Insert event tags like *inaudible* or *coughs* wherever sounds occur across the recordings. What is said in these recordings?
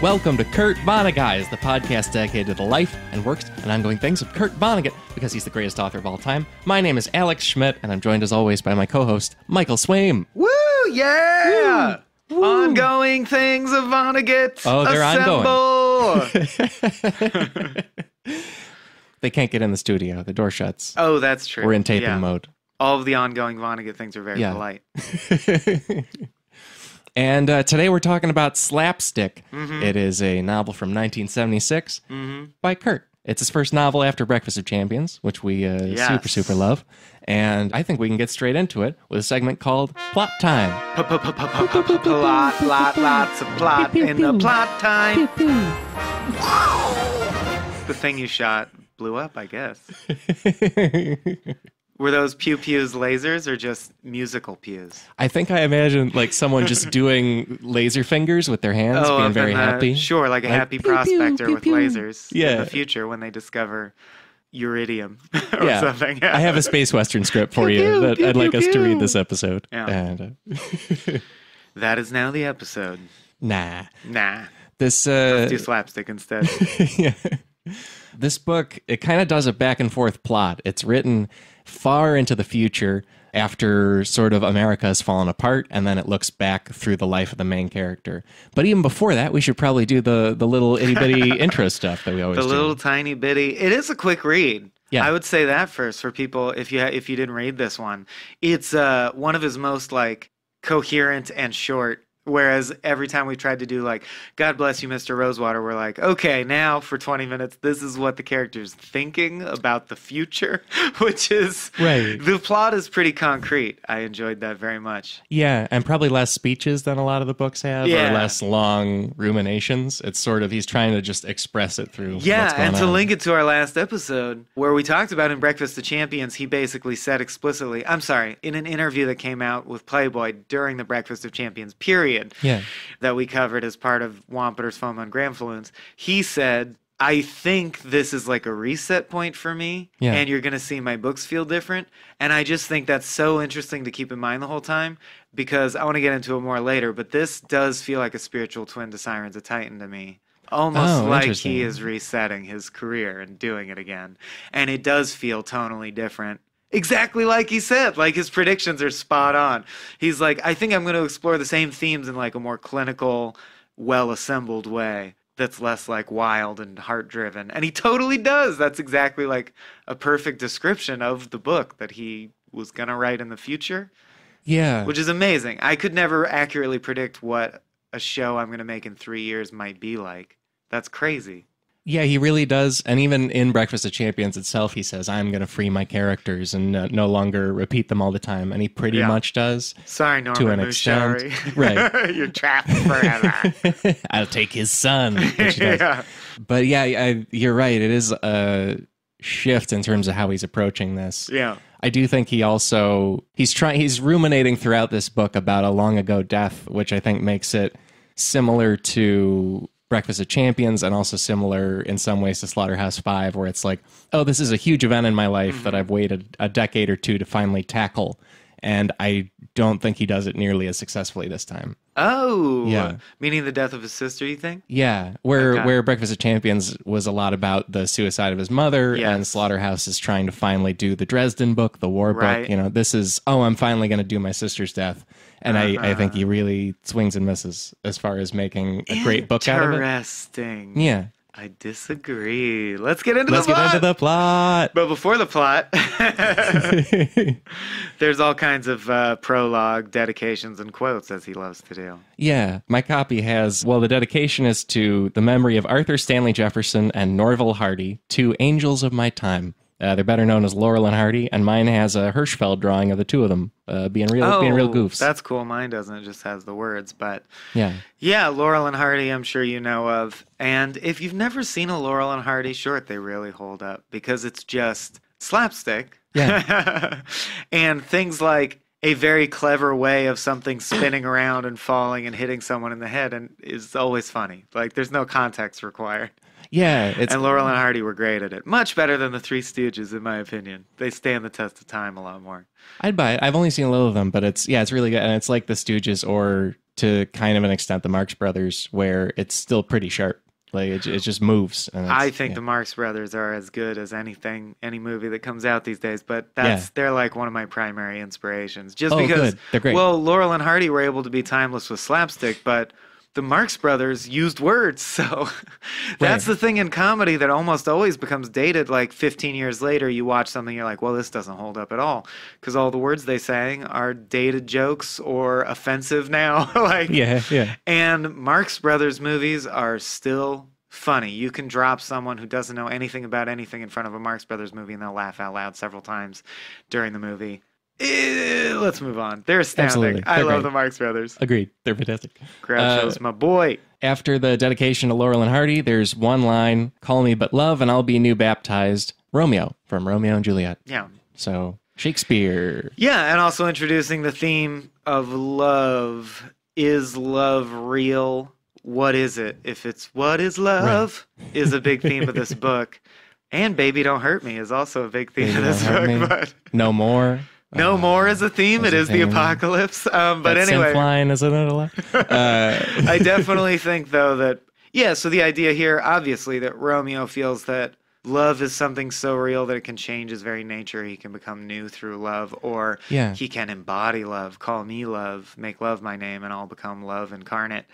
Welcome to Kurt Vonneguys, the podcast dedicated to the life and works and ongoing things of Kurt Vonnegut because he's the greatest author of all time. My name is Alex Schmidt, and I'm joined as always by my co-host Michael Swaim. Woo! Yeah! Ongoing things of Vonnegut. Oh, they're Assemble! *laughs* They can't get in the studio; the door shuts. oh, that's true. We're in taping Yeah. mode. All of the ongoing Vonnegut things are very Yeah. polite. *laughs* And uh, today we're talking about Slapstick. Mm-hmm. It is a novel from 1976 by Kurt. It's his first novel after Breakfast of Champions, which we uh, Yes. super, super love. And I think we can get straight into it with a segment called Plot Time. Plot, plot, lots of plot in the plot time. The thing you shot blew up, I guess. *laughs* Were those pew pews lasers or just musical pews? I think I imagine like someone just *laughs* doing laser fingers with their hands, being very the- happy. Sure, like a Like, happy pew, prospector pew, with pew. lasers in Yeah. the future when they discover uridium *laughs* or Yeah. something. I have a space western script for you that I'd like us to read this episode. Yeah. And uh, *laughs* That is now the episode. nah, Nah, this uh, do slapstick instead. yeah. This book, it kind of does a back and forth plot. It's written far into the future after sort of America has fallen apart, and then it looks back through the life of the main character. But even before that, we should probably do the the little itty bitty *laughs* intro stuff that we always the do. little tiny bitty. It is a quick read. Yeah. I would say that first for people if you if you didn't read this one. It's uh one of his most like coherent and short. Whereas every time we tried to do like God bless you, Mr. Rosewater, we're like, okay, now for 20 minutes, this is what the character's thinking about the future, *laughs* which is Right. The plot is pretty concrete. I enjoyed that very much. Yeah, and probably less speeches than a lot of the books have, Yeah. or less long ruminations. It's sort of he's trying to just express it through. Yeah, and to on. link it to our last episode where we talked about in Breakfast of Champions, he basically said explicitly, I'm sorry, in an interview that came out with Playboy during the Breakfast of Champions period Yeah. that we covered as part of Wampeters, Foma and Granfalloons, he said, I think this is like a reset point for me, Yeah. and you're going to see my books feel different. And I just think that's so interesting to keep in mind the whole time because I want to get into it more later, but this does feel like a spiritual twin to Sirens of Titan to me. Almost Oh, like he is resetting his career and doing it again. And it does feel tonally different. Exactly like he said. Like his predictions are spot on. He's like, I think I'm going to explore the same themes in like a more clinical, well assembled way that's less like wild and heart driven. And he totally does. That's exactly like a perfect description of the book that he was going to write in the future, Yeah. which is amazing. I could never accurately predict what a show I'm going to make in three years might be like. That's crazy. Yeah, he really does. And even in Breakfast of Champions itself, he says, I'm going to free my characters and uh, no longer repeat them all the time. And he pretty Yeah. much does. Sorry, Norman an extent. *laughs* Right. You're trapped forever. *laughs* I'll take his son. which he *laughs* does. yeah. But yeah, I, you're right. It is a shift in terms of how he's approaching this. Yeah. I do think he also he's trying he's ruminating throughout this book about a long ago death, which I think makes it similar to Breakfast of Champions and also similar in some ways to Slaughterhouse Five, where it's like, oh, this is a huge event in my life that mm-hmm. I've waited a decade or two to finally tackle. And I don't think he does it nearly as successfully this time. Oh. Yeah. Meaning the death of his sister, you think? Yeah, where Okay. where Breakfast of Champions was a lot about the suicide of his mother, and Slaughterhouse is trying to finally do the Dresden book, the war Right. book. You know, this is oh, I'm finally going to do my sister's death, and I, I think Uh-huh. he really swings and misses as far as making a great book out of it. Interesting. Yeah, I disagree. Let's get into the plot. let's get into the plot. But before the plot, *laughs* *laughs* there's all kinds of uh, prologue, dedications, and quotes, as he loves to do. Yeah, my copy has, well, the dedication is to the memory of Arthur Stanley Jefferson and Norvell Hardy, two angels of my time. Uh, they're better known as Laurel and Hardy, and mine has a Hirschfeld drawing of the two of them uh, being real, being real goofs. That's cool. Mine doesn't. It just has the words. But yeah, yeah, Laurel and Hardy, I'm sure you know of. And if you've never seen a Laurel and Hardy short, they really hold up because it's just slapstick. Yeah. *laughs* and things like a very clever way of something *coughs* spinning around and falling and hitting someone in the head and is always funny. Like there's no context required. Yeah. It's and Laurel and Hardy were great at it. Much better than the Three Stooges, in my opinion. They stand the test of time a lot more. I'd buy it. I've only seen a little of them, but it's yeah, it's really good, and it's like the Stooges or to kind of an extent the Marx Brothers, where it's still pretty sharp. Like it, it just moves. and I think yeah. the Marx Brothers are as good as anything, any movie that comes out these days. But that's Yeah. they're like one of my primary inspirations. Just Oh, because, good. They're great. well, Laurel and Hardy were able to be timeless with slapstick, but the Marx Brothers used words. *laughs* So that's Right. the thing in comedy that almost always becomes dated. Like 15 years later, you watch something, you're like, well, this doesn't hold up at all because all the words they sang are dated jokes or offensive now. *laughs* like, yeah, yeah. and Marx Brothers movies are still funny. You can drop someone who doesn't know anything about anything in front of a Marx Brothers movie and they'll laugh out loud several times during the movie. Eh, let's move on. They're astounding. Absolutely. I They're love great. the Marx Brothers. Agreed. They're fantastic. Groucho's Uh, my boy. After the dedication to Laurel and Hardy, there's one line Call me but love, and I'll be new baptized. Romeo from Romeo and Juliet. Yeah. So, Shakespeare. Yeah, and also introducing the theme of love. Is love real? What is it? If it's what is love is a big *laughs* theme of this book. And Baby Don't Hurt Me is also a big theme Baby of this Don't Hurt book. Me. *laughs* But No more. No Uh, more is a theme. It a is the apocalypse. Um, but that anyway, line, isn't it a lot? *laughs* Uh, I definitely think though that yeah. So the idea here, obviously, that Romeo feels that love is something so real that it can change his very nature. He can become new through love, or Yeah. he can embody love. Call me love. Make love my name, and I'll become love incarnate.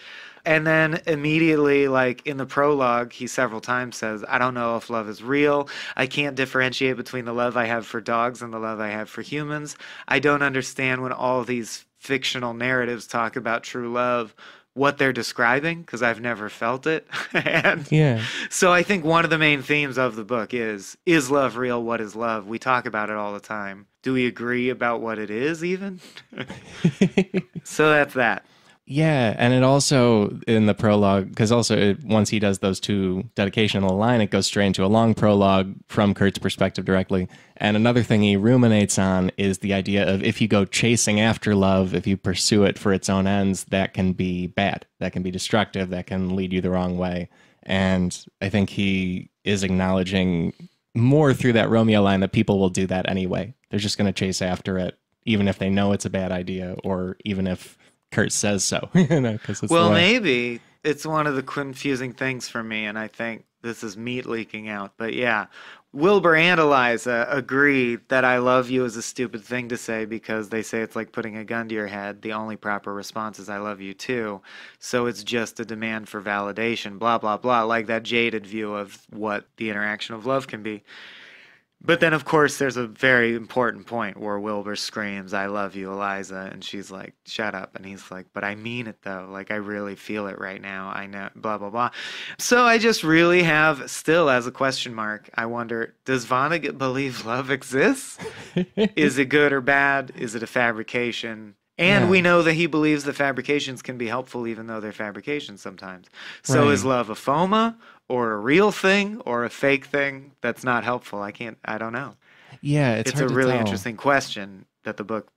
And then immediately, like in the prologue, he several times says, I don't know if love is real. I can't differentiate between the love I have for dogs and the love I have for humans. I don't understand when all these fictional narratives talk about true love, what they're describing, because I've never felt it. *laughs* and yeah. so I think one of the main themes of the book is is love real? What is love? We talk about it all the time. Do we agree about what it is even? *laughs* so that's that. Yeah, and it also in the prologue because also it, once he does those two dedication of the line, it goes straight into a long prologue from Kurt's perspective directly. And another thing he ruminates on is the idea of if you go chasing after love, if you pursue it for its own ends, that can be bad, that can be destructive, that can lead you the wrong way. And I think he is acknowledging more through that Romeo line that people will do that anyway. They're just going to chase after it, even if they know it's a bad idea, or even if Kurt says so. *laughs* you know, 'cause it's Well, maybe it's one of the confusing things for me, and I think this is meat leaking out. But yeah, Wilbur and Eliza agree that I love you is a stupid thing to say because they say it's like putting a gun to your head. The only proper response is I love you too. So it's just a demand for validation, blah, blah, blah, like that jaded view of what the interaction of love can be. But then, of course, there's a very important point where Wilbur screams, I love you, Eliza. And she's like, shut up. And he's like, but I mean it though. Like, I really feel it right now. I know, blah, blah, blah. So I just really have, still as a question mark, I wonder, does Vonnegut believe love exists? *laughs* Is it good or bad? Is it a fabrication? And Yeah. we know that he believes that fabrications can be helpful, even though they're fabrications sometimes. So Right. is love a FOMA or a real thing or a fake thing that's not helpful? I can't, I don't know. yeah, it's, It's, a really tell. interesting question that the book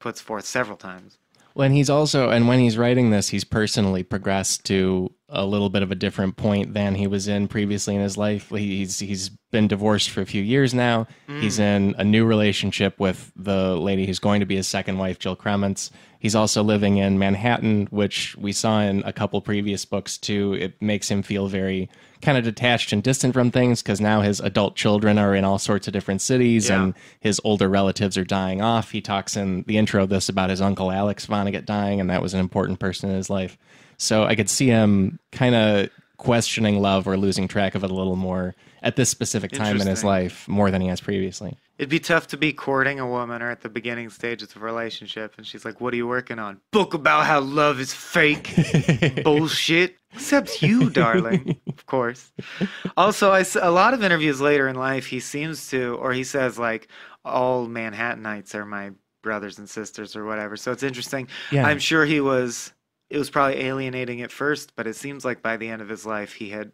puts forth several times. When he's also, and when he's writing this, he's personally progressed to a little bit of a different point than he was in previously in his life. He's he's been divorced for a few years now. He's mm. in a new relationship with the lady who's going to be his second wife, Jill Krementz. He's also living in Manhattan, which we saw in a couple previous books too. It makes him feel very kind of detached and distant from things because now his adult children are in all sorts of different cities Yeah. and his older relatives are dying off. He talks in the intro of this about his uncle Alex Vonnegut dying, and that was an important person in his life. So I could see him kind of questioning love or losing track of it a little more at this specific time in his life more than he has previously. It'd be tough to be courting a woman or at the beginning stages of a relationship, and she's like, "What are you working on? Book about how love is fake, *laughs* bullshit." Except you, darling, of course. Also, I a lot of interviews later in life, he seems to, or he says like, "All Manhattanites are my brothers and sisters," or whatever. So it's interesting. Yeah. I'm sure he was. It was probably alienating at first, but it seems like by the end of his life, he had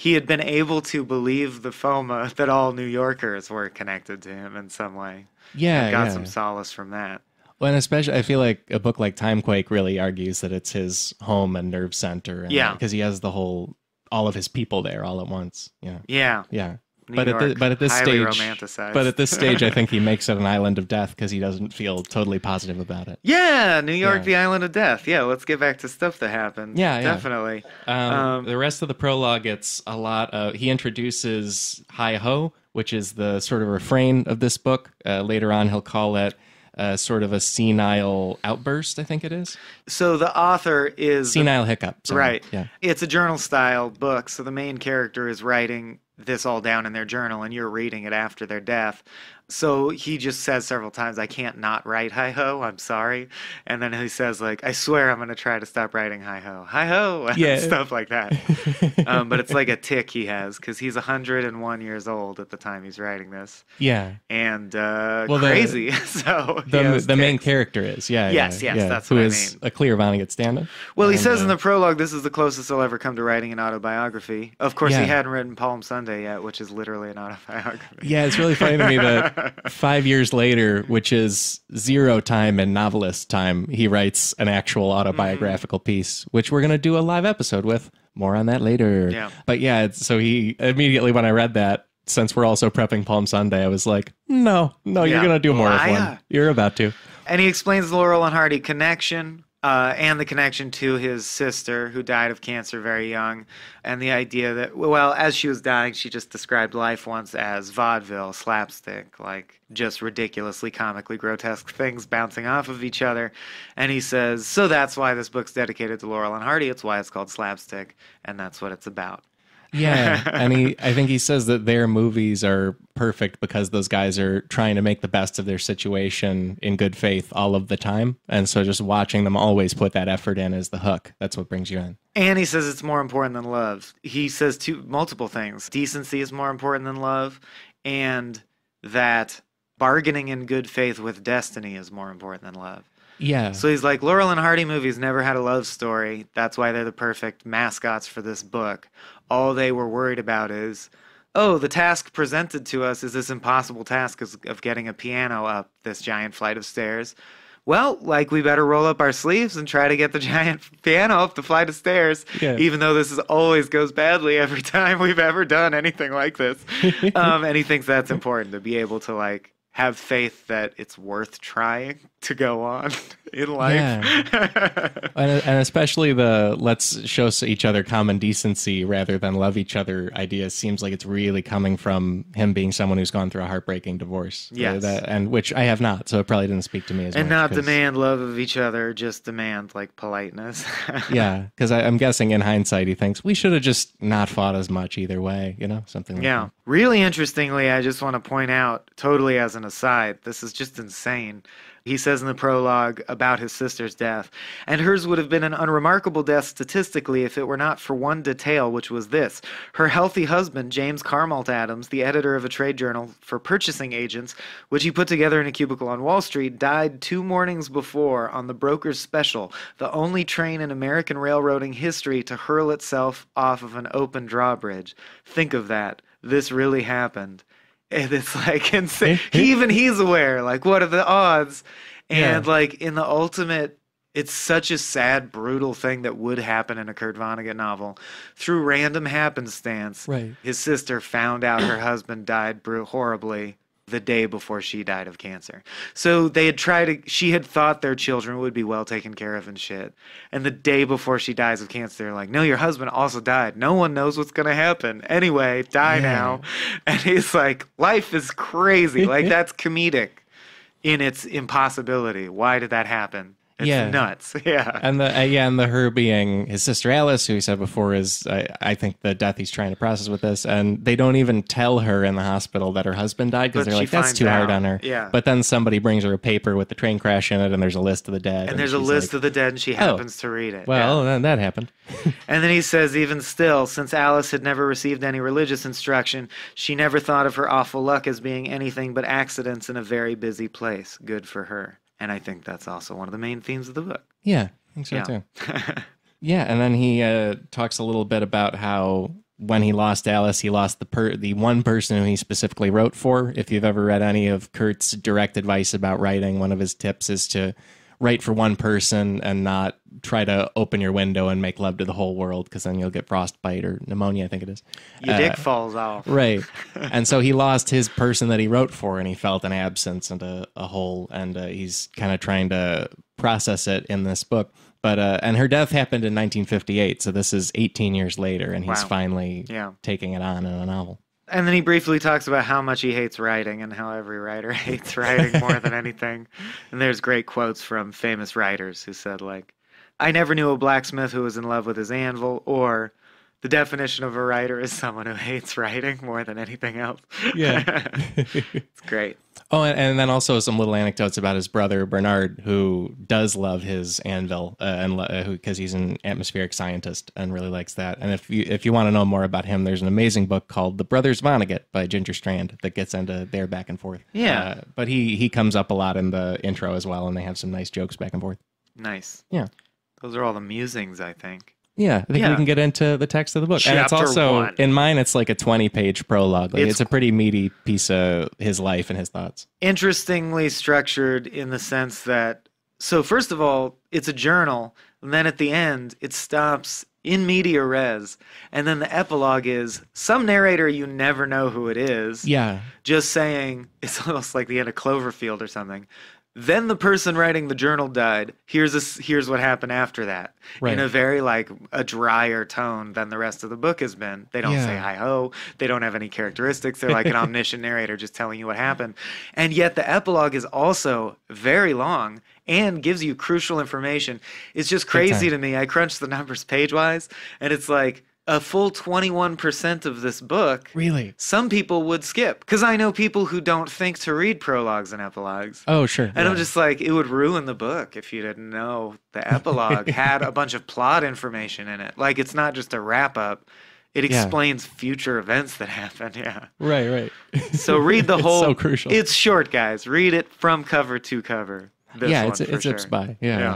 he had been able to believe the FOMA *laughs* that all New Yorkers were connected to him in some way. Yeah, Got yeah. some solace from that. Well, and especially, I feel like a book like Timequake really argues that it's his home and nerve center. And Yeah. Because he has the whole, all of his people there all at once. Yeah. Yeah, Yeah. New but York, at the, but at this stage, romanticized. but at this stage, I think he *laughs* makes it an island of death because he doesn't feel totally positive about it. yeah, New York, Yeah. the island of death. Yeah, let's get back to stuff that happened. Yeah, yeah. definitely. Um, Um, the rest of the prologue, it's a lot of. He introduces hi ho, which is the sort of refrain of this book. Uh, later on, he'll call it uh, sort of a senile outburst. I think it is So the author is senile hiccup. sorry. Right. Yeah. It's a journal style book, so the main character is writing this all down in their journal and you're reading it after their death. So he just says several times, I can't not write hi ho, I'm sorry. And then he says, like, I swear I'm gonna try to stop writing hi ho. Hi ho *laughs* and Yeah. stuff like that. *laughs* um, but it's like a tick he has because he's 101 years old at the time he's writing this. Yeah. And uh Well, the- crazy. *laughs* so The, the main character is yeah Yes, yeah, yes, yeah, that's who what I mean. a clear Vonnegut stand-up. Well, he And, says in uh, the prologue, this is the closest I'll ever come to writing an autobiography. Of course, he hadn't written Palm Sunday yet, which is literally an autobiography. Yeah, it's really funny to me that *laughs* five years later, which is zero time in novelist time, he writes an actual autobiographical Mm-hmm. piece, which we're going to do a live episode with. More on that later. Yeah. But yeah, it's, so he immediately, when I read that, since we're also prepping Palm Sunday, I was like, no, no, you're going to do more of one. You're about to. And he explains the Laurel and Hardy connection uh, and the connection to his sister, who died of cancer very young, and the idea that, well, as she was dying, she just described life once as vaudeville, slapstick, like just ridiculously comically grotesque *laughs* things bouncing off of each other. And he says, so that's why this book's dedicated to Laurel and Hardy. It's why it's called slapstick, and that's what it's about. Yeah, *laughs* and he, I think he says that their movies are perfect because those guys are trying to make the best of their situation in good faith all of the time, and so just watching them always put that effort in is the hook. That's what brings you in. And he says it's more important than love. He says two multiple things. Decency is more important than love, and that bargaining in good faith with destiny is more important than love. Yeah, So he's like, Laurel and Hardy movies never had a love story. That's why they're the perfect mascots for this book. All they were worried about is, oh, the task presented to us is this impossible task of getting a piano up this giant flight of stairs. Well, like we better roll up our sleeves and try to get the *laughs* giant piano up the flight of stairs, Yeah. even though this is always goes badly every *laughs* time we've ever done anything like this. *laughs* um, and he thinks that's important to be able to like have faith that it's worth trying to go on *laughs* in life. *laughs* and, and especially the let's show each other common decency rather than love each other idea seems like it's really coming from him being someone who's gone through a heartbreaking divorce. Yes. that- and which I have not, so it probably didn't speak to me as and much. not 'cause- demand love of each other, just demand like politeness. *laughs* Yeah, because I'm guessing in hindsight he thinks we should have just not fought as much either way, you know, something like Yeah. Really interestingly, I just want to point out, totally as an aside, this is just insane. He says in the prologue about his sister's death, and hers would have been an unremarkable death statistically if it were not for one detail, which was this. Her healthy husband, James Carmalt Adams, the editor of a trade journal for purchasing agents, which he put together in a cubicle on Wall Street, died two mornings before on the Broker's Special, the only train in American railroading history to hurl itself off of an open drawbridge. Think of that. This really happened. And it's like *laughs* insane. he, even he's aware. Like, what are the odds? And Yeah. like in the ultimate, it's such a sad, brutal thing that would happen in a Kurt Vonnegut novel. Through random happenstance, Right. his sister found out her husband died horribly the day before she died of cancer. So they had tried to, she had thought their children would be well taken care of and shit. And the day before she dies of cancer, they're like, no, your husband also died. No one knows what's going to happen. Anyway, die Yeah. now. *laughs* And he's like, life is crazy. like, *laughs* that's comedic in its impossibility. Why did that happen? It's Yeah. nuts. *laughs* Yeah. And the uh, yeah, and the her being his sister Alice, who he said before is I, I think the death he's trying to process with this, and they don't even tell her in the hospital that her husband died because they're like that's too hard on her. Yeah. But then somebody brings her a paper with the train crash in it, and there's a list of the dead, and there's a list like, of the dead, and she happens to read it. Yeah. Well, then that happened. *laughs* And then he says, even still, since Alice had never received any religious instruction, she never thought of her awful luck as being anything but accidents in a very busy place. Good for her. And I think that's also one of the main themes of the book. Yeah, I think so Yeah. too. *laughs* Yeah, and then he uh, talks a little bit about how when he lost Alice, he lost the per- the one person who he specifically wrote for. If you've ever read any of Kurt's direct advice about writing, one of his tips is to write for one person and not try to open your window and make love to the whole world because then you'll get frostbite or pneumonia, I think it is. Your Uh, dick falls off. Right. *laughs* and so he lost his person that he wrote for and he felt an absence and a, a hole. And uh, he's kind of trying to process it in this book. But, uh, and her death happened in 1958. So this is 18 years later and he's Wow. finally Yeah. taking it on in a novel. And then he briefly talks about how much he hates writing and how every writer *laughs* hates writing more than anything. And there's great quotes from famous writers who said, like, I never knew a blacksmith who was in love with his anvil, or the definition of a writer is someone who hates writing more than anything else. Yeah. *laughs* it's great. Oh, and, and then also some little anecdotes about his brother Bernard, who does love his anvil, uh, and uh, because he's an atmospheric scientist and really likes that. And if you if you want to know more about him, there's an amazing book called The Brothers Vonnegut by Ginger Strand that gets into their back and forth. Yeah. uh, but he he comes up a lot in the intro as well, and they have some nice jokes back and forth. Nice. Yeah. Those are all the musings, I think. Yeah, I think Yeah. we can get into the text of the book. and it's also one. in mine. It's like a twenty-page prologue. Like, It's- it's, a pretty meaty piece of his life and his thoughts. interestingly structured in the sense that so first of all it's a journal and then at the end it stops in media res and then the epilogue is some narrator you never know who it is Yeah, just saying it's *laughs* almost like the end of cloverfield or something then the person writing the journal died. Here's a, here's what happened after that. Right. in a very like a drier tone than the rest of the book has been. They don't Yeah. say hi ho they don't have any characteristics. They're like an *laughs* omniscient narrator just telling you what happened. And yet the epilogue is also very long and gives you crucial information. It's just crazy to me. I crunched the numbers page wise and it's like a full 21% of this book really. some people would skip because I know people who don't think to read prologues and epilogues. Oh, sure. And I'm just like, it would ruin the book if you didn't know the epilogue *laughs* had a bunch of plot information in it. Like, it's not just a wrap up, it Yeah. explains future events that *laughs* happen. Yeah. Right, right. So read the *laughs* It's whole. so crucial. It's short, guys. Read it from cover to cover. This yeah, it's for it zips sure. by. Yeah, Yeah. yeah.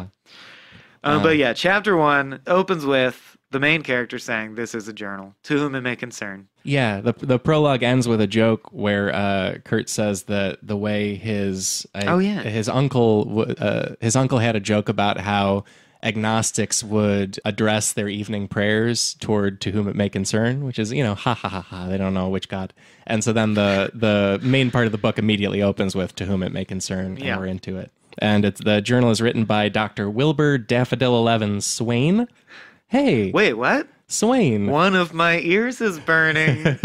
Um, Um, but yeah, chapter one opens with the main character saying, This is a journal, to whom it may concern. Yeah, the the prologue ends with a joke where uh, Kurt says that the way his I- Oh, yeah. his uncle uh, his uncle had a joke about how agnostics would address their evening prayers toward to whom it may concern, which is you know ha ha ha ha they don't know which god, and so then the the main part of the book immediately opens with to whom it may concern, Yeah. and we're into it. And it's the journal is written by Dr. Wilbur Daffodil Eleven Swain. Hey, Wait, what? Swain. One of my ears is burning. *laughs*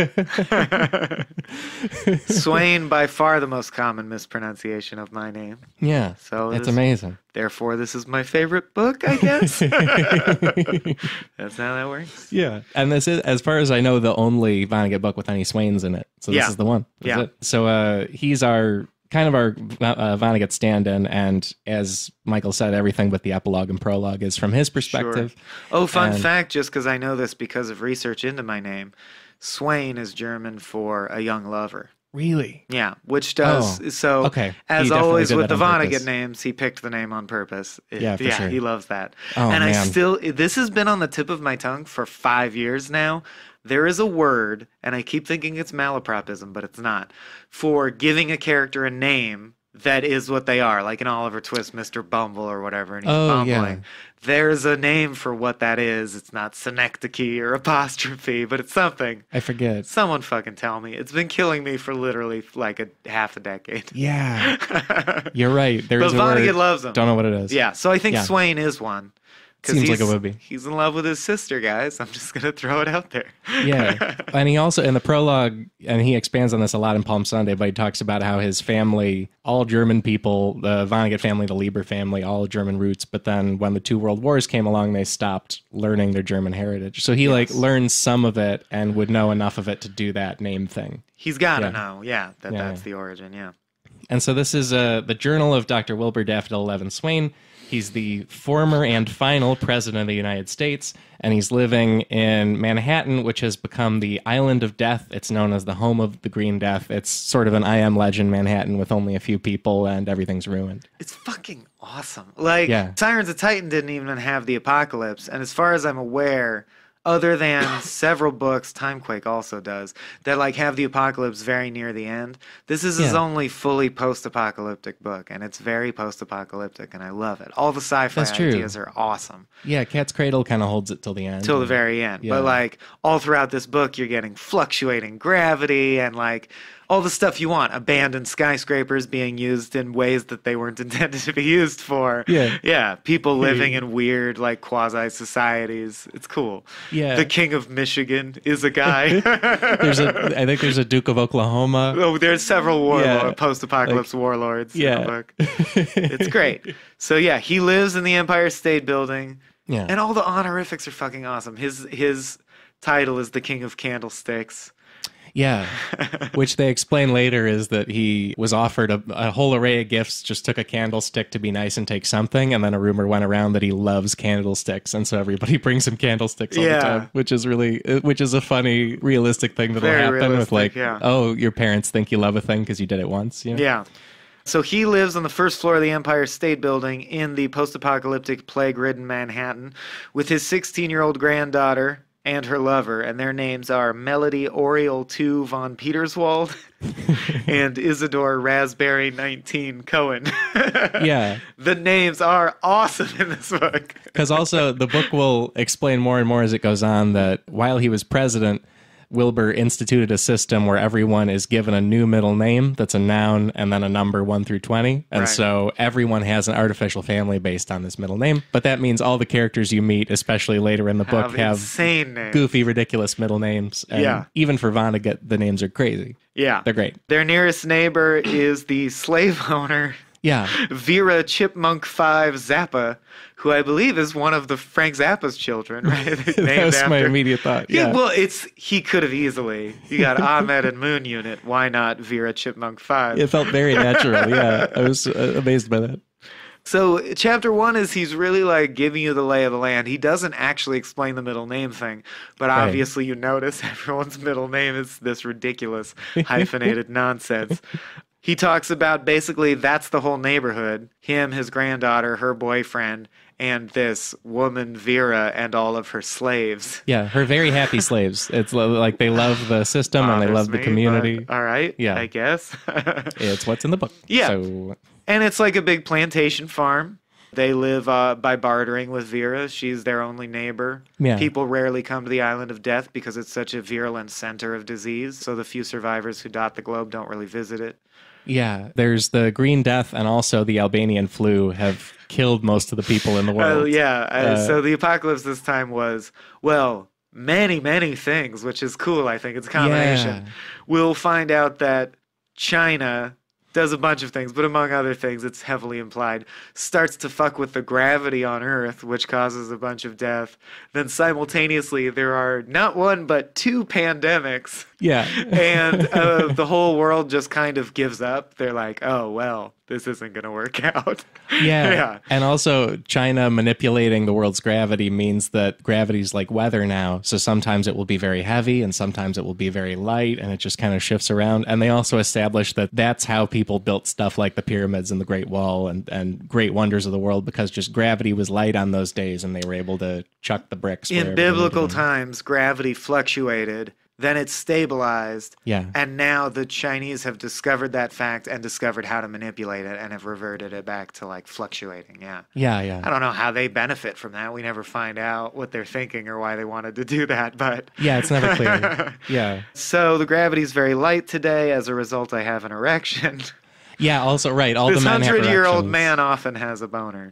Swain, by far the most common mispronunciation of my name. Yeah, So it's this- amazing. Therefore, this is my favorite book, I guess. *laughs* That's how that works. Yeah, and this is, as far as I know, the only Vonnegut book with any Swains in it. So this Yeah. is the one. That's Yeah. it. So uh, he's our kind of our uh, Vonnegut stand-in, and as Michael said, everything but the epilogue and prologue is from his perspective. Oh, fun And- fact, just because I know this because of research into my name, Swain is German for a young lover. Really? Yeah, which does Oh, so. okay. As always with the on Vonnegut purpose. names, he picked the name on purpose. It- Yeah, for yeah, sure. he loves that. Oh, and I still, this has been on the tip of my tongue for five years now. There is a word, and I keep thinking it's malapropism, but it's not, for giving a character a name that is what they are, like in Oliver Twist, Mr. Bumble or whatever, and he's Oh, yeah. There's a name for what that is. It's not synecdoche or apostrophe, but it's something. I forget. Someone fucking tell me. It's been killing me for literally like a half a decade. Yeah, *laughs* you're right. There but is a Vonnegut word. loves him. Don't know what it is. Yeah, so I think Yeah. Swain is one. Seems like it he's- would be. He's in love with his sister, guys. I'm just gonna throw it out there. yeah *laughs* and he also in the prologue and he expands on this a lot in palm sunday but he talks about how his family all german people the vonnegut family the lieber family all german roots but then when the two world wars came along they stopped learning their german heritage so he like Yes. learned some of it and would know enough of it to do that name thing He's gotta Yeah. know, yeah, that Yeah, that's yeah. the origin. Yeah. and so this is uh, the journal of dr wilbur daffodil eleven swain he's the former and final president of the united states and he's living in manhattan which has become the island of death it's known as the home of the green death it's sort of an i am legend manhattan with only a few people and everything's ruined It's fucking awesome. Like Yeah. Sirens of Titan didn't even have the apocalypse, and as far as I'm aware, other than several books timequake also does that like have the apocalypse very near the end this is his Yeah. only fully post-apocalyptic book and it's very post-apocalyptic and i love it all the sci-fi ideas are awesome Yeah, Cat's Cradle kind of holds it till the end. till the very end Yeah. but like all throughout this book you're getting fluctuating gravity and like all the stuff you want abandoned skyscrapers being used in ways that they weren't *laughs* intended to be used for Yeah. yeah people hmm. living in weird like quasi societies it's cool Yeah. the king of michigan is a guy *laughs* There's a, I think there's a Duke of Oklahoma. Oh, there's several warlord, Yeah. Uh, post-apocalypse warlords in Yeah. the book. *laughs* It's great. So yeah, he lives in the Empire State Building, Yeah. and all the honorifics are fucking awesome. His his title is the King of Candlesticks. Yeah. *laughs* Which they explain later is that he was offered a, a whole array of gifts, just took a candlestick to be nice and take something. And then a rumor went around that he loves candlesticks. And so everybody *laughs* brings him candlesticks all Yeah. the time, which is really, which is a funny, realistic thing that'll Very happen with like, yeah. oh, your parents think you love a thing because you did it once. You know? Yeah. So he lives on the first floor of the Empire State Building in the post-apocalyptic plague-ridden Manhattan with his 16-year-old granddaughter and her lover, and their names are Melody Oriole 2 von Peterswald *laughs* and Isidore Raspberry 19 Cohen. *laughs* Yeah. The names are awesome in this book. Because also the book will explain more and more as it goes on that while he was president, Wilbur instituted a system where everyone is given a new middle name that's a noun and then a number one through 20. And Right. so everyone has an artificial family based on this middle name. But that means all the characters you meet, especially later in the book, Have have insane goofy, ridiculous middle names. And Yeah. even for Vonnegut, the names are crazy. Yeah. They're great. Their nearest neighbor is the slave *laughs* owner Yeah. Vera Chipmunk Five Zappa, who I believe is one of the Frank Zappa's children, *laughs* right? that Named was my immediate thought. Yeah, well, it's he could have easily. You got *laughs* Ahmet and Moon Unit. Why not Vera Chipmunk Five? it felt very natural. Yeah. I was uh, amazed by that. So chapter one is he's really like giving you the lay of the land. He doesn't actually explain the middle name thing, but Right. obviously you notice *laughs* everyone's middle name is this ridiculous hyphenated nonsense. He talks about basically that's the whole neighborhood. Him, his granddaughter, her boyfriend, and this woman Vera and all of her slaves. Yeah, her very happy *laughs* slaves. It's like they love the system and they love the community. but all right, Yeah. I guess. *laughs* It's what's in the book. Yeah. So And it's like a big plantation farm. They live uh, by bartering with Vera. She's their only neighbor. Yeah. People rarely come to the island of death because it's such a virulent center of disease. So the few survivors who dot the globe don't really visit it. Yeah, there's the Green Death and also the Albanian flu have killed most of the people in the world. Oh, yeah. Uh, Uh, so the apocalypse this time was, well, many, many things, which is cool. I think it's a combination. Yeah. We'll find out that China does a bunch of things, but among other things, it's heavily implied, starts to fuck with the gravity on Earth, which causes a bunch of death. Then simultaneously, there are not one, but two pandemics. Yeah. And uh, *laughs* the whole world just kind of gives up. They're like, oh, well, this isn't going to work *laughs* out. yeah. yeah. And also, China manipulating the world's gravity means that gravity's like weather now. So sometimes it will be very heavy and sometimes it will be very light and it just kind of shifts around. And they also established that that's how people built stuff like the pyramids and the Great Wall and, and great wonders of the world because just gravity was light on those days and they were able to chuck the bricks. In biblical times, gravity fluctuated, then it's stabilized. Yeah. And now the Chinese have discovered that fact and discovered how to manipulate it and have reverted it back to like fluctuating. Yeah. Yeah. Yeah. I don't know how they benefit from that. We never find out what they're thinking or why they wanted to do that, but Yeah, it's never clear. *laughs* yeah. so the gravity is very light today. As a result, I have an erection. Yeah, also right. All this the men hundred year old man often has a boner.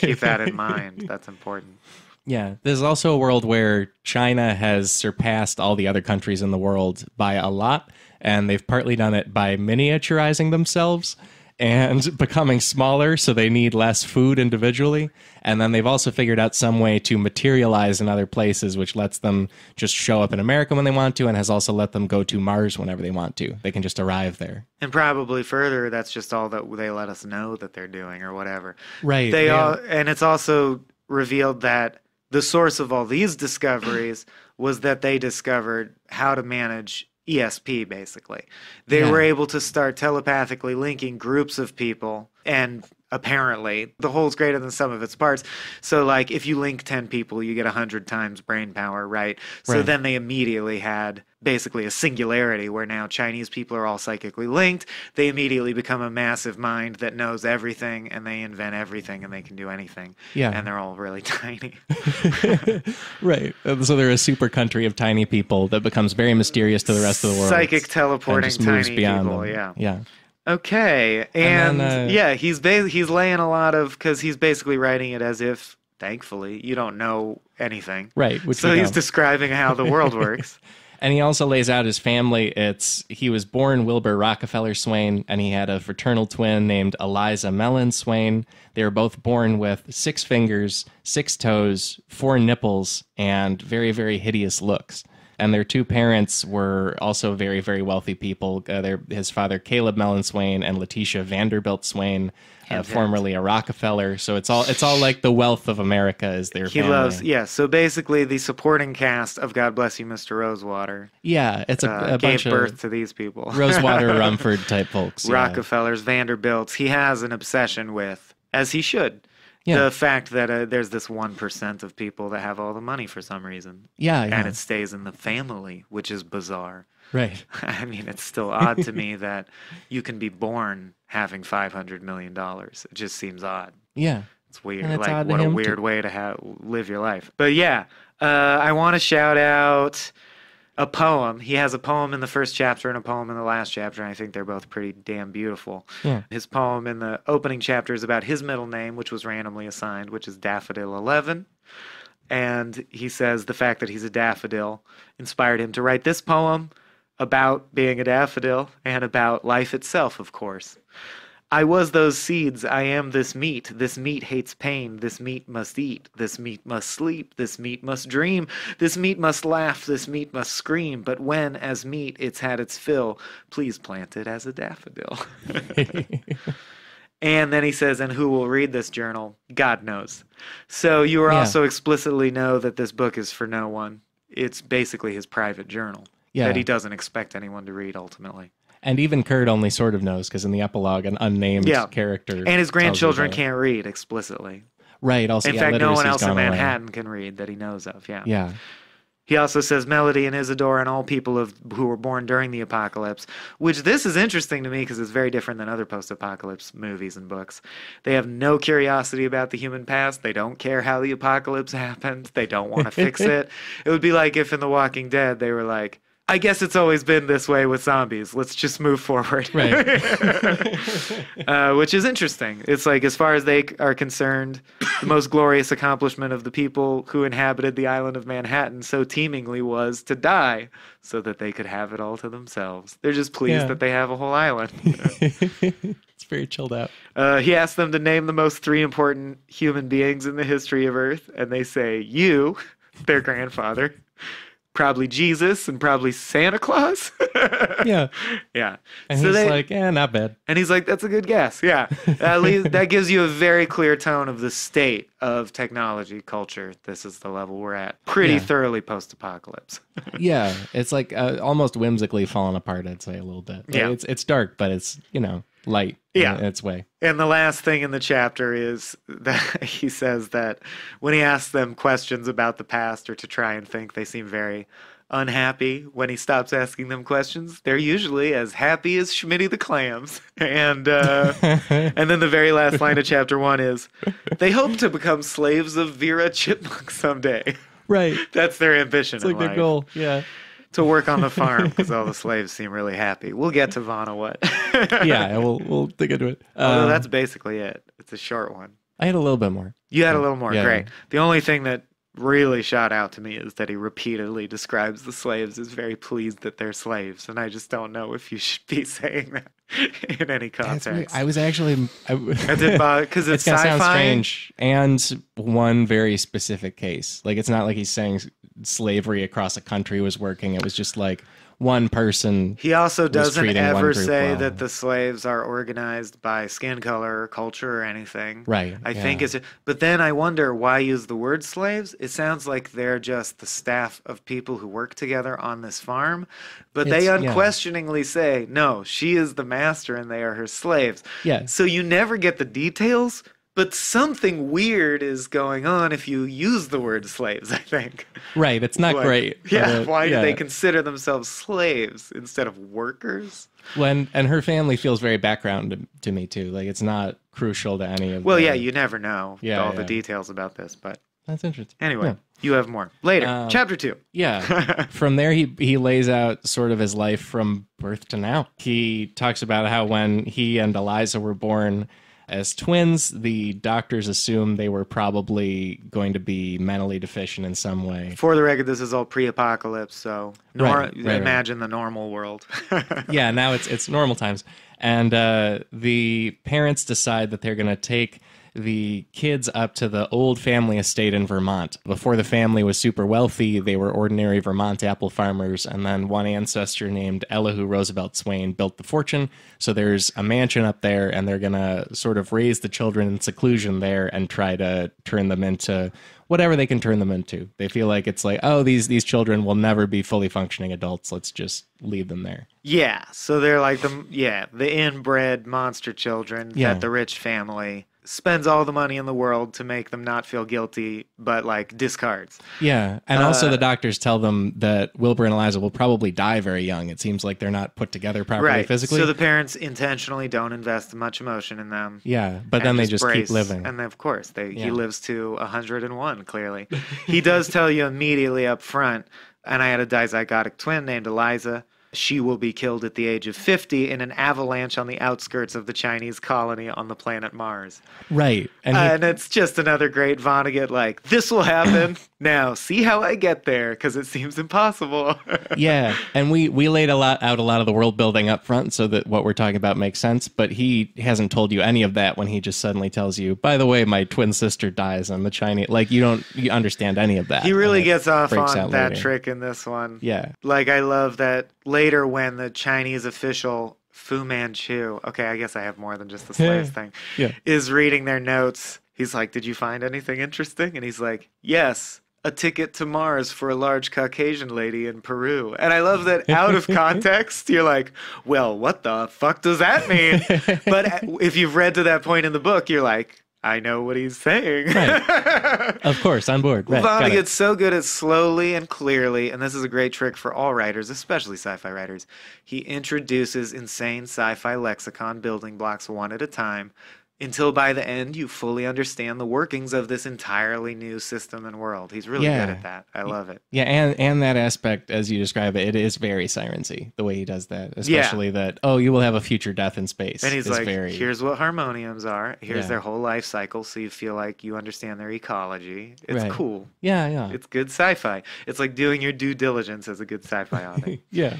Keep that in mind. That's important. Yeah, there's also a world where China has surpassed all the other countries in the world by a lot, and they've partly done it by miniaturizing themselves and *laughs* becoming smaller, so they need less food individually. And then they've also figured out some way to materialize in other places, which lets them just show up in America when they want to, and has also let them go to Mars whenever they want to. They can just arrive there. And probably further, that's just all that they let us know that they're doing or whatever. Right. They yeah. all, and it's also revealed that the source of all these discoveries was that they discovered how to manage ESP. Basically, they Yeah. were able to start telepathically linking groups of people and apparently the whole's greater than the sum of its parts so like if you link 10 people you get 100 times brain power right so Right. then they immediately had basically a singularity where now chinese people are all psychically linked they immediately become a massive mind that knows everything and they invent everything and they can do anything Yeah. and they're all really *laughs* tiny *laughs* right. So they're a super country of tiny people that becomes very mysterious to the rest of the world. psychic teleporting tiny beyond people them. yeah Yeah. Okay, and, And then, uh, yeah, he's ba- he's laying a lot of because he's basically writing it as if, thankfully, you don't know anything. Right. Which so he's describing how the world works. *laughs* And he also lays out his family. It's he was born Wilbur Rockefeller Swain, and he had a fraternal twin named Eliza Mellon Swain. They were both born with six fingers, six toes, four nipples, and very, very hideous looks. And their two parents were also very, very wealthy people. Uh, their, his father, Caleb Mellon Swain, and Letitia Vanderbilt Swain, uh, formerly a Rockefeller. So it's all it's all like the wealth of America is their He family. loves yeah. So basically, the supporting cast of God Bless You, Mr. Rosewater yeah, it's a, uh, a gave birth to these people. *laughs* Rosewater Rumfoord type folks. yeah. Rockefellers, Vanderbilts. He has an obsession with, as he should. Yeah. The fact that uh, there's this one percent of people that have all the money for some reason, Yeah, yeah. and it stays in the family, which is bizarre. right. *laughs* I mean, it's still odd to me *laughs* that you can be born having five hundred million dollars. It just seems odd. Yeah. It's weird. It's like what a weird too. way to have live your life. But yeah, uh, I want to shout out a poem. He has a poem in the first chapter and a poem in the last chapter. And I think they're both pretty damn beautiful. Yeah. His poem in the opening chapter is about his middle name, which was randomly assigned, which is Daffodil Eleven. And he says the fact that he's a daffodil inspired him to write this poem about being a daffodil and about life itself, of course. I was those seeds, I am this meat. This meat hates pain. This meat must eat. This meat must sleep. This meat must dream. This meat must laugh. This meat must scream. But when, as meat, it's had its fill, please plant it as a daffodil. *laughs* and then he says, and who will read this journal? God knows. So you Yeah. also explicitly know that this book is for no one. It's basically his private journal Yeah. that he doesn't expect anyone to read ultimately. And even Kurt only sort of knows because in the epilogue, an unnamed Yeah. character. And his grandchildren can't read explicitly. Right. Also, In yeah, fact, no one else in gone away. Manhattan can read that he knows of. Yeah. Yeah. He also says Melody and Isidore and all people of who were born during the apocalypse, which this is interesting to me because it's very different than other post-apocalypse movies and books. They have no curiosity about the human past. They don't care how the apocalypse *laughs* happened. They don't want to fix *laughs* it. It would be like if in The Walking Dead they were like, I guess it's always been this way with zombies. Let's just move forward. Right. *laughs* uh, which is interesting. It's like, as far as they are concerned, the most glorious accomplishment of the people who inhabited the island of Manhattan so teemingly was to die so that they could have it all to themselves. They're just pleased Yeah. that they have a whole island. *laughs* it's very chilled out. Uh, he asked them to name the most three important human beings in the history of Earth, and they say, You, their grandfather, probably Jesus, and probably Santa Claus. *laughs* Yeah. yeah. And So he's they- like, eh, not bad. And he's like, "That's a good guess." Yeah, *laughs* at least that gives you a very clear tone of the state of technology culture. This is the level we're at. Pretty Yeah. thoroughly post-apocalypse. *laughs* Yeah. It's like uh, almost whimsically falling apart, I'd say, a little bit. Like, Yeah. It's, it's dark, but it's, you know, light Yeah. in its way. And the last thing in the chapter is that *laughs* he says that when he asks them questions about the past or to try and think, they seem very unhappy. When he stops asking them questions, they're usually as happy as Schmitty the clams. *laughs* And uh, *laughs* and then the very last line of chapter one is, they hope to become slaves of Vera Chipmunk someday. right. That's their ambition It's like their life. goal. Yeah. To work on the farm because all the slaves seem really happy. We'll get to VonneWHAT. *laughs* Yeah. We'll, we'll dig into it. Although Um, that's basically it. It's a short one. I had a little bit more. You had a little more. Yeah. Great. The only thing that really shot out to me is that he repeatedly describes the slaves as very pleased that they're slaves. And I just don't know if you should be *laughs* saying that *laughs* in any context. I was actually. I, Because *laughs* it's, it's sci-fi. sound strange and one very specific case like it's not like he's saying slavery across a country was working. It was just like one person. He also doesn't ever say well. that the slaves are organized by skin color or culture or anything. Right, I think it's. But then I wonder why use the word slaves? It sounds like they're just the staff of people who work together on this farm. But they It's- yeah. unquestioningly say, no, she is the master and they are her slaves. Yeah. So you never get the details. But something weird is going on if you use the word slaves, I think. Right. It's not Like, great. Yeah, uh, why do they consider themselves slaves instead of workers? when and her family feels very background to, to me too. Like it's not crucial to any of. Well, the, yeah, you never know Yeah, all the details about this, but That's interesting. anyway, Yeah. you have more later. Um, Chapter two. Yeah. *laughs* from there, he he lays out sort of his life from birth to now. He talks about how when he and Eliza were born as twins, the doctors assumed they were probably going to be mentally deficient in some way. For the record, this is all pre-apocalypse, so nor- Right, right, right. imagine the normal world. *laughs* yeah, now it's it's normal times, and uh, the parents decide that they're going to take the kids up to the old family estate in Vermont. Before the family was super wealthy, they were ordinary Vermont apple farmers, and then one ancestor named Elihu Roosevelt Swain built the fortune. So there's a mansion up there, and they're going to sort of raise the children in seclusion there and try to turn them into whatever they can turn them into. They feel like it's like, oh, these these children will never be fully functioning adults. Let's just leave them there. yeah, so they're like the yeah the inbred monster children Yeah. that the rich family spends all the money in the world to make them not feel guilty, but like discards. Yeah, and also Uh, the doctors tell them that Wilbur and Eliza will probably die very young. It seems like they're not put together properly right. physically. So the parents intentionally don't invest much emotion in them. yeah, but then they just keep living. And then, of course, they, he lives to 101, clearly. *laughs* he does tell you immediately up front, and I had a dizygotic twin named Eliza. She will be killed at the age of 50 in an avalanche on the outskirts of the Chinese colony on the planet Mars. right, and he, and it's just another great Vonnegut, like, this will happen. *coughs* now, see how I get there, because it seems impossible. *laughs* yeah, and we we laid a lot out a lot of the world building up front so that what we're talking about makes sense. But he hasn't told you any of that when he just suddenly tells you, by the way, my twin sister dies on the Chinese. Like you don't you understand any of that. he really gets off on that later. trick in this one. Yeah, Like I love that later when the Chinese official Fu Manchu, okay, I guess I have more than just the slaves thing, Yeah. is reading their notes. He's like, "Did you find anything interesting?" And he's like, "Yes." A ticket to Mars for a large Caucasian lady in Peru. And I love that out of *laughs* context, you're like, well, what the fuck does that mean? *laughs* but if you've read to that point in the book, you're like, I know what he's saying. *laughs* of course, on board. Right, got it. Vonnegut's so good at slowly and clearly, and this is a great trick for all writers, especially sci-fi writers. He introduces insane sci-fi lexicon building blocks one at a time until by the end you fully understand the workings of this entirely new system and world. He's really Yeah. good at that. I love it. Yeah, and and that aspect, as you describe it, it is very Sirensy the way he does that. Especially that oh, you will have a future death in space. And he's like, very, here's what harmoniums are. Here's Yeah. their whole life cycle, so you feel like you understand their ecology. It's Right. cool. yeah, yeah, It's good sci-fi. It's like doing your due diligence as a good sci-fi author. *laughs* yeah.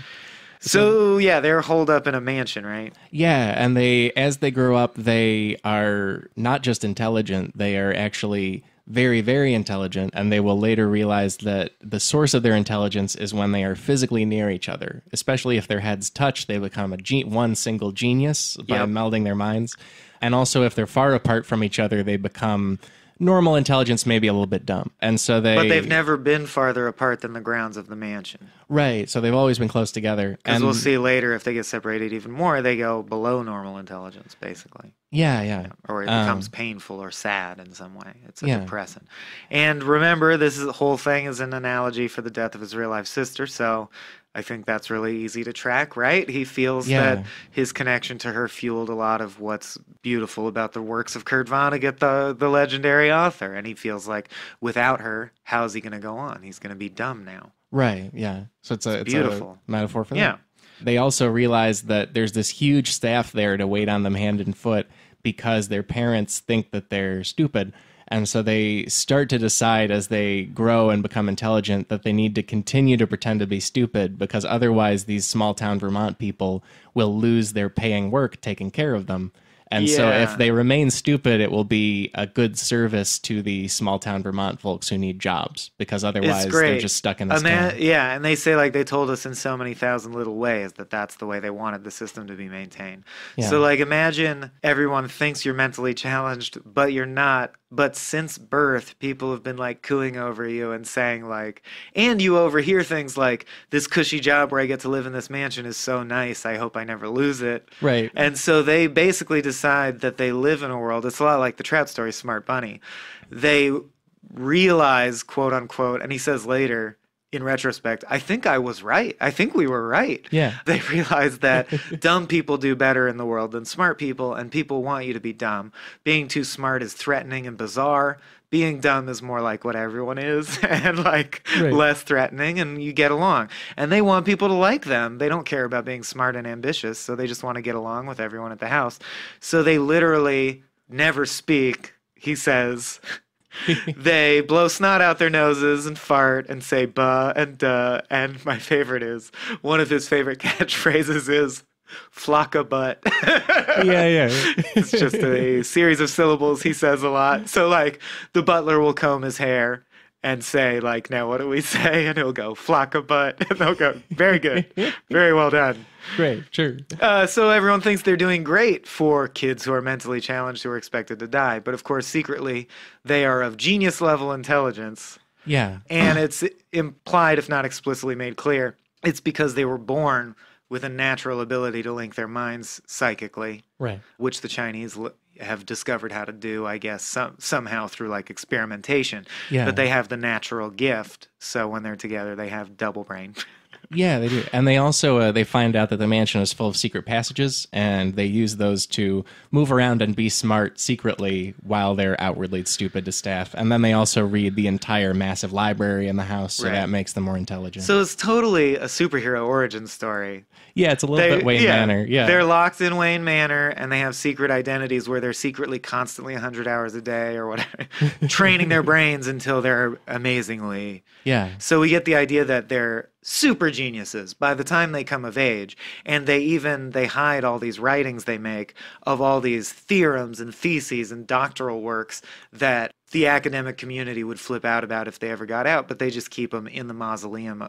So yeah, they're holed up in a mansion, right? Yeah, and they as they grow up, they are not just intelligent; they are actually very, very intelligent, and they will later realize that the source of their intelligence is when they are physically near each other. Especially if their heads touch, they become a ge- one single genius by Yep. melding their minds. And also, if they're far apart from each other, they become normal intelligence, may be a little bit dumb. And so they, But they've never been farther apart than the grounds of the mansion. right. So they've always been close together. Because And we'll see later if they get separated even more, they go below normal intelligence, basically. yeah, yeah. Or it Um, becomes painful or sad in some way. It's a Yeah. depressant. And remember, this is, the whole thing is an analogy for the death of his real life sister. So I think that's really easy to track, right? He feels Yeah. that his connection to her fueled a lot of what's beautiful about the works of Kurt Vonnegut, the, the legendary author. And he feels like without her, how's he going to go on? He's going to be dumb now. Right. Yeah. So it's a it's beautiful. a metaphor for that. Yeah. They also realize that there's this huge staff there to wait on them hand and foot because their parents think that they're stupid. And so they start to decide as they grow and become intelligent that they need to continue to pretend to be stupid because otherwise these small town Vermont people will lose their paying work taking care of them. And so if they remain stupid, it will be a good service to the small town Vermont folks who need jobs because otherwise they're just stuck in this town. yeah, and they say like they told us in so many thousand little ways that that's the way they wanted the system to be maintained. Yeah. So like imagine everyone thinks you're mentally challenged, but you're not. But since birth, people have been like cooing over you and saying like, and you overhear things like, "This cushy job where I get to live in this mansion is so nice. I hope I never lose it." Right. And so they basically decide that they live in a world. It's a lot like the Trout story, Smart Bunny. They realize, quote unquote, and he says later, in retrospect, I think I was right. I think we were right. Yeah. *laughs* They realize that *laughs* dumb people do better in the world than smart people, and people want you to be dumb. Being too smart is threatening and bizarre. Being dumb is more like what everyone is *laughs* and like Right. less threatening, and you get along. And they want people to like them. They don't care about being smart and ambitious, so they just want to get along with everyone at the house. So they literally never speak, he says. *laughs* they blow snot out their noses and fart and say buh and duh. And my favorite is one of his favorite *laughs* catchphrases is flock a butt. *laughs* yeah, yeah. it's just a series of syllables he says a lot. So like the butler will comb his hair and say like, now what do we say? And he'll go flock a butt, and they'll go, very good, very well done. Great, sure. Uh, so everyone thinks they're doing great for kids who are mentally challenged who are expected to die, but of course secretly they are of genius level intelligence, Yeah. and it's implied, if not explicitly made clear, it's because they were born with a natural ability to link their minds psychically Right. which the Chinese l- have discovered how to do, I guess, some, somehow through like experimentation. Yeah. But they have the natural gift, so when they're together, they have double brain. *laughs* Yeah, they do, and they also uh, they find out that the mansion is full of secret passages, and they use those to move around and be smart secretly while they're outwardly stupid to staff. And then they also read the entire massive library in the house, so Right. that makes them more intelligent. so it's totally a superhero origin story. yeah, it's a little bit Wayne Manor. Yeah, They're locked in Wayne Manor and they have secret identities where they're secretly constantly 100 hours a day or whatever, *laughs* training their brains until they're amazingly yeah, So we get the idea that they're super geniuses by the time they come of age and they even they hide all these writings they make of all these theorems and theses and doctoral works that the academic community would flip out about if they ever got out but they just keep them in the mausoleum.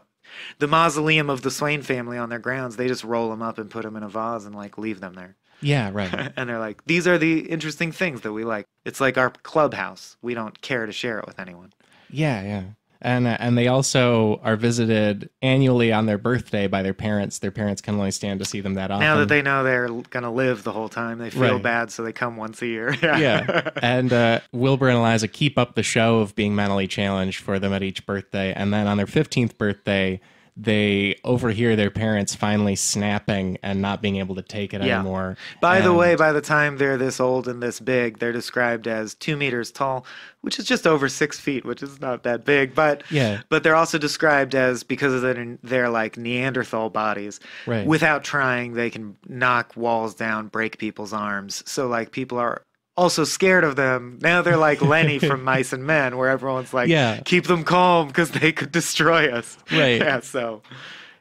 The mausoleum of the Swain family on their grounds they just roll them up and put them in a vase and like leave them there. Yeah, right. *laughs* and they're like these are the interesting things that we like. It's like our clubhouse. We don't care to share it with anyone. Yeah, yeah. And uh, and they also are visited annually on their birthday by their parents. Their parents can only stand to see them that often. Now that they know they're going to live the whole time, they feel Right. bad, so they come once a year. *laughs* yeah. And uh, Wilbur and Eliza keep up the show of being mentally challenged for them at each birthday. And then on their 15th birthday, they overhear their parents finally snapping and not being able to take it Yeah. anymore. By the way, by the time they're this old and this big, they're described as two meters tall, which is just over six feet, which is not that big. But Yeah. but they're also described as because of their, their like Neanderthal bodies. Right. Without trying, they can knock walls down, break people's arms. So like people are also scared of them. Now they're like Lenny *laughs* from Mice and Men, where everyone's like, Yeah. keep them calm because they could destroy us. Right. Yeah. So.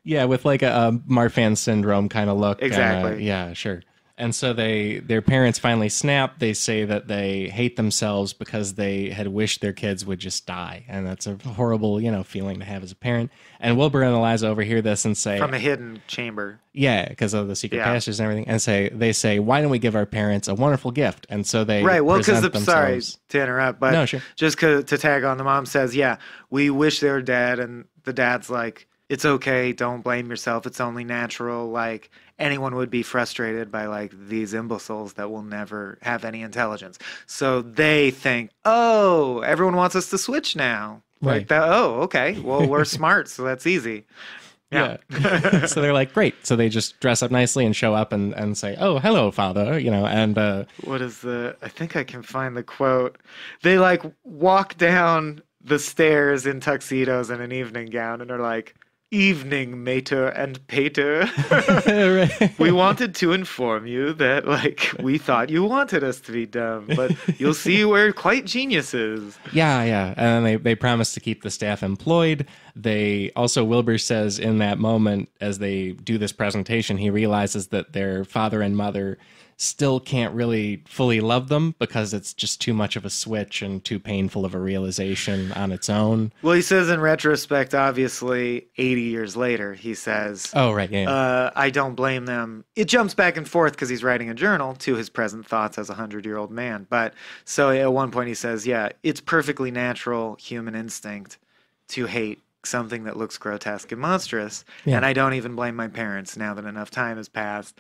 Yeah, with like a, a Marfan syndrome kind of look. and, uh, Exactly. yeah, sure. And so they their parents finally snap. They say that they hate themselves because they had wished their kids would just die, and that's a horrible, you know, feeling to have as a parent. And Wilbur and Eliza overhear this and say, from a hidden chamber. "Yeah, because of the secret Yeah. passages and everything." And say they say, "Why don't we give our parents a wonderful gift?" And so they Right. Well, because the sorry to interrupt, but No, sure. just to tag on, the mom says, "Yeah, we wish they were dead," and the dad's like, "It's okay. Don't blame yourself. It's only natural. Like anyone would be frustrated by like these imbeciles that will never have any intelligence." So they think, "Oh, everyone wants us to switch now." Right. Like that. Oh, okay. Well, we're *laughs* smart, so that's easy. Yeah. Yeah. *laughs* so they're like, great. So they just dress up nicely and show up and, and say, oh, hello, father, you know, and uh, what is the i think i can find the quote they like walk down the stairs in tuxedos and an evening gown and are like evening mater and pater *laughs* *laughs* we wanted to inform you that like we thought you wanted us to be dumb but *laughs* you'll see we're quite geniuses Yeah, yeah. And then they, they promise to keep the staff employed. They also, Wilbur says in that moment, as they do this presentation, he realizes that their father and mother still can't really fully love them because it's just too much of a switch and too painful of a realization on its own. Well, he says in retrospect, obviously, 80 years later, he says, Oh, right. Yeah. uh, I don't blame them. It jumps back and forth because he's writing a journal to his present thoughts as a hundred year old man. But so at one point he says, Yeah, it's perfectly natural human instinct to hate something that looks grotesque and monstrous. Yeah. And I don't even blame my parents now that enough time has passed.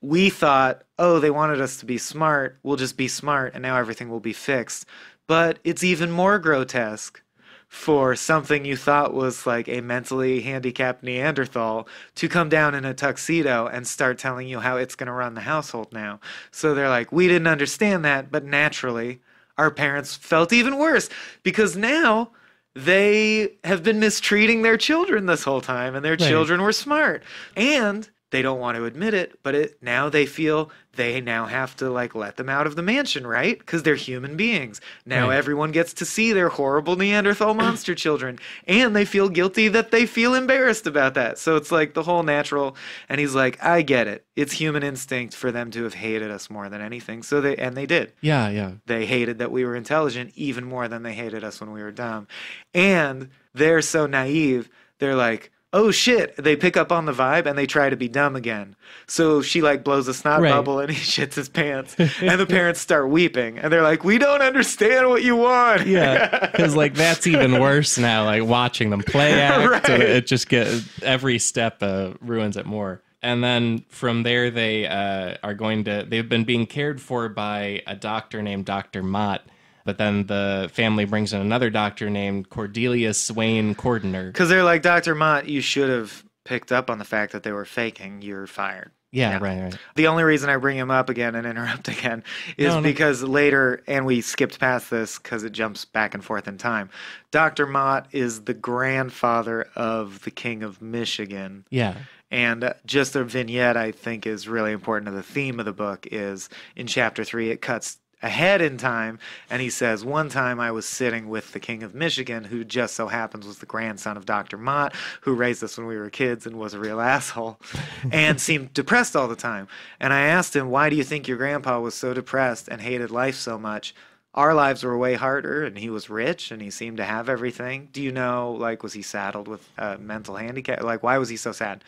We thought, oh, they wanted us to be smart. We'll just be smart and now everything will be fixed. But it's even more grotesque for something you thought was like a mentally handicapped Neanderthal to come down in a tuxedo and start telling you how it's going to run the household now. So they're like, we didn't understand that, but naturally, our parents felt even worse because now they have been mistreating their children this whole time and their Right. children were smart. And they don't want to admit it, but it now they feel they now have to like let them out of the mansion, right? Because they're human beings. Now Right. everyone gets to see their horrible Neanderthal *clears throat* monster children, and they feel guilty that they feel embarrassed about that. So it's like the whole natural. And he's like, I get it. It's human instinct for them to have hated us more than anything. So they and they did yeah. Yeah. they hated that we were intelligent even more than they hated us when we were dumb. And they're so naive, they're like, oh shit, they pick up on the vibe and they try to be dumb again. So she like blows a snot Right. bubble and he *laughs* shits his pants. *laughs* and the parents start weeping and they're like, we don't understand what you want. Yeah, *laughs* because like that's even worse now. Like watching them play act, Right. and it just gets every step uh, ruins it more. And then from there, they uh, are going to. They've been being cared for by a doctor named Doctor Mott. But then the family brings in another doctor named Cordelia Swain Cordner. Because they're like, Dr. Mott, you should have picked up on the fact that they were faking. You're fired. Yeah, Yeah. right, right. The only reason I bring him up again and interrupt *laughs* again is No, no. because later, and we skipped past this because it jumps back and forth in time. Dr. Mott is the grandfather of the King of Michigan. Yeah, And just a vignette I think is really important to the theme of the book is in chapter three, it cuts ahead in time and he says, One time I was sitting with the King of Michigan, who just so happens was the grandson of Dr. Mott, who raised us when we were kids and was a real asshole *laughs* and seemed depressed all the time. And I asked him, Why do you think your grandpa was so depressed and hated life so much? Our lives were way harder, and he was rich, and he seemed to have everything. Do you know, like, was he saddled with a mental handicap? Like, why was he so sad?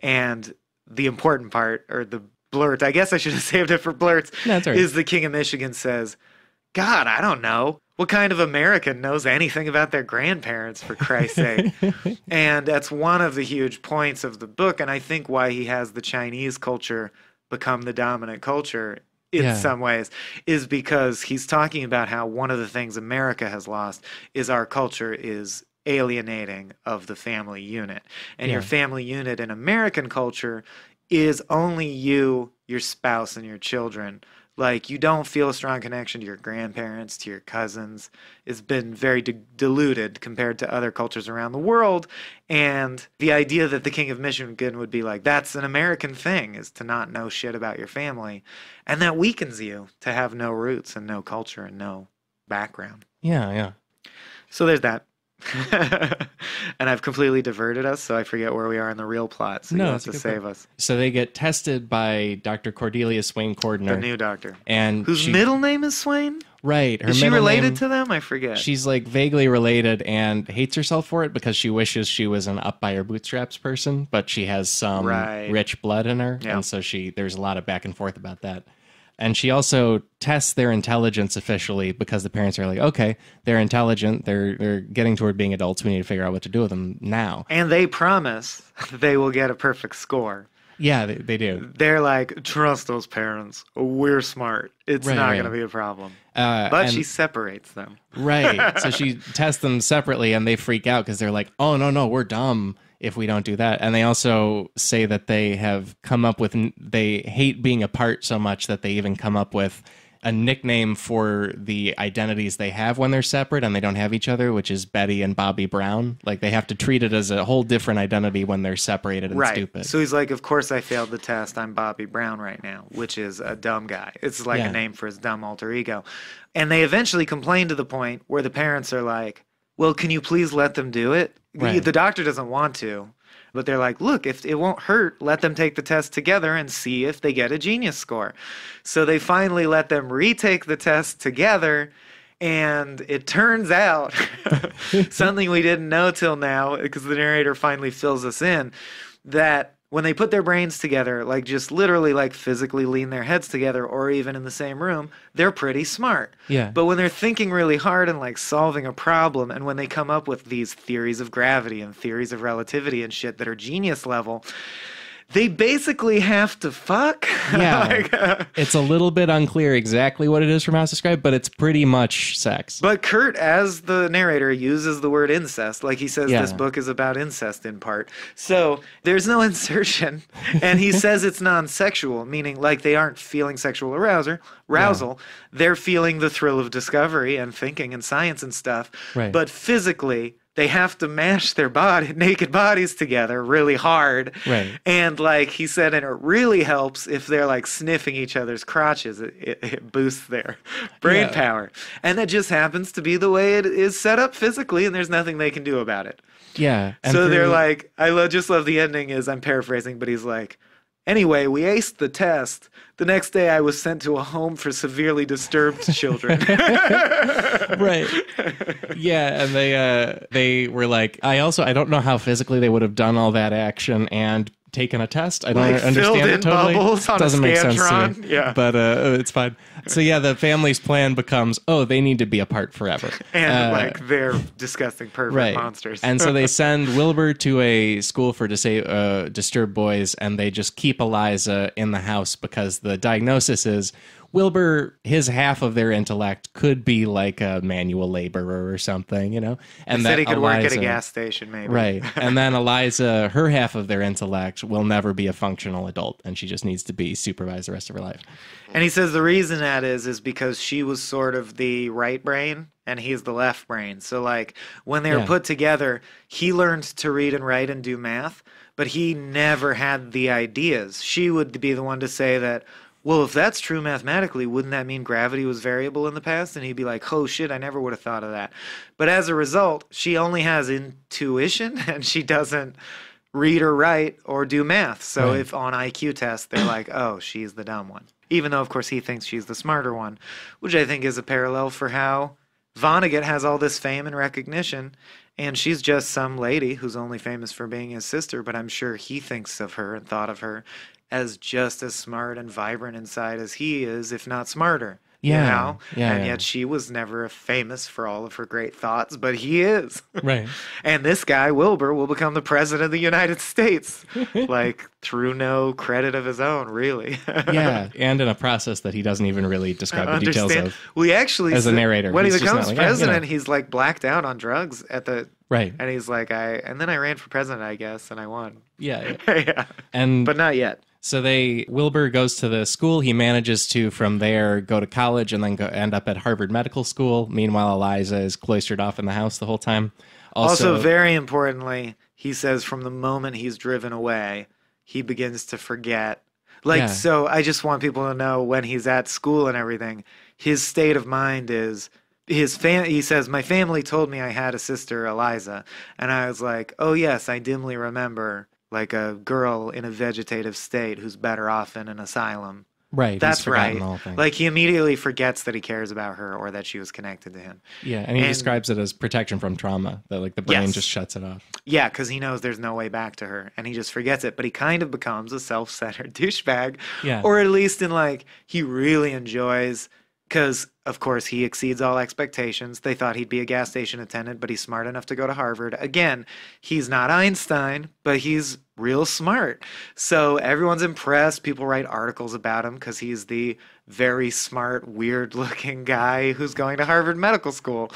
And the important part, or the blurt, I guess I should have *laughs* saved it for blurts, That's right. is the King of Michigan says, God, I don't know. What kind of American knows anything about their grandparents, for Christ's sake? *laughs* and that's one of the huge points of the book. And I think why he has the Chinese culture become the dominant culture in Yeah. some ways is because he's talking about how one of the things America has lost is our culture is alienating of the family unit. And your family unit in American culture is only you, your spouse, and your children. Like you don't feel a strong connection to your grandparents, to your cousins. It's been very di- diluted compared to other cultures around the world. And the idea that the King of Michigan would be like, that's an American thing, is to not know shit about your family. And that weakens you to have no roots and no culture and no background. yeah, yeah. So there's that. *laughs* and I've completely diverted us, so I forget where we are in the real plot. So No, you to save point. us. So they get tested by Dr. Cordelia Swain Cordner, The new doctor. and Whose she, middle name is Swain? right? Her Is she related name- to them? I forget. She's like vaguely related and hates herself for it because she wishes she was an up by her bootstraps person, but she has some Right. rich blood in her, Yeah. and so she there's a lot of back and forth about that. And she also tests their intelligence officially because the parents are like, okay, they're intelligent, they're they're getting toward being adults. We need to figure out what to do with them now. and they promise *laughs* they will get a perfect score. Yeah, they, they do. They're like, trust those parents. We're smart. It's Right, not right. going to be a problem. Uh, But and- she separates them. Right. so *laughs* she tests them separately and they freak out because they're like, oh, no, no, we're dumb if we don't do that. And they also say that they have come up with, they hate being apart so much that they even come up with a nickname for the identities they have when they're separate and they don't have each other, which is Betty and Bobby Brown. Like they have to treat it as a whole different identity when they're separated and right. stupid. So he's like, of course I failed the test. I'm Bobby Brown right now, which is a dumb guy. It's like Yeah. a name for his dumb alter ego. And they eventually complain to the point where the parents are like, well, can you please let them do it? The- Right. The doctor doesn't want to. But they're like, look, if it won't hurt, let them take the test together and see if they get a genius score. So they finally let them retake the test together. And it turns out *laughs* something we didn't know till now, because the narrator finally fills us in, that when they put their brains together, like just literally like physically lean their heads together or even in the same room, they're pretty smart. Yeah. But when they're thinking really hard and like solving a problem and when they come up with these theories of gravity and theories of relativity and shit that are genius level, they basically have to fuck. *laughs* Yeah. Like, uh, It's a little bit unclear exactly what it is from House Described, but it's pretty much sex. But Kurt, as the narrator, uses the word incest. Like he says, Yeah. this book is about incest in part. So there's no *laughs* insertion. And he says it's non sexual, meaning like they aren't feeling sexual arousal. Arousal. They're feeling the thrill of discovery and thinking and science and stuff. Right. But physically, they have to mash their body, *laughs* naked bodies together really hard. Right. And like he said, and it really helps if they're like sniffing each other's crotches. It, it, it boosts their *laughs* brain Yeah. power. And that just happens to be the way it is set up physically, and there's nothing they can do about it. yeah. so they're like, I lo- just love the ending. Is I'm paraphrasing, but he's like, anyway, we aced the test. The next day, I was sent to a home for severely disturbed children. *laughs* right yeah and they uh they were like i also i don't know how physically they would have done all that action and taken a test. I don't Like, understand it totally. bubbles on doesn't make sense to me. Yeah. but uh it's fine. So yeah the family's plan becomes oh they need to be apart forever. *laughs* And Uh, like they're disgusting pervert right. monsters. and so they *laughs* send wilbur to a school for disa- uh, disturbed boys and they just keep eliza in the house because the diagnosis is wilbur his half of their intellect could be like a manual laborer or something you know and said that he could work at a gas station, maybe. Right. *laughs* And then Eliza, her half of their intellect will never be a functional adult and she just needs to be supervised the rest of her life. And he says the reason that is is because she was sort of the right brain and he's the left brain. So like when they were Yeah. put together, he learned to read and write and do math, but he never had the ideas. She would be the one to say that well, if that's true mathematically, wouldn't that mean gravity was variable in the past? And he'd be like, oh shit, I never would have thought of that. But as a result, she only has intuition *laughs* and she doesn't read or write or do math. So Right. if on IQ tests, they're like, *clears throat* oh, she's the dumb one. Even though, of course, he thinks she's the smarter one, which I think is a parallel for how Vonnegut has all this fame and recognition, and she's just some lady who's only famous for being his sister, but I'm sure he thinks of her and thought of her as just as smart and vibrant inside as he is, if not smarter. you Yeah, know? yeah, and yeah. yet she was never famous for all of her great thoughts, but he is. *laughs* Right. And this guy, Wilbur, will become the president of the United States, *laughs* like through no credit of his own, really. *laughs* Yeah. And in a process that he doesn't even really describe the details Understand. of. We actually, As a narrator, when he becomes not like, "Yeah, you know." president, he's like blacked out on drugs at the, Right. and he's like, I, and then I ran for president, I guess, and I won. Yeah. yeah, And but not yet. So they Wilbur goes to the school. He manages to from there go to college and then go end up at Harvard Medical School. Meanwhile, Eliza is cloistered off in the house the whole time. Also, Also, very importantly, he says from the moment he's driven away, he begins to forget. Like, Yeah. so I just want people to know when he's at school and everything, his state of mind is his fam- he says my family told me I had a sister Eliza and I was like oh yes I dimly remember like a girl in a vegetative state who's better off in an asylum right. that's right The whole thing. like he immediately forgets that he cares about her or that she was connected to him yeah, and he and- describes it as protection from trauma. That like the brain Yes. just shuts it off. Yeah, because he knows there's no way back to her, and he just forgets it. But he kind of becomes a self-centered *laughs* douchebag, Yeah. or at least in like he really enjoys. Because of course he exceeds all expectations. They thought he'd be a gas station attendant, but he's smart enough to go to Harvard. Again, he's not Einstein, but he's real smart. So everyone's impressed. People write articles about him because he's the very smart, weird-looking guy who's going to Harvard Medical School,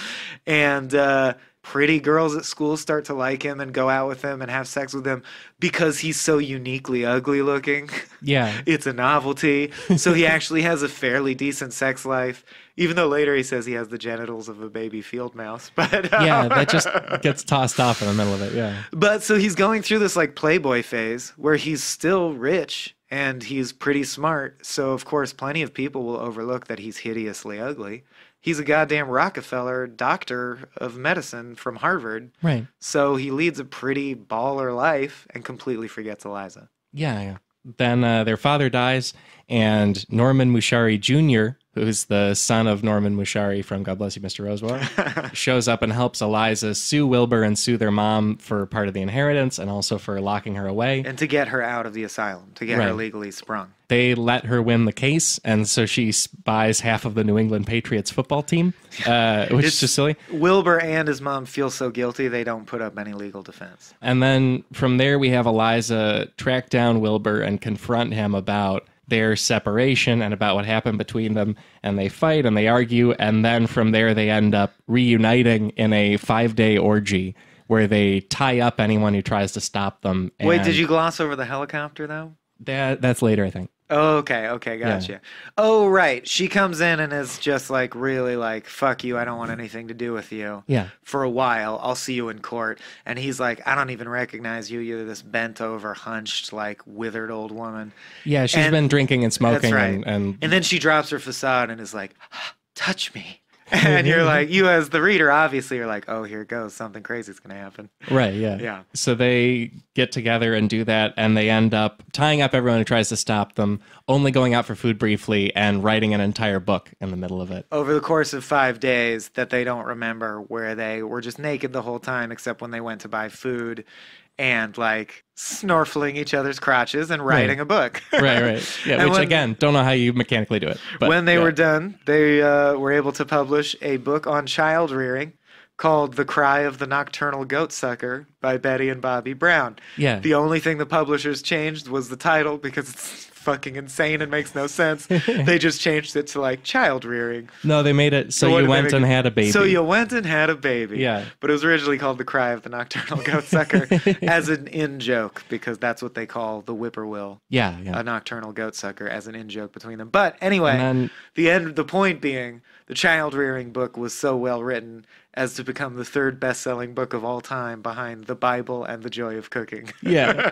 and. uh pretty girls at school start to like him and go out with him and have sex with him because he's so uniquely ugly looking. Yeah. *laughs* it's a novelty. So he *laughs* actually has a fairly decent sex life, even though later he says he has the genitals of a baby field mouse. *laughs* But uh, yeah, that just gets tossed off in the middle of it. Yeah. but so he's going through this like playboy phase where he's still rich and he's pretty smart. So of course, plenty of people will overlook that he's hideously ugly. He's a goddamn Rockefeller doctor of medicine from Harvard. Right. So he leads a pretty baller life and completely forgets Eliza. Yeah, yeah. Then uh, their father dies, and Norman Mushari Jr., who's the son of Norman Mushari from God Bless You, Mr. Rosewater, *laughs* shows up and helps Eliza sue Wilbur and sue their mom for part of the inheritance and also for locking her away. And to get her out of the asylum, to get her legally sprung. They let her win the case, and so she buys half of the New England Patriots football team, *laughs* uh, which is just silly. Wilbur and his mom feel so guilty they don't put up any legal defense. And then from there, we have Eliza track down Wilbur and confront him about their separation and about what happened between them. And they fight and they argue. And then from there, they end up reuniting in a five day orgy where they tie up anyone who tries to stop them. Wait, did you gloss over the helicopter though? That, that's later, I think. Oh, okay, okay, gotcha. Oh, right. She comes in and is just like really like, fuck you, I don't want anything to do with you. Yeah. For a while, I'll see you in court. And he's like, I don't even recognize you. You're this bent over, hunched, like withered old woman. Yeah, she's And- been drinking and smoking. Right. and, and And then she drops her facade and is like, touch me. *laughs* And you're mm-hmm. like, you as the reader, obviously, you're like, oh, here it goes. Something crazy is going to happen. Right, yeah. Yeah. So they get together and do that, and they end up tying up everyone who tries to stop them, only going out for food briefly, and writing an entire book in the middle of it. Over the course of five days, that they don't remember where they were just naked the whole time, except when they went to buy food and like snorfling each other's crotches and writing a book. Right, right. *laughs* Yeah, And which when- again, don't know how you mechanically do it. But when they yeah. were done, they uh, were able to publish a book on child rearing called The Cry of the Nocturnal Goat Sucker by Betty and Bobby Brown. Yeah. The only thing the publishers changed was the title because it's fucking insane and makes no *laughs* sense. they just changed it to like child rearing. No, they made it so, what you went and had a baby. So you went and had a baby. Yeah. But it was originally called The Cry of the Nocturnal *laughs* Goat Sucker *laughs* as an in joke because that's what they call the whippoorwill yeah, yeah. a nocturnal goat sucker as an in joke between them. But anyway, And then- the end the point being the child rearing book was so well written as to become the third best selling book of all time behind the Bible and the joy of cooking. *laughs* Yeah.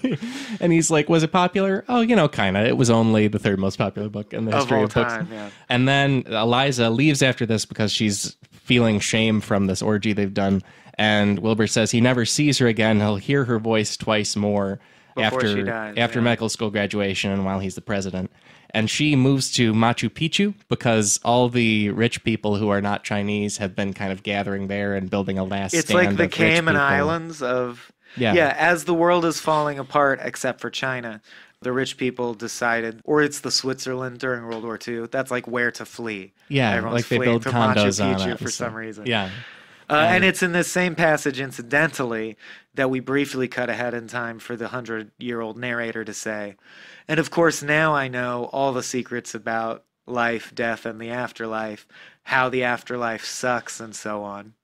*laughs* and he's like, was it popular? Oh, you know, kind of. It was only the third most popular book in the Of history of, books. time, yeah. And then Eliza leaves after this because she's feeling shame from this orgy they've done. And Wilbur says he never sees her again. He'll hear her voice twice more Before after dies, after yeah. medical school graduation and while he's the president. And she moves to Machu Picchu because all the rich people who are not Chinese have been kind of gathering there and building a last It's stand like the Cayman. Islands of Yeah. yeah, as the world is falling apart except for China. The rich people decided, or it's the Switzerland during World War II. That's like where to flee. Yeah, Everyone's like they fleeing build to condos Machu on Picchu it for some reason. Yeah. Uh, and it's in this same passage, incidentally, that we briefly cut ahead in time for the hundred year old narrator to say. And of course, now I know all the secrets about life, death, and the afterlife, how the afterlife sucks, and so on.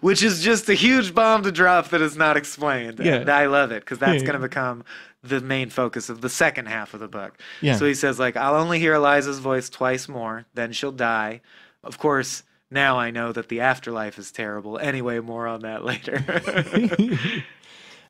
Which is just a huge bomb to drop that is not explained. Yeah. And I love it because that's Yeah. going to become the main focus of the second half of the book. Yeah. So he says, like, I'll only hear Eliza's voice twice more, then she'll die. Of course, now I know that the afterlife is terrible. Anyway, more on that later. *laughs* *laughs*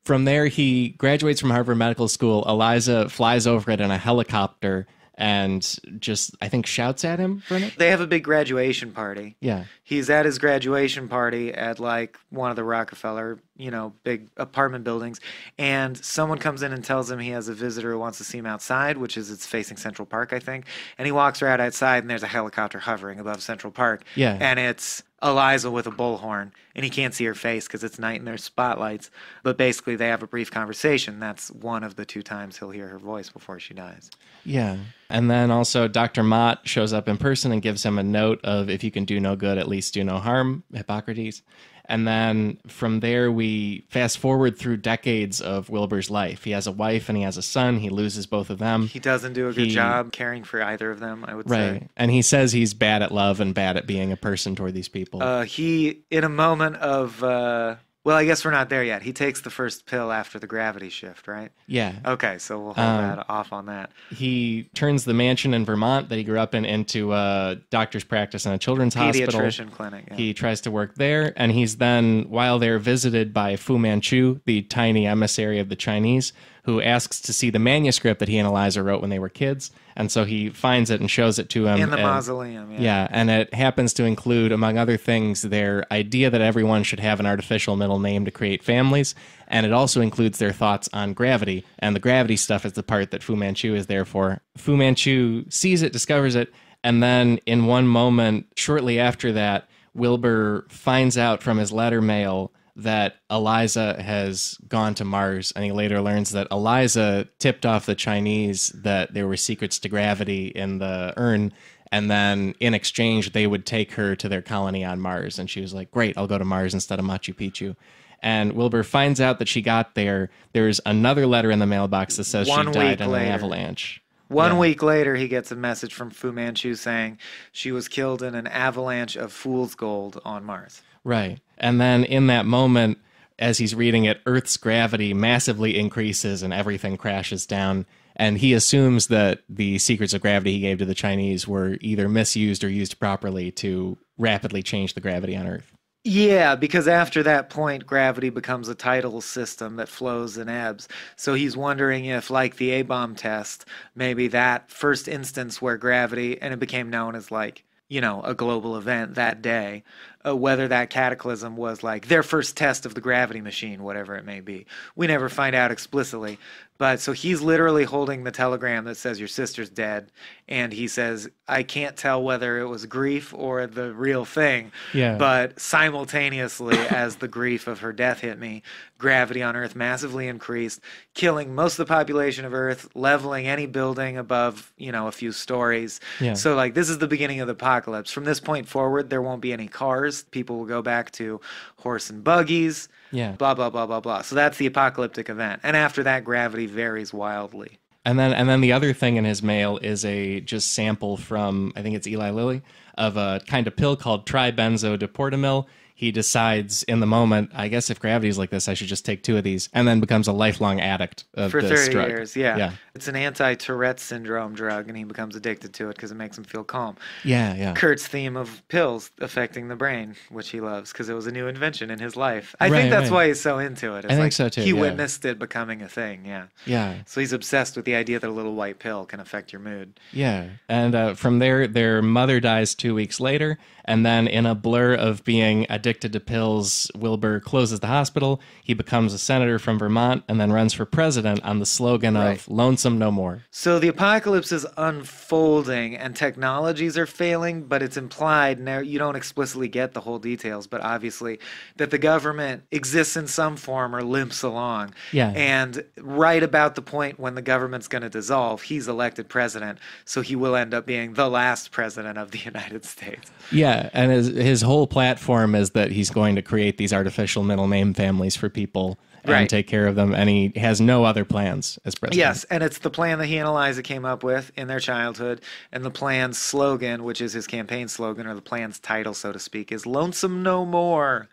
From there, he graduates from Harvard Medical School. Eliza flies over it in a helicopter and just, I think, shouts at him for it. they have a big graduation party. Yeah. He's at his graduation party at like one of the Rockefeller, you know, big apartment buildings, and someone comes in and tells him he has a visitor who wants to see him outside, which is it's facing Central Park, I think. And he walks right outside, and there's a helicopter hovering above Central Park. Yeah. And it's Eliza with a bullhorn, and he can't see her face because it's night and there's spotlights. But basically, they have a brief conversation. That's one of the two times he'll hear her voice before she dies. Yeah. And then also Dr. Mott shows up in person and gives him a note of if you can do no good, at least do no harm, Hippocrates. And then from there, we fast forward through decades of Wilbur's life. He has a wife and he has a son. He loses both of them. He doesn't do a good He- job caring for either of them, I would Right. say. Right. And he says he's bad at love and bad at being a person toward these people. Uh, he, in a moment of, uh, well, I guess we're not there yet. He takes the first pill after the gravity shift, right? yeah. Okay, so we'll hold Um, that off on that. he turns the mansion in Vermont that he grew up in into a doctor's practice and a children's hospital. Pediatrician clinic. Yeah. He tries to work there, and he's then, while they're visited by Fu Manchu, the tiny emissary of the Chinese, who asks to see the manuscript that he and Eliza wrote when they were kids. And so he finds it and shows it to him. in the and- mausoleum. Yeah. yeah, and it happens to include, among other things, their idea that everyone should have an artificial middle name to create families. And it also includes their thoughts on gravity. And the gravity stuff is the part that Fu Manchu is there for. Fu Manchu sees it, discovers it, and then in one moment, shortly after that, Wilbur finds out from his letter mail that Eliza has gone to Mars, and he later learns that Eliza tipped off the Chinese that there were secrets to gravity in the urn, and then in exchange they would take her to their colony on Mars. And she was like, "Great, I'll go to Mars instead of Machu Picchu." And Wilbur finds out that she got there. There's another letter in the mailbox that says One she died in later. an avalanche. One Yeah. week later, he gets a message from Fu Manchu saying she was killed in an avalanche of fool's gold on Mars. Right. And then in that moment, as he's reading it, Earth's gravity massively increases and everything crashes down. And he assumes that the secrets of gravity he gave to the Chinese were either misused or used properly to rapidly change the gravity on Earth. Yeah, because after that point, gravity becomes a tidal system that flows and ebbs. So he's wondering if, like the A bomb test, maybe that first instance where gravity, and it became known as like, you know, a global event that day, uh, whether that cataclysm was like their first test of the gravity machine, whatever it may be. We never find out explicitly. But so he's literally holding the telegram that says, Your sister's dead. And he says, I can't tell whether it was grief or the real thing. Yeah. But simultaneously, *laughs* as the grief of her death hit me, gravity on Earth massively increased, killing most of the population of Earth, leveling any building above, you know, a few stories. Yeah. So, like, this is the beginning of the apocalypse. From this point forward, there won't be any cars. People will go back to horse and buggies, Yeah. blah, blah, blah, blah, blah. So, that's the apocalyptic event. And after that, gravity varies wildly. And then and then the other thing in his mail is a just sample from I think it's Eli Lilly of a kind of pill called tribenzo tribenzodeportamil. He decides in the moment, I guess if gravity's like this, I should just take two of these, and then becomes a lifelong addict of For this 30 drug. years, yeah. yeah, It's an anti Tourette syndrome drug, and he becomes addicted to it because it makes him feel calm. yeah, yeah. Kurt's theme of pills affecting the brain, which he loves because it was a new invention in his life. I Right, think that's right. why he's so into it. It's I think like so, too, He yeah. witnessed it becoming a thing, yeah. Yeah, So he's obsessed with the idea that a little white pill can affect your mood. yeah. And uh, from there, their mother dies two weeks later. And then, in a blur of being addicted to pills, Wilbur closes the hospital. He becomes a senator from Vermont and then runs for president on the slogan Right. of Lonesome No More. So the apocalypse is unfolding and technologies are failing, but it's implied now you don't explicitly get the whole details, but obviously that the government exists in some form or limps along. Yeah. And right about the point when the government's going to dissolve, he's elected president, so he will end up being the last president of the *laughs* United States. Yeah, and his his whole platform is that he's going to create these artificial middle name families for people and Right. take care of them, and he has no other plans as president. Yes, and it's the plan that he and Eliza came up with in their childhood, and the plan's slogan, which is his campaign slogan or the plan's title, so to speak, is "Lonesome No More,"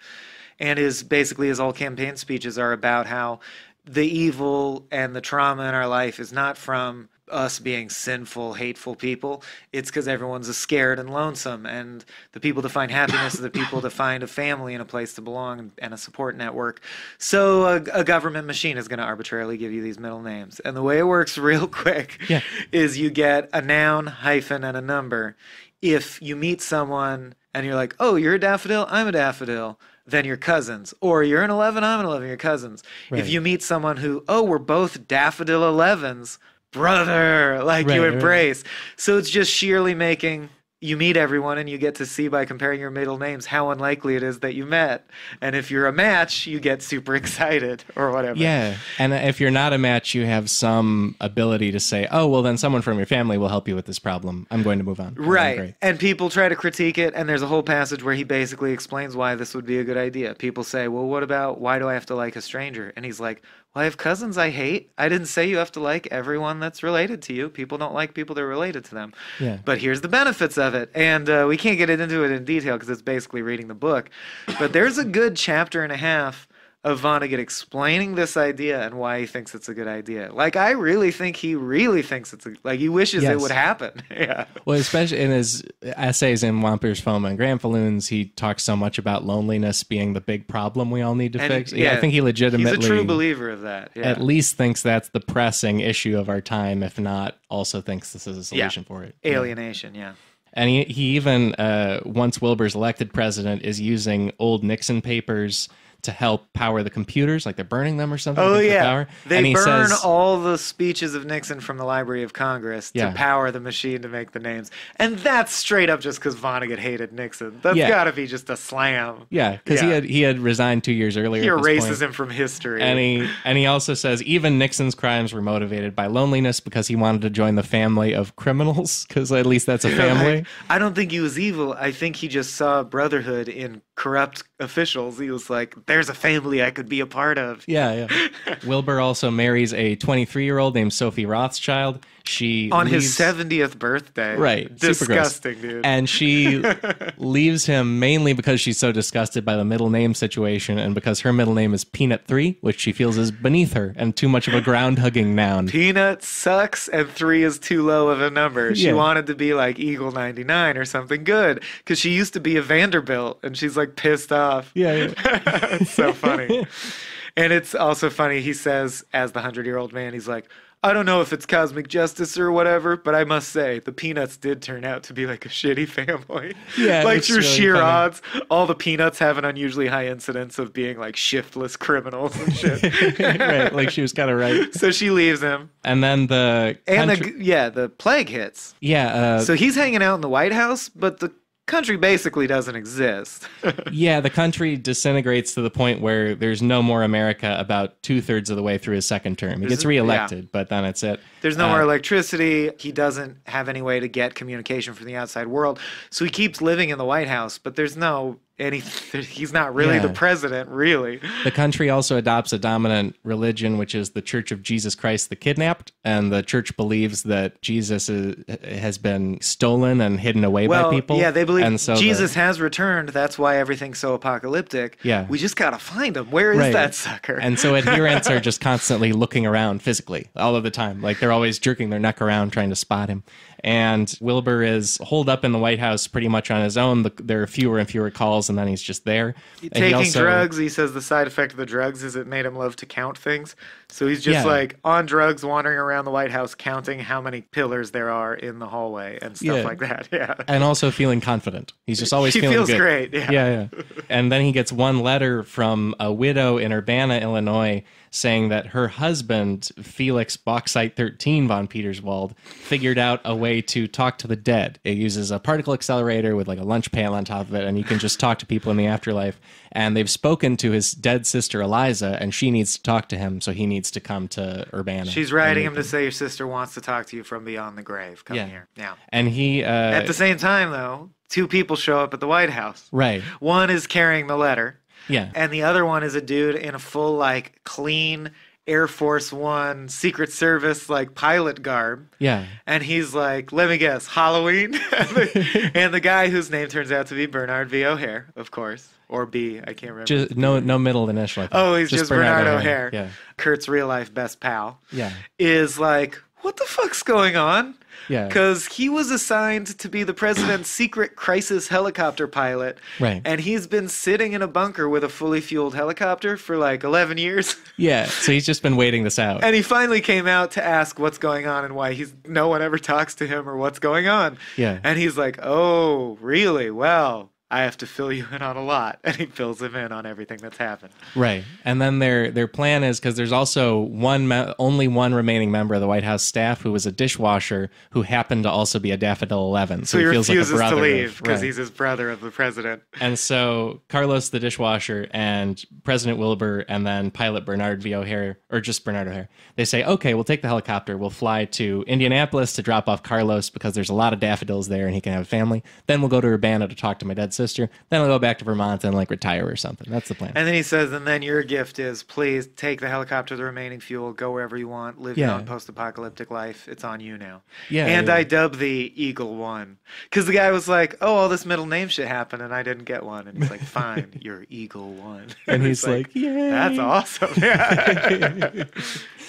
and his basically his all campaign speeches are about how the evil and the trauma in our life is not from us being sinful, hateful people. It's because everyone's scared and lonesome, and the people to find happiness are the people to find a family and a place to belong and a support network. So a, a government machine is going to arbitrarily give you these middle names, and the way it works, *laughs* real quick, Yeah. is you get a noun, hyphen, and a number. If you meet someone and you're like, "Oh, you're a daffodil, I'm a daffodil," then you're cousins. Or you're an 11, I'm an 11, you're cousins. Right. If you meet someone who, "Oh, we're both daffodil 11s," brother, like you Right, right. embrace. So it's just sheerly making you meet everyone and you get to see by comparing your middle names how unlikely it is that you met. And if you're a match, you get super *laughs* excited or whatever. Yeah, and if you're not a match, you have some ability to say, "Oh, well, then someone from your family will help you with this problem. I'm going to move on." Right. And people try to critique it, and there's a whole passage where he basically explains why this would be a good idea. People say, Well, what about why do I have to like a stranger? And he's like, Well, I have cousins I hate. I didn't say you have to like everyone that's related to you. People don't like people that are related to them. Yeah. But here's the benefits of it. And uh, we can't get into it in detail because it's basically reading the book. But there's a good chapter and a half of Vonnegut explaining this idea and why he thinks it's a good idea. Like I really think he really thinks it's a, like he wishes Yes. it would happen. *laughs* yeah. Well, especially in his essays in Wampeters, Foma, and Granfalloons, he talks so much about loneliness being the big problem we all need to And, fix. Yeah, I think he He's legitimately a true believer of that. Yeah. at least thinks that's the pressing issue of our time, if not also thinks this is a Yeah. solution for it. alienation, yeah. And he, he even, uh, once Wilbur's elected president, is using old Nixon papers to help power the computers, like they're burning them or something. Oh yeah, power. they and he burn says, all the speeches of Nixon from the Library of Congress Yeah. to power the machine to make the names, and that's straight up just because Vonnegut hated Nixon. That's Yeah. got to be just a slam. yeah, because he had he had resigned two years earlier. He at this erases point. him from history. And he and he also says even Nixon's crimes were motivated by loneliness because he wanted to join the family of criminals because at least that's a *laughs* family. Like, I don't think he was evil. I think he just saw brotherhood in corrupt officials. He was like, "There's a family I could be a part of." yeah, yeah. *laughs* Wilbur also marries a 23 year old named Sophie Rothschild. She On his 70th birthday. Right. Disgusting, dude. and she *laughs* leaves him mainly because she's so disgusted by the middle name situation and because her middle name is Peanut Three, which she feels is beneath her and too much of a ground hugging noun. Peanut sucks and three is too low of a number. She Yeah. wanted to be like Eagle 99 or something good because she used to be a Vanderbilt and she's like pissed off. Yeah, yeah. *laughs* it's so funny. *laughs* and it's also funny, he says, as the 100 year old man, he's like, I don't know if it's cosmic justice or whatever, but I must say the Peanuts did turn out to be like a shitty *laughs* family. Yeah, like through really sheer funny. odds, all the Peanuts have an unusually high incidence of being like shiftless criminals and shit. *laughs* right, like she was kind of right. *laughs* so she leaves him, And then the and the yeah, the plague hits. yeah, uh, So he's hanging out in the White House, but the country basically doesn't exist. *laughs* yeah, the country disintegrates to the point where there's no more America about two thirds of the way through his second term. He There's- gets reelected, but then it's it. There's no Uh, more electricity. He doesn't have any way to get communication from the outside world. So he keeps living in the White House, but there's no any *laughs* he's not really the president, really. The country also adopts a dominant religion, which is the Church of Jesus Christ the Kidnapped, and the church believes that Jesus is, has been stolen and hidden away Well, by people. yeah, they believe and so the- Jesus has returned. That's why everything's so apocalyptic. Yeah. We just got to find him. Where is Right. that sucker? and so *laughs* adherents are just constantly looking around physically all of the time. Like they're always jerking their neck around trying to spot him. And Wilbur is holed up in the White House pretty much on his own. The, there are fewer and fewer calls, and then he's just there. And he taking also- drugs he says the side effect of the drugs is it made him love to count things so he's just Yeah. like on drugs wandering around the white house counting how many pillars there are in the hallway and stuff Yeah. like that *laughs* yeah and also feeling confident. He's just always feeling feels good. great, yeah. yeah, yeah. And then he gets one letter from a widow in Urbana, Illinois, saying that her husband, Felix Bauxite 13 von Peterswald, figured out a way to talk to the dead. It uses a particle accelerator with like a lunch pail on top of it, and you can just talk to people in the afterlife. And they've spoken to his dead sister Eliza, and she needs to talk to him, so he needs to come to Urbana. she's writing him to say your sister wants to talk to you from beyond the grave come Yeah. here yeah And he, uh, at the same time though two people show up at the white house right, one is carrying the letter yeah, and the other one is a dude in a full like clean air force one secret service like pilot garb yeah. And he's like, let me guess, Halloween? *laughs* and, the, and the guy whose name turns out to be Bernard V. O'Hare, of course. Or B, I can't remember. Just no, no middle initial. Oh, he's just, Bernard, O'Hare. Yeah, Kurt's real life best pal. yeah, Is like, what the fuck's going on? yeah. Because he was assigned to be the president's *coughs* secret crisis helicopter pilot. Right. And he's been sitting in a bunker with a fully fueled helicopter for like 11 years. *laughs* Yeah, so he's just been waiting this out. And he finally came out to ask what's going on and why he's no one ever talks to him or what's going on. Yeah. And he's like, "Oh, really? Well, I have to fill you in on a lot." *laughs* And he fills him in on everything that's happened. Right, and then their their plan is because there's also one only one remaining member of the White House staff who was a dishwasher who happened to also be a Daffodil Eleven. So, he, feels like a refuses to leave because right. he's his brother of the president. And so Carlos the dishwasher and President Wilbur and then pilot Bernard V. O'Hare, or just Bernard O'Hare, they say, okay, we'll take the helicopter. We'll fly to Indianapolis to drop off Carlos because there's a lot of daffodils there and he can have a family. Then we'll go to Urbana to talk to my dead sister. Sister. Then I'll go back to Vermont and like retire or something. That's the plan. And then he says, and then your gift is please take the helicopter, the remaining fuel, go wherever you want, live your own post apocalyptic life. It's on you now. Yeah, And yeah. I dub the Eagle One. Because the guy was like, oh, all this middle name shit happened and I didn't get one. And he's like, *laughs* fine, you're Eagle One. and *laughs* he's like, "Yay!" that's awesome. Yeah. *laughs*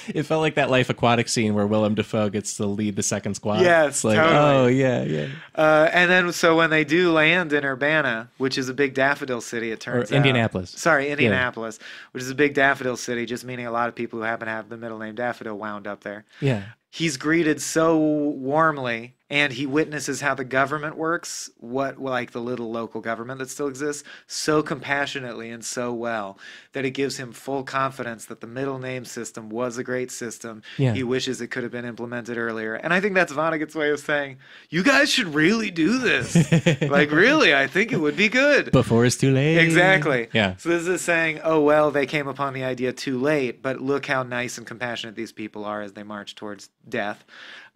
It felt like that Life Aquatic scene where Willem Dafoe gets to lead the second squad. Yes, it's like, totally. oh yeah, yeah. uh, and then, so when they do land in Urbana, which is a big daffodil city, it turns out. Indianapolis. Sorry, Indianapolis, which is a big daffodil city, just meaning a lot of people who happen to have the middle name daffodil wound up there. Yeah. he's greeted so warmly and he witnesses how the government works what like the little local government that still exists so compassionately and so well that it gives him full confidence that the middle name system was a great system Yeah. he wishes it could have been implemented earlier and i think that's vonnegut's way of saying you guys should really do this *laughs* like really i think it would be good Before it's too late. Exactly. Yeah. So this is saying, oh well, they came upon the idea too late, but look how nice and compassionate these people are as they march towards death.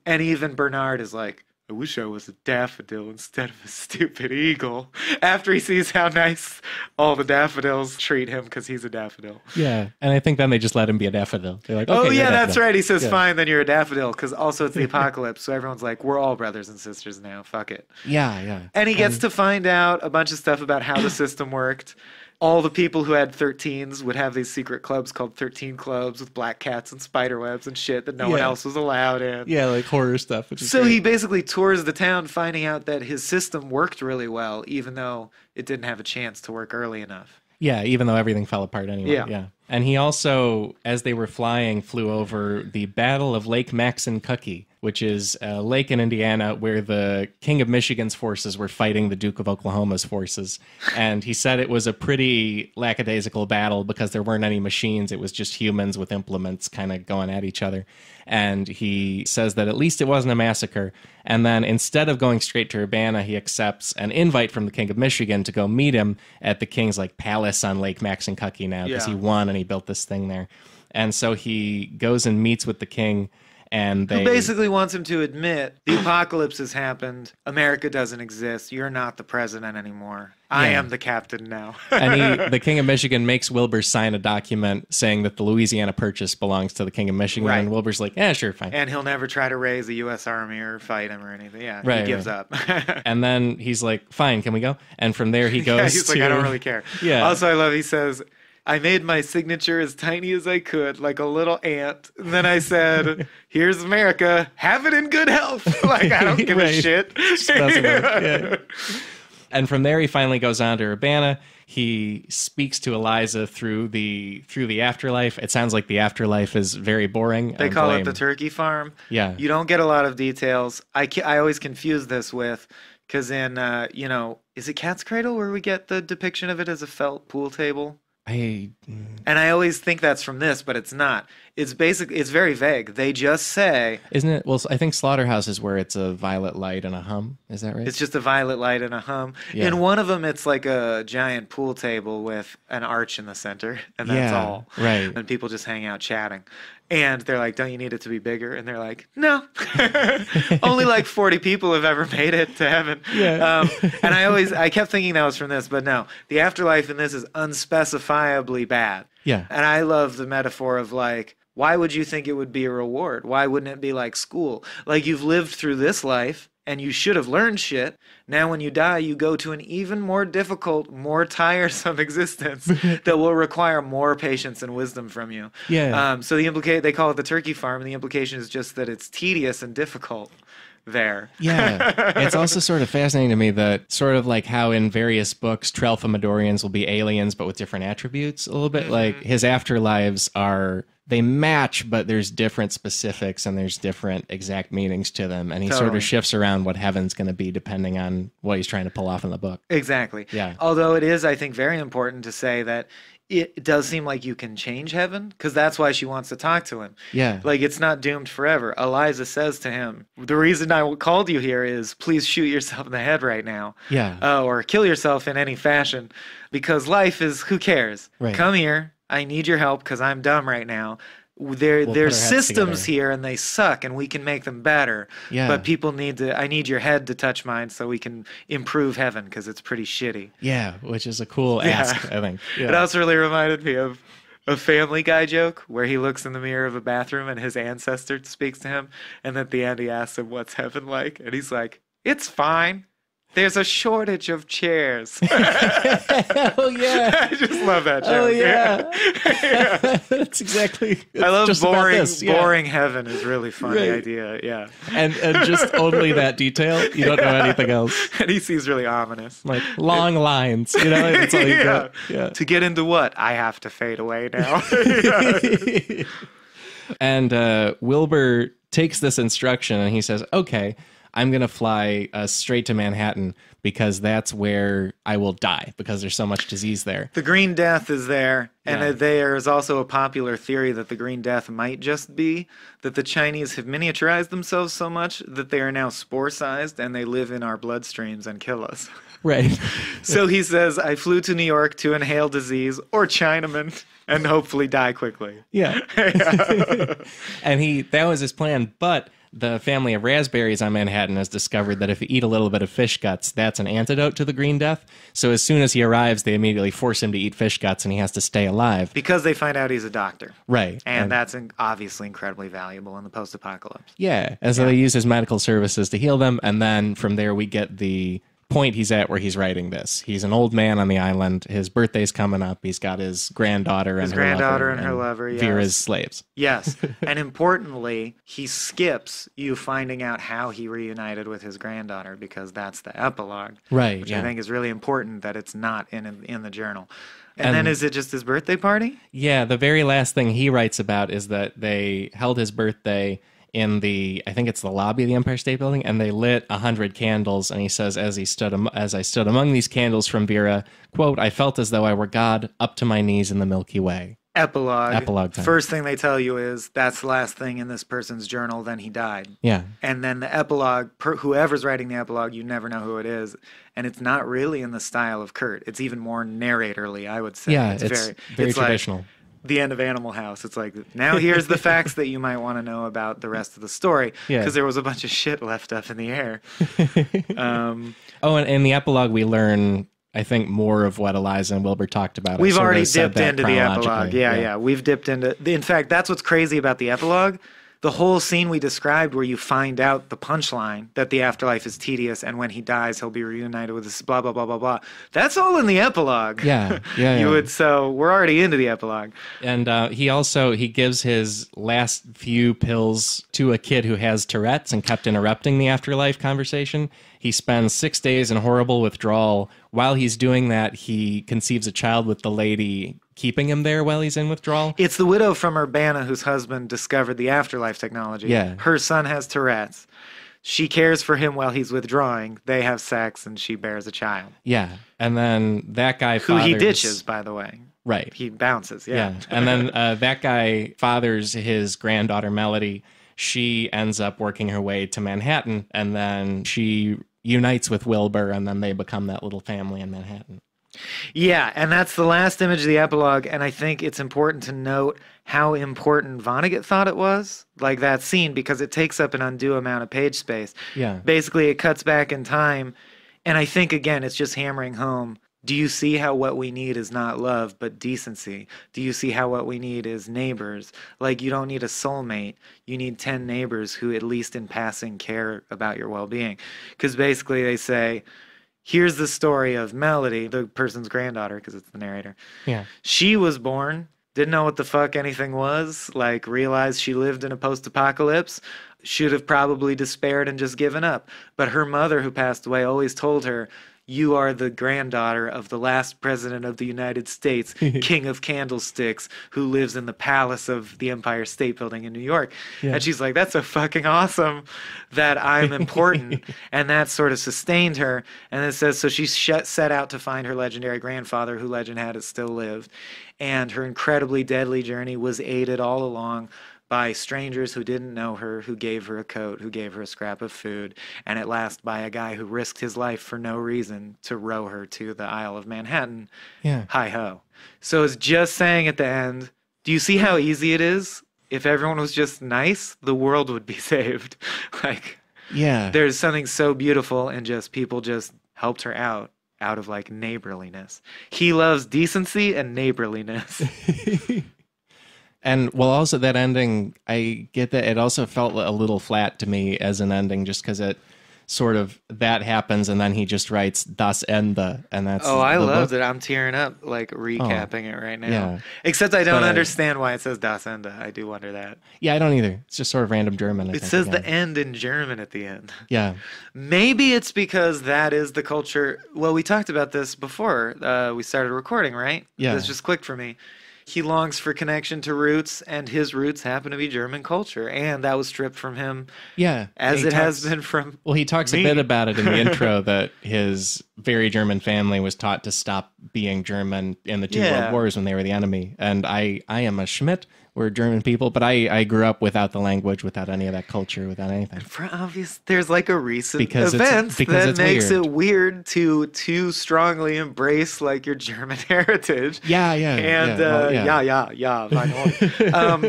And even Bernard is like, I wish I was a daffodil instead of a stupid eagle. After he sees how nice all the daffodils treat him because he's a daffodil. Yeah. And I think then they just let him be a daffodil. They're like, oh okay, you're yeah, that's right. He says, Yeah. fine, then you're a daffodil because also it's the *laughs* apocalypse. So everyone's like, we're all brothers and sisters now. Fuck it. Yeah, yeah. And he gets to find out a bunch of stuff about how the system worked. All the people who had 13s would have these secret clubs called 13 clubs with black cats and spider webs and shit that no one else was allowed in. Yeah, like horror stuff. Which is So great. he basically tours the town finding out that his system worked really well, even though it didn't have a chance to work early enough. Yeah, even though everything fell apart anyway. Yeah. Yeah. And he also, as they were flying, flew over the Battle of Lake Maxinkuckee, which is a lake in Indiana where the King of Michigan's forces were fighting the Duke of Oklahoma's forces. And he said it was a pretty lackadaisical battle because there weren't any machines. It was just humans with implements kind of going at each other. And he says that at least it wasn't a massacre. And then instead of going straight to Urbana, he accepts an invite from the King of Michigan to go meet him at the King's like palace on Lake Maxinkuckee now because Yeah. he won and he built this thing there. And so he goes and meets with the king and they Who basically wants him to admit the apocalypse has happened. America doesn't exist. You're not the president anymore. I Yeah. am the captain now. *laughs* and he, *laughs* the King of Michigan makes Wilbur sign a document saying that the Louisiana Purchase belongs to the King of Michigan. Right. And Wilbur's like, yeah, sure, fine. and he'll never try to raise the U.S. Army or fight him or anything. Yeah, Right, he gives up. *laughs* And then he's like, fine, can we go? And from there he goes yeah, he's to. like, I don't really care. Yeah. Also, I love. He says, "I made my signature as tiny as I could, like a little ant." And then I said, *laughs* "Here's America. Have it in good health." *laughs* like I don't give a shit. yeah. *laughs* And from there, he finally goes on to Urbana. He speaks to Eliza through the through the afterlife. It sounds like the afterlife is very boring. They call lame. it the turkey farm. Yeah. You don't get a lot of details. I, I always confuse this with because in uh, you know is it Cat's Cradle where we get the depiction of it as a felt pool table. I mm. And I always think that's from this, but it's not. It's basic. It's very vague. They just say isn't it? Well, I think Slaughterhouse is where it's a violet light and a hum. Is that right? it's just a violet light and a hum. Yeah. In one of them, it's like a giant pool table with an arch in the center, and that's Yeah, all. right. And people just hang out chatting. And they're like, "Don't you need it to be bigger?" And they're like, "No, *laughs* only like forty people have ever made it to heaven." Yeah. Um, and I always, I kept thinking that was from this, but no, the afterlife in this is unspecifiably bad. Yeah. And I love the metaphor of like, why would you think it would be a reward? Why wouldn't it be like school? Like you've lived through this life and you should have learned shit. Now, when you die, you go to an even more difficult, more tiresome *laughs* existence *laughs* that will require more patience and wisdom from you. Yeah. Um, so the implicate they call it the turkey farm, and the implication is just that it's tedious and difficult there. Yeah. *laughs* it's also sort of fascinating to me that sort of like how in various books, Tralfamadorians will be aliens, but with different attributes a little bit. Mm-hmm. Like his afterlives are, they match, but there's different specifics and there's different exact meanings to them. And he sort of shifts around what heaven's going to be depending on what he's trying to pull off in the book. Exactly. Yeah. Although it is, I think, very important to say that it does seem like you can change heaven because that's why she wants to talk to him. Yeah. Like it's not doomed forever. Eliza says to him, "The reason I called you here is please shoot yourself in the head right now, Yeah. uh, or kill yourself in any fashion, because life is who cares. Right. Come here. I need your help because I'm dumb right now." there put there's systems together." here and they suck and we can make them better. Yeah. But people need to I need your head to touch mine so we can improve heaven because it's pretty shitty. Yeah, which is a cool Yeah. ask, I think. *laughs* It Yeah. also really reminded me of a Family Guy joke where he looks in the mirror of a bathroom and his ancestor speaks to him, and at the end he asks him, "What's heaven like?" And he's like, "It's fine. There's a shortage of chairs." *laughs* oh yeah. *laughs* I just love that joke. Oh yeah. *laughs* Yeah. That's exactly. I love boring. yeah. Boring heaven is really funny Right. idea. Yeah, and and just only that detail. You don't know anything else. and he seems really ominous. Like long lines. You know, that's all you yeah. got. Yeah. To get into what? I have to fade away now. Yeah. and uh, Wilbur takes this instruction and he says, "Okay, I'm gonna fly uh, straight to Manhattan because that's where I will die because there's so much disease there." The Green Death is there, and Yeah. there is also a popular theory that the Green Death might just be that the Chinese have miniaturized themselves so much that they are now spore sized and they live in our bloodstreams and kill us. *laughs* Right. *laughs* so he says, I flew to New York to inhale disease or Chinaman and hopefully die quickly. Yeah. *laughs* and he that was his plan, but the family of raspberries on Manhattan has discovered that if you eat a little bit of fish guts, that's an antidote to the green death. So as soon as he arrives, they immediately force him to eat fish guts and he has to stay alive. Because they find out he's a doctor. Right. And that's in- obviously incredibly valuable in the post apocalypse. Yeah, and so they use his medical services to heal them, and then from there we get the point he's at where he's writing this. He's an old man on the island. His birthday's coming up. He's got his granddaughter and her granddaughter lover and her lover, yes. Vera's slaves. Yes. *laughs* and importantly, he skips you finding out how he reunited with his granddaughter because that's the epilogue. Right. Which yeah. I think is really important that it's not in in the journal. And, And- then is it just his birthday party? Yeah, the very last thing he writes about is that they held his birthday in the I think it's the lobby of the Empire State Building, and they lit a hundred candles. And he says, as he stood am- as I stood among these candles from Vera, quote, I felt as though I were God up to my knees in the Milky Way. Epilogue. Epilogue time. First thing they tell you is that's the last thing in this person's journal. Then he died. Yeah, And then the epilogue, per, whoever's writing the epilogue, you never know who it is, and it's not really in the style of Kurt. It's even more narratorly, I would say. yeah, it's, very, it's like traditional. The end of Animal House. It's like now here's the facts that you might want to know about the rest of the story Yeah. because there was a bunch of shit left up in the air. *laughs* um, Oh, and in the epilogue, we learn, I think, more of what Eliza and Wilbur talked about. We've already dipped into the epilogue. chronologically. Yeah, yeah, We've dipped into. In fact, that's what's crazy about the epilogue. The whole scene we described, where you find out the punchline that the afterlife is tedious, and when he dies, he'll be reunited with this blah blah blah blah blah. That's all in the epilogue. Yeah, yeah, *laughs* you yeah. would. So we're already into the epilogue. And uh, he also he gives his last few pills to a kid who has Tourette's and kept interrupting the afterlife conversation. He spends six days in horrible withdrawal. While he's doing that, he conceives a child with the lady keeping him there while he's in withdrawal. It's the widow from Urbana whose husband discovered the afterlife technology. Yeah. Her son has Tourette's. She cares for him while he's withdrawing. They have sex, and she bears a child. Yeah, and then that guy Who he ditches, by the way. Right. He bounces. Yeah. Yeah. And then uh, that guy fathers his granddaughter, Melody. She ends up working her way to Manhattan and then she unites with Wilbur and then they become that little family in Manhattan. Yeah, and that's the last image of the epilogue. And I think it's important to note how important Vonnegut thought it was, like that scene, because it takes up an undue amount of page space. Yeah. Basically, it cuts back in time. And I think, again, it's just hammering home. Do you see how what we need is not love, but decency? Do you see how what we need is neighbors? Like, you don't need a soulmate. You need 10 neighbors who, at least in passing, care about your well being. Because basically, they say, here's the story of Melody, the person's granddaughter, because it's the narrator. Yeah. She was born, didn't know what the fuck anything was, like realized she lived in a post apocalypse, should have probably despaired and just given up. But her mother, who passed away, always told her, you are the granddaughter of the last president of the United States, *laughs* King of Candlesticks, who lives in the palace of the Empire State Building in New York. Yeah. And she's like, that's so fucking awesome that I'm important. *laughs* and that sort of sustained her. And it says, so she set out to find her legendary grandfather, who legend had it still lived. And her incredibly deadly journey was aided all along by strangers who didn't know her, who gave her a coat, who gave her a scrap of food, and at last by a guy who risked his life for no reason to row her to the Isle of Manhattan. Yeah. Hi ho. So it's just saying at the end, do you see how easy it is if everyone was just nice, the world would be *laughs* saved. like Yeah. there's something so beautiful in just people just helped her out out of like neighborliness. He loves decency and neighborliness. *laughs* and well, also that ending, I get that it also felt a little flat to me as an ending, just because it sort of that happens, and then he just writes "Das Ende," and that's oh, I loved book. it. I'm tearing up like recapping it right now. Yeah. Except I don't But, understand why it says Das Ende. I do wonder that. Yeah, I don't either. It's just sort of random German. I It says the end in German at the end. *laughs* Yeah, Maybe it's because that is the culture. Well, we talked about this before uh, we started recording, right? Yeah. This just clicked for me. He longs for connection to roots, and his roots happen to be German culture, and that was stripped from him, yeah. as it has been from. Well, he talks me. a bit about it in the intro *laughs* that his very German family was taught to stop being German in the two Yeah. world wars when they were the enemy. And I, I am a Schmidt. We're German people, but I, I grew up without the language, without any of that culture, without anything. For obvious, there's like a recent Because event because that makes weird. it weird to too strongly embrace like your German *laughs* heritage. Yeah, yeah, And yeah, uh, well, yeah, yeah, yeah, yeah. um,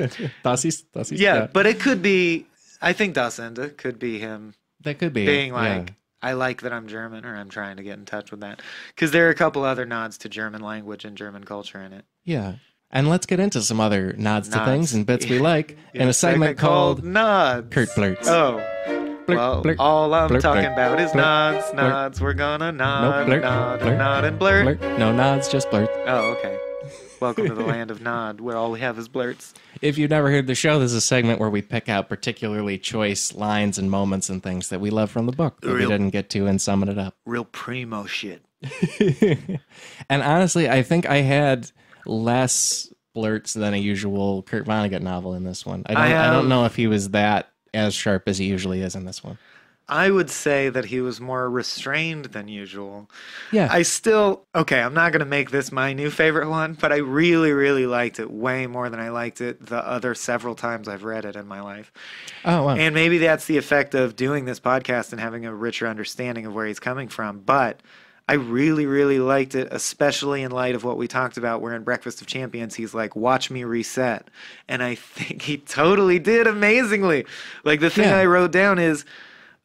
Das ist, das ist, yeah, but it could be. I think Das Ende could be him that could be being yeah. like, I like that I'm German, or I'm trying to get in touch with that. Because there are a couple other nods to German language and German culture in it. yeah. And let's get into some other nods, to things and bits we *laughs* like in, a segment, called Nods. Kurt Blurts. Oh. Blurt, well, blurt, all I'm blurt, talking about is nods, nods. We're gonna No, nod, blurt, nod, blurt, nod, and blurt. No nods, just blurt. Oh, okay. Welcome to the land of nod, where all we have is blurts. *laughs* If you've never heard the show, this is a segment where we pick out particularly choice lines and moments and things that we love from the book that we didn't get to and sum it up. Real primo shit. *laughs* and honestly, I think I had less blurts than a usual Kurt Vonnegut novel in this one. I don't, I I, don't know if he was that as sharp as he usually is in this one. I would say that he was more restrained than usual. Yeah. I still okay. I'm not gonna make this my new favorite one, but I really, really liked it way more than I liked it the other several times I've read it in my life. oh, wow. And maybe that's the effect of doing this podcast and having a richer understanding of where he's coming from. But I really, really liked it, especially in light of what we talked about, where in Breakfast of Champions, he's like, watch me reset. And I *laughs* think he totally did amazingly. Like, the thing Yeah. I wrote down is,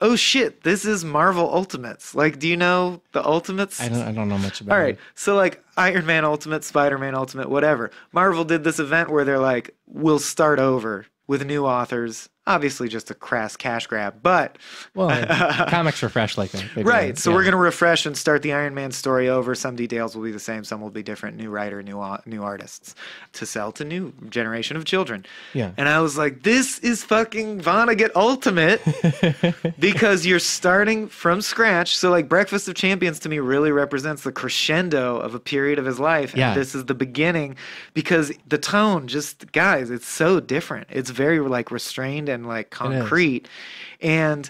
oh shit, this is Marvel Ultimates. Like, do you know the Ultimates? I don't, I don't know much about All right. it. So like Iron Man Ultimate, Spider Man Ultimate, whatever. Marvel did this event where they're like, we'll start over with new authors. Obviously, just a crass cash grab, but Well, *laughs* comics refresh like that. Right. So Yeah. we're gonna refresh and start the Iron Man story over. Some details will be the same. Some will be different. New writer, new new artists to sell to new generation of children. Yeah. And I was like, this is fucking Vonnegut Ultimate *laughs* because you're starting from scratch. So like Breakfast of Champions to me really represents the crescendo of a period of his life. Yeah. this is the beginning because the tone just guys, it's so different. It's very like restrained and like concrete. And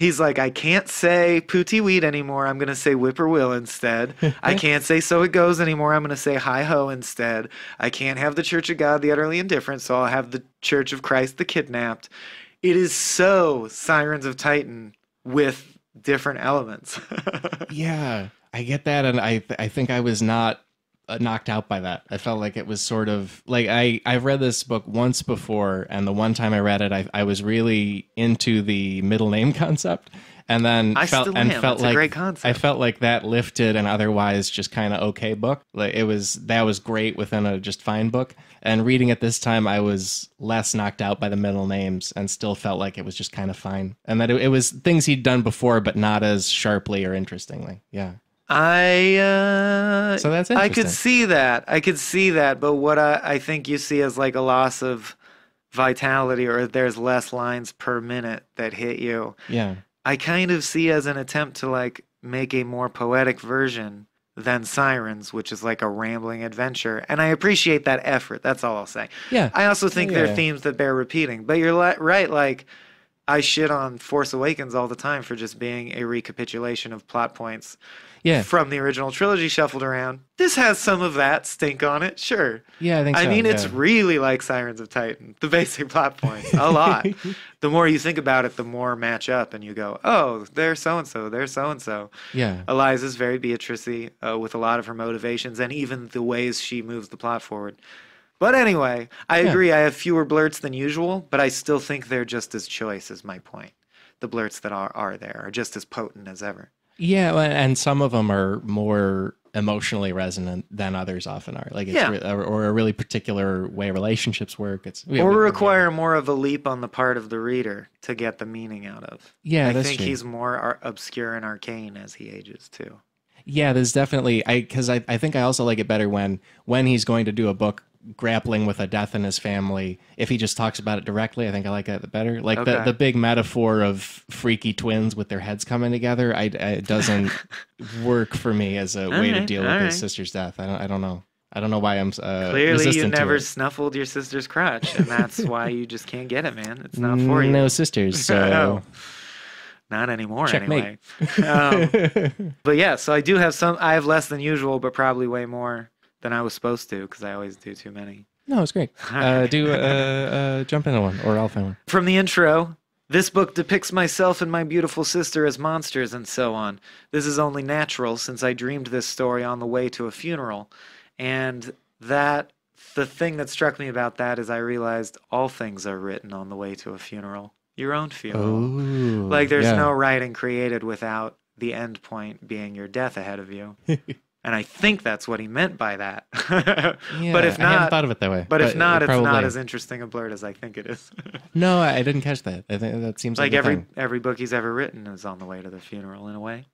He's like, I can't say pooty weed anymore. I'm going to say whippoorwill instead. I *laughs* can't say so it goes anymore. I'm going to say hi ho instead. I can't have the Church of God, the utterly indifferent, so I'll have the Church of Christ, the kidnapped. It is so Sirens of Titan with different elements. *laughs* Yeah, I get that, and I I think I was not Uh, knocked out by that. I felt like it was sort of like I I've read this book once before, and the one time I read it, I I was really into the middle name *laughs* concept, and then I felt and am. felt It's like great concept. I felt like that lifted an otherwise just kind of okay book. Like it was that was great within a just fine book. And reading it this time, I was less knocked out by the middle names, and still felt like it was just kind of fine, and that it, it was things he'd done before, but not as sharply or interestingly. Yeah. I uh, So that's I could see that. I could see that. But what I, I think you see as like a loss of vitality, or there's less lines per minute that hit you. Yeah. I kind of see as an attempt to like make a more poetic version than Sirens, which is like a rambling adventure. And I appreciate that effort. That's all I'll say. Yeah. I also think there are themes that bear repeating. But you're li- right. Like, I shit on Force Awakens all the time for just being a recapitulation of plot points Yeah. from the original trilogy shuffled around. This has some of that stink on it, sure. Yeah, I think I so, mean, it's really like Sirens of Titan, the basic plot points, a *laughs* lot. the more you think about it, the more match up, and you go, oh, there's so and so, there's so and so. Yeah. Eliza's very Beatrice uh, with a lot of her motivations and even the ways she moves the plot forward. But anyway, I Yeah. agree. I have fewer blurts than usual, but I still think they're just as choice. Is my point. The blurts that are are there are just as potent as ever. Yeah, and some of them are more emotionally resonant than others often are. Like it's Yeah. re- or, a really particular way relationships work. It's we- or we- require more of a leap on the part of the reader to get the meaning out of. Yeah, I think true. he's more ar- obscure and arcane as he ages too. Yeah, there's definitely I because I, I think I also like it better when when he's going to do a book grappling with a death in his family. If he just talks about it directly, I think I like it better. Like the, Okay. the big metaphor of freaky twins with their heads coming together, I, I it doesn't *laughs* work for me as a way to deal with alright. his sister's death. I don't I don't know. I don't know why I'm uh, Clearly, you never snuffled your sister's crotch, and that's why you just can't get it, man. It's not for you. No sisters, *laughs* so Not anymore, Checkmate. anyway. Um, *laughs* but yeah, so I do have some. I have less than usual, but probably way more than I was supposed to because I always do too many. no, it's great. *laughs* Uh, do uh, uh, jump into one, or I'll find one. From the intro, this book depicts myself and my beautiful sister as monsters and so on. This is only natural since I dreamed this story on the way to a funeral. And that, the thing that struck me about that is I realized all things are written on the way to a funeral. Your own funeral. Oh, like there's yeah. no writing created without the end point being your death ahead of you. *laughs* and I think that's what he meant by that. Yeah, *laughs* but if not, I hadn't thought of it that way. but if not, it's not as interesting a blurt as I think it is. *laughs* No, I didn't catch that. I think that seems like, like every every book he's ever written is on the way to the funeral in a way.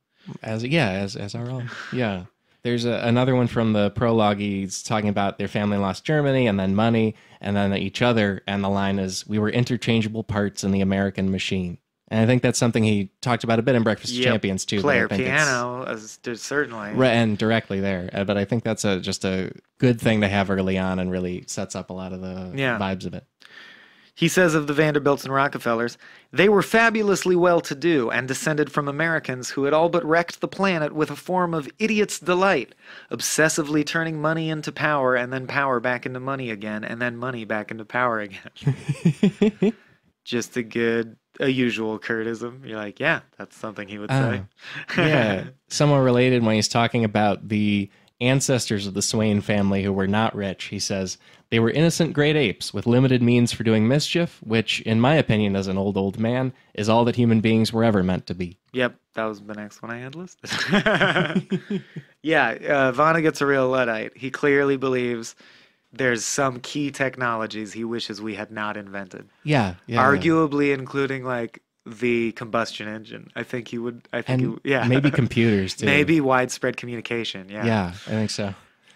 as yeah, as as our own. Yeah. There's a, another one from the prologue. He's talking about their family lost Germany and then money and then each other. And the line is, "We were interchangeable parts in the American machine." And I think that's something he talked about a bit in Breakfast Yep. Champions too. Player piano, as, certainly. Right, and directly there. Uh, But I think that's a just a good thing to have early on and really sets up a lot of the Yeah. vibes of it. He says of the Vanderbilts and Rockefellers, they were fabulously well to do and descended from Americans who had all but wrecked the planet with a form of idiot's delight, obsessively turning money into power and then power back into money again and then money back into power again. *laughs* Just a good, a usual Kurtism. You're like, yeah, that's something he would say. yeah, *laughs* somewhat related when he's talking about the ancestors of the Swain family who were not rich. He says they were innocent great apes with limited means for doing mischief, which, in my opinion, as an old old man, is all that human beings were ever meant to be. Yep, that was the next one I had listed. *laughs* *laughs* yeah, uh, gets a real Luddite. He clearly believes there's some key technologies he wishes we had not invented. Yeah, yeah. Arguably, including like the combustion engine. I think he would. I think, yeah, maybe computers *laughs* too. maybe widespread communication. Yeah. Yeah, I think so.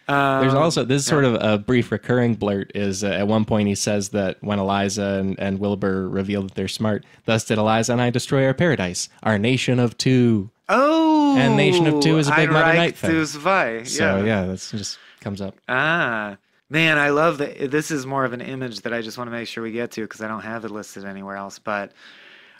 Um, There's also this is sort of a brief recurring blurt is uh, at one point he says that when Eliza and, and Wilbur reveal that they're smart, thus did Eliza and I destroy our paradise, our nation of two. Oh, And Nation of Two is a big Ein Mother Reich Night thing. zwei. So yeah. yeah, that's just comes up. Ah, man, I love that. Eh, this is more of an image that I just want to make sure we get to because I don't have it listed anywhere else. But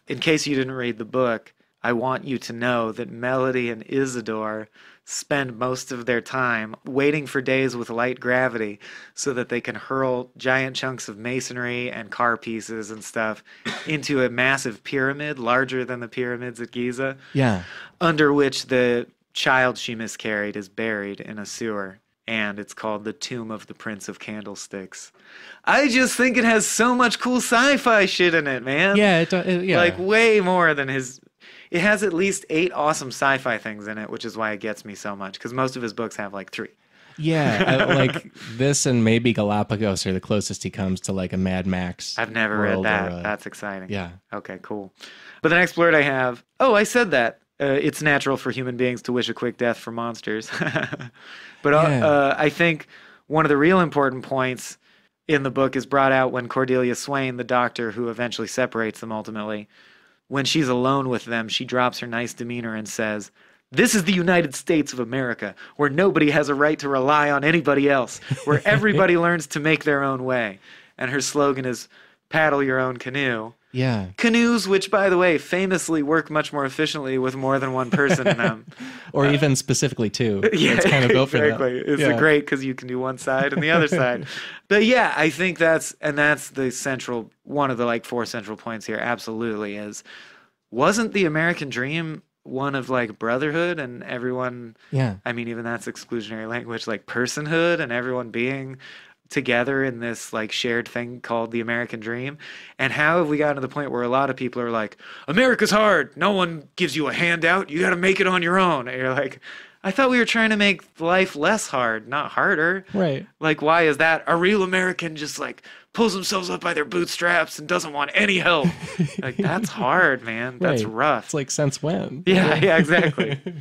in case you didn't read the book, I want you to know that Melody and Isidore spend most of their time waiting for days with light gravity so that they can hurl giant chunks of masonry and car pieces and stuff into a massive pyramid larger than the pyramids at Giza Yeah. under which the child she miscarried is buried in a sewer. And it's called The Tomb of the Prince of Candlesticks. I just think it has so much cool sci fi shit in it, man. Yeah, it, it yeah. Like, way more than his. It has at least eight awesome sci fi things in it, which is why it gets me so much, because most of his books have like three. yeah, *laughs* I- like this and maybe Galapagos are the closest he comes to like a Mad Max. I've never read that. or That's exciting. yeah. Okay, cool. But the next blurt I have. Oh, I said that. Uh, it's natural for human beings to wish a quick death for monsters. *laughs* but uh, Yeah. uh, I think one of the real important points in the book is brought out when Cordelia Swain, the doctor who eventually separates them ultimately, when she's alone with them, she drops her nice demeanor and says, This is the United States of America, where nobody has a right to rely on anybody else, where everybody *laughs* learns to make their own way. And her slogan is, Paddle your own canoe. Yeah. Canoes, which, by the way, famously work much more efficiently with more than one person in them. *laughs* Or even specifically two. *laughs* yeah, it's kind of built for that. It's yeah. great because you can do one side and the other *laughs* side. But yeah, I think that's and that's the central one of the like four central points here. Absolutely is wasn't the American dream one of like brotherhood and everyone Yeah. I mean, even that's exclusionary language, like personhood and everyone being together in this like shared thing called the American dream? And how have we gotten to the point where a lot of people are like, America's hard. No one gives you a handout. You got to make it on your own. And you're like, I thought we were trying to make life less hard, not harder. Right. Like, why is that? A real American just like pulls themselves up by their bootstraps and doesn't want any help. *laughs* like, that's hard, man. That's Right. rough. It's like since when? yeah, yeah, exactly. *laughs*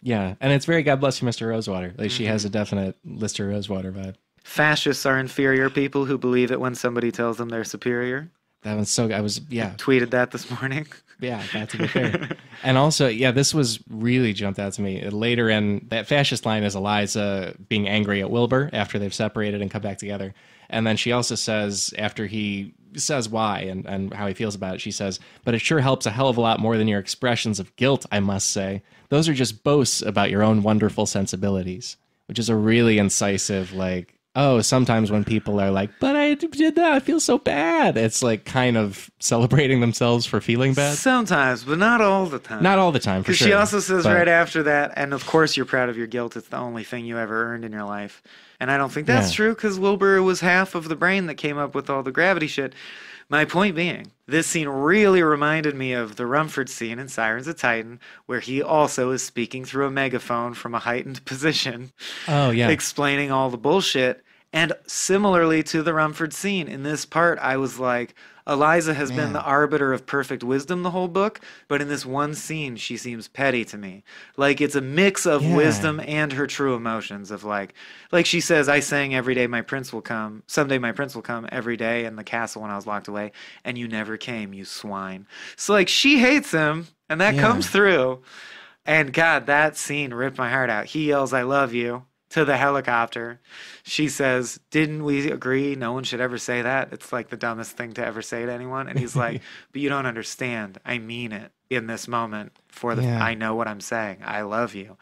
Yeah, and it's very God bless you, Mr. Rosewater. Like she Mm-hmm. has a definite Lister Rosewater vibe. Fascists are inferior people who believe it when somebody tells them they're superior. That was so. I was yeah, Tweeted that this morning. *laughs* yeah. That's a bit fair. and also, yeah, this was really jumped out to me later. In that fascist line is Eliza being angry at Wilbur after they've separated and come back together, and then she also says after he says why and and how he feels about it, she says, "But it sure helps a hell of a lot more than your expressions of guilt. I must say, those are just boasts about your own wonderful sensibilities." Which is a really incisive like. Oh, sometimes when people are like, "But I did that, I feel so bad," it's like kind of celebrating themselves for feeling bad. Sometimes, but not all the time. Not all the time, for sure. she also says but- right after that, and of course you're proud of your guilt. It's the only thing you ever earned in your life. And I don't think that's Yeah. true because Wilbur was half of the brain that came up with all the gravity shit. My point being, this scene really reminded me of the Rumfoord scene in Sirens of Titan, where he also is speaking through a megaphone from a heightened *laughs* position Oh yeah, explaining all the bullshit. And similarly to the Rumfoord scene, in this part, I was like, Eliza has been the arbiter of perfect wisdom the whole book, but in this one scene, she seems petty to me. Like it's a mix of Yeah. wisdom and her true emotions of like, like she says, I sang every day my prince will come. Someday my prince will come every day in the castle when I was locked away, and you never came, you swine. So like she hates him, and that Yeah. comes through. And God, that scene ripped my heart out. He yells, I love you to the helicopter. She says, Didn't we agree no one should ever say that? It's like the dumbest thing to ever say to anyone. And he's like, *laughs* But you don't understand. I mean it in this moment for the Yeah. I know what I'm saying. I love you.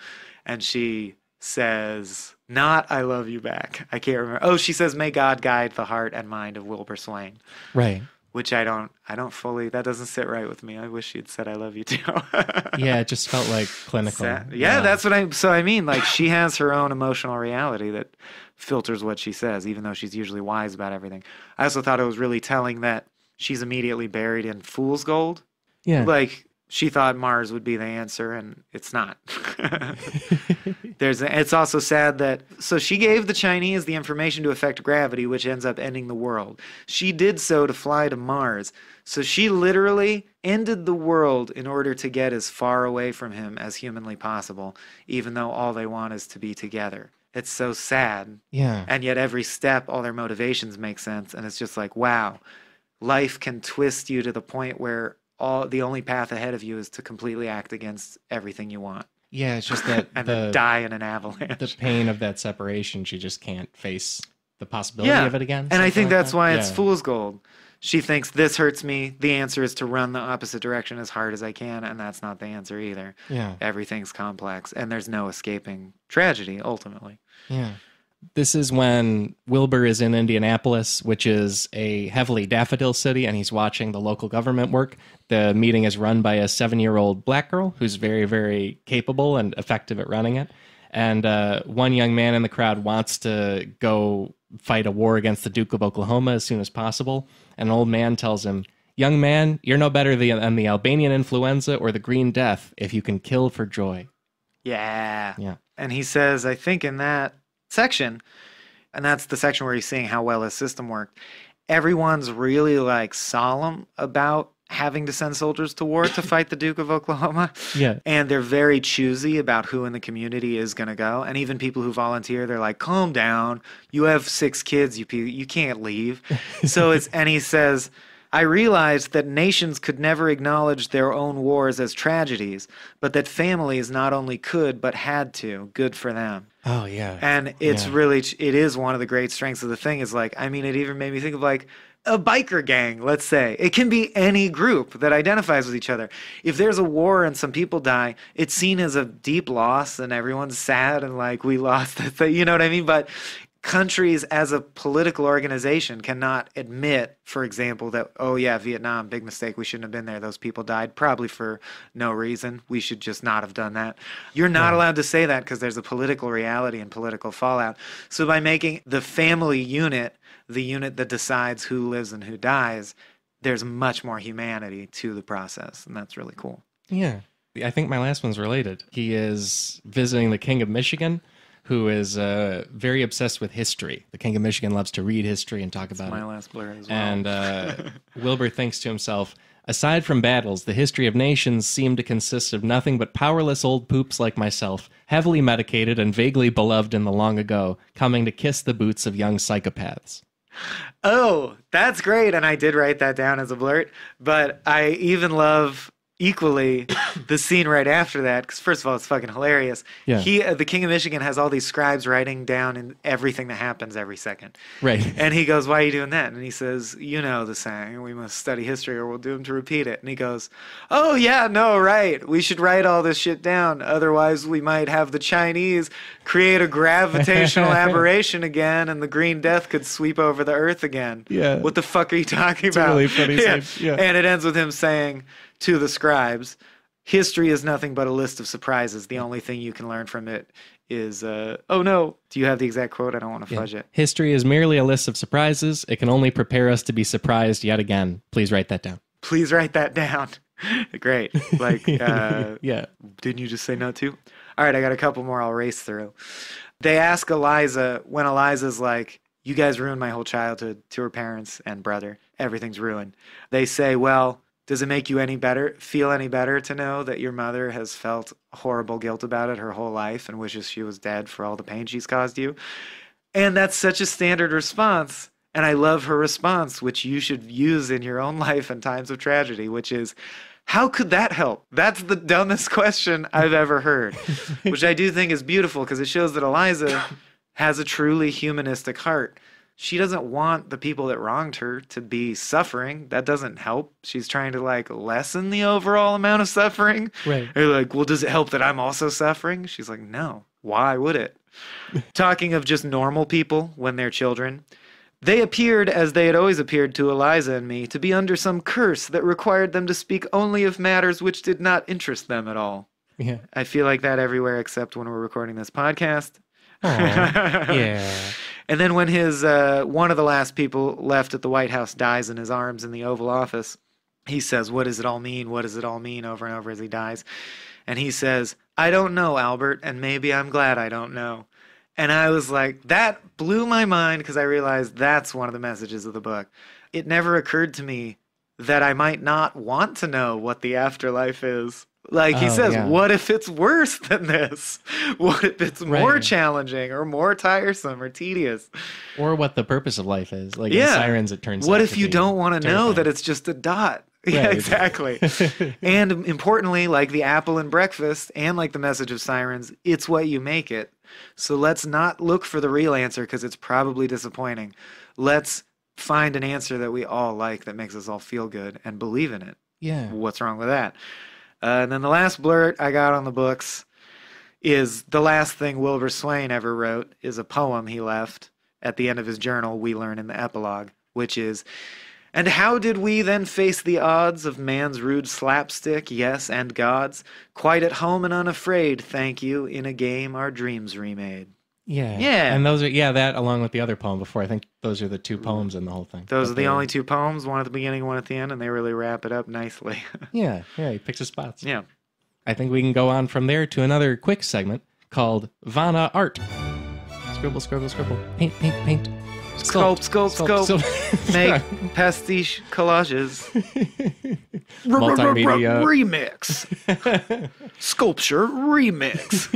And she says, Not I love you back. I can't remember. Oh, she says, May God guide the heart and mind of Wilbur Swain. right. Which I don't I don't fully that doesn't sit right with me. I wish she'd said I love you too. *laughs* Yeah, it just felt like clinical. Sad. Yeah, that's what I. So I mean, like she has her own emotional reality that filters what she says, even though she's usually wise about everything. I also thought it was really telling that she's immediately buried in fool's gold. yeah. Like she thought Mars would be the answer, and it's not. *laughs* *laughs* There's. A, it's also sad that so she gave the Chinese the information to affect gravity, which ends up ending the world. She did so to fly to Mars. So she literally ended the world in order to get as far away from him as humanly possible, even though all they want is to be together. It's so sad. yeah. And yet every step, all their motivations make sense. And it's just like, wow, life can twist you to the point where all the only path ahead of you is to completely act against everything you want Yeah, it's just that *laughs* and the then die in an avalanche. the pain of that separation. She just can't face the possibility yeah. of it again. And I think like that's that. why it's fool's gold. She thinks this hurts me. The answer is to run the opposite direction as hard as I can, and that's not the answer either. Yeah, Everything's complex, and there's no escaping tragedy ultimately. yeah. This is when Wilbur is in Indianapolis, which is a heavily daffodil city, and he's watching the local government work. The meeting is run by a seven year old black girl who's very, very capable and effective at running it. And uh, one young man in the crowd wants to go fight a war against the Duke of Oklahoma as soon as possible. And an old man tells him, Young man, you're no better than the Albanian influenza or the Green Death if you can kill for joy. Yeah. Yeah. And he says, I think in that section, and that's the section where he's seeing how well his system worked, everyone's really like solemn about having to send soldiers to war to fight the Duke of Oklahoma. *laughs* Yeah. And they're very choosy about who in the community is going to go. And even people who volunteer, they're like, calm down. You have six kids. You, you can't leave. *laughs* so it's, and he says, I realized that nations could never acknowledge their own wars as tragedies, but that families not only could, but had to. Good for them. Oh, yeah. And it's Yeah. really, it is one of the great strengths of the thing is like, I mean, it even made me think of like a biker gang, let's say. It can be any group that identifies with each other. If there's a war and some people die, it's seen as a deep loss and everyone's sad and like, we lost the thing, you know what I mean? But countries as a political organization cannot admit, for example, that, oh, yeah, Vietnam, big mistake. We shouldn't have been there. Those people died probably for no reason. We should just not have done that. You're not allowed to say that because there's a political reality and political fallout. So by making the family unit the unit that decides who lives and who dies, there's much more humanity to the process. And that's really cool. Yeah. I think my last one's related. He is visiting the King of Michigan, who is uh, very obsessed with history. The King of Michigan loves to read history and talk about My it. last blur as well. And uh, *laughs* Wilbur thinks to himself, aside from battles, the history of nations seem to consist of nothing but powerless old poops like myself, heavily medicated and vaguely beloved in the long ago, coming to kiss the boots of young psychopaths. Oh, that's great. And I did write that down as a blurt. But I even love equally the scene right after that because first of all it's fucking hilarious Yeah. he uh, the king of michigan has all these scribes writing down in everything that happens every second Right. and he goes why are you doing that and he says you know the saying we must study history or we'll doom to repeat it and he goes oh yeah no right we should write all this shit down otherwise we might have the chinese create a gravitational *laughs* aberration again and the green death could sweep over the earth again Yeah. what the fuck are you talking a about really funny *laughs* yeah. yeah. and it ends with him saying to the scribes history is nothing but a list of surprises the only thing you can learn from it is uh, oh no do you have the exact quote i don't want to fudge it History is merely a list of surprises. It can only prepare us to be surprised yet again. Please write that down. please write that down *laughs* great like *laughs* uh, yeah. didn't you just say no to? all right i got a couple more i'll race through they ask eliza when eliza's like you guys ruined my whole childhood to her parents and brother everything's ruined they say well does it make you any better feel any better to know that your mother has felt horrible guilt about it her whole life and wishes she was dead for all the pain she's caused you and that's such a standard response. And I love her response, which you should use in your own *laughs* life in times of tragedy, which is, how could that help? That's the dumbest *laughs* question I've ever heard, *laughs* which I do think is beautiful because it shows that Eliza has a truly humanistic heart. She doesn't want the people that wronged her to be suffering. That doesn't help. She's trying to like lessen the overall amount of suffering. Right. They're like, well, does it help that I'm also suffering? She's like, no. Why would it? *laughs* Talking of just normal people when they're children, they appeared as they had always appeared to Eliza and me to be under some curse that required them to speak only of matters which did not interest them at all. Yeah. I feel like that everywhere except when we're recording this podcast. *laughs* Yeah. And then when his uh, one of the last people left at the White House dies in his arms in the Oval Office, he says, "What does it all mean? What does it all mean?" over and over as he dies. And he says, "I don't know, Albert, and maybe I'm glad I don't know." And I was like, that blew my mind because I realized that's one of the messages of the book. It never occurred to me that I might not want to know what the afterlife is. Like he Oh, says, yeah. what if it's worse than this? *laughs* What if it's more challenging or more tiresome or tedious? Or what the purpose of life is. Like in Yeah. Sirens, it turns out. What if you don't want to know that it's just a dot? *laughs* Yeah, exactly. *laughs* and um, importantly, like the apple and breakfast and like the message of sirens, it's what you make it. So let's not look for the real answer because it's probably disappointing. Let's find an answer that we all like that makes us all feel good and believe in it. Yeah. What's wrong with that? Uh, and then the last blurt I got on the books is the last thing Wilbur Swain ever wrote is a poem he left at the end of his journal, we learn in the epilogue, which is And how did we then face the odds of man's rude slapstick, yes, and God's? Quite at home and unafraid, thank you, in a game our dreams remade. Yeah. Yeah. And those are yeah, that along with the other poem before. I think those are the two poems in the whole thing. Those But are the they- only two poems, one at the beginning, one at the end, and they really wrap it up nicely. *laughs* Yeah, yeah, he picks his spots. yeah. I think we can go on from there to another quick segment called VonneArt. Scribble, scribble, scribble. Paint, paint, paint. Sculpt, sculpt, sculpt. sculpt. *laughs* Make *laughs* pastiche collages. Multimedia. remix. Sculpture remix.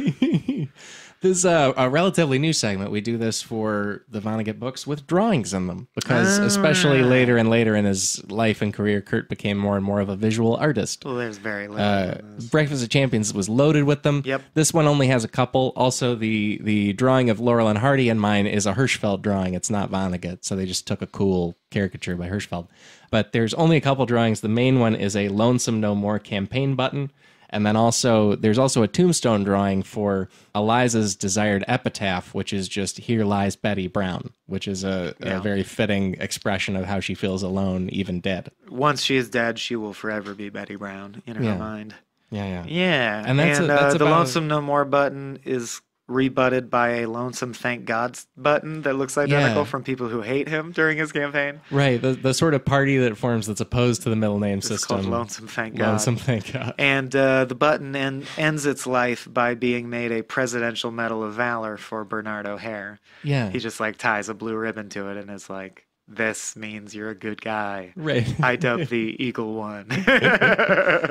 This is a, a relatively new segment. We do this for the Vonnegut books with drawings in them because, especially Ah. later and later in his life and career, Kurt became more and more of a visual artist. Well, there's very little. Uh. Breakfast of Champions was loaded with them. Yep. This one only has a couple. Also, the the drawing of Laurel and Hardy in mine is a Hirschfeld drawing. It's not Vonnegut, so they just took a cool caricature by Hirschfeld. But there's only a couple drawings. The main one is a Lonesome No More campaign button, And then also, there's also a tombstone drawing for Eliza's desired epitaph, which is just "Here lies Betty Brown," which is a, Yeah. a very fitting expression of how she feels alone, even dead. Once she is dead, she will forever be Betty Brown in her Yeah. mind. Yeah, yeah. Yeah, And that's a- uh, that's the lonesome no more button is rebutted by a lonesome thank God button that looks identical Yeah. from people who hate him during his campaign. Right, the the sort of party that forms that's opposed to the middle name It's system. called lonesome thank God. Lonesome, thank God. And uh, the button en- ends its life by being made a Presidential Medal of Valor for Bernard O'Hare. Yeah, He just like ties a blue ribbon to it and is like, "This means you're a good guy." right. I dub the *laughs* Eagle One. *laughs*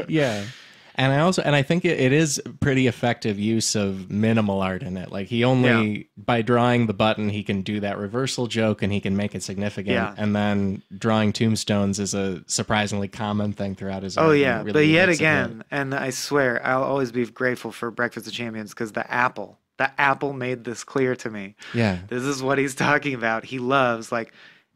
yeah and i also and i think it, it is pretty effective use of minimal art in it like he only by drawing the button he can do that reversal joke and he can make it significant Yeah. and then drawing tombstones is a surprisingly common thing throughout his Oh yeah, really but yet again, and I swear I'll always be grateful for Breakfast of Champions because the apple, the apple made this clear to me. yeah This is what he's talking about. He loves like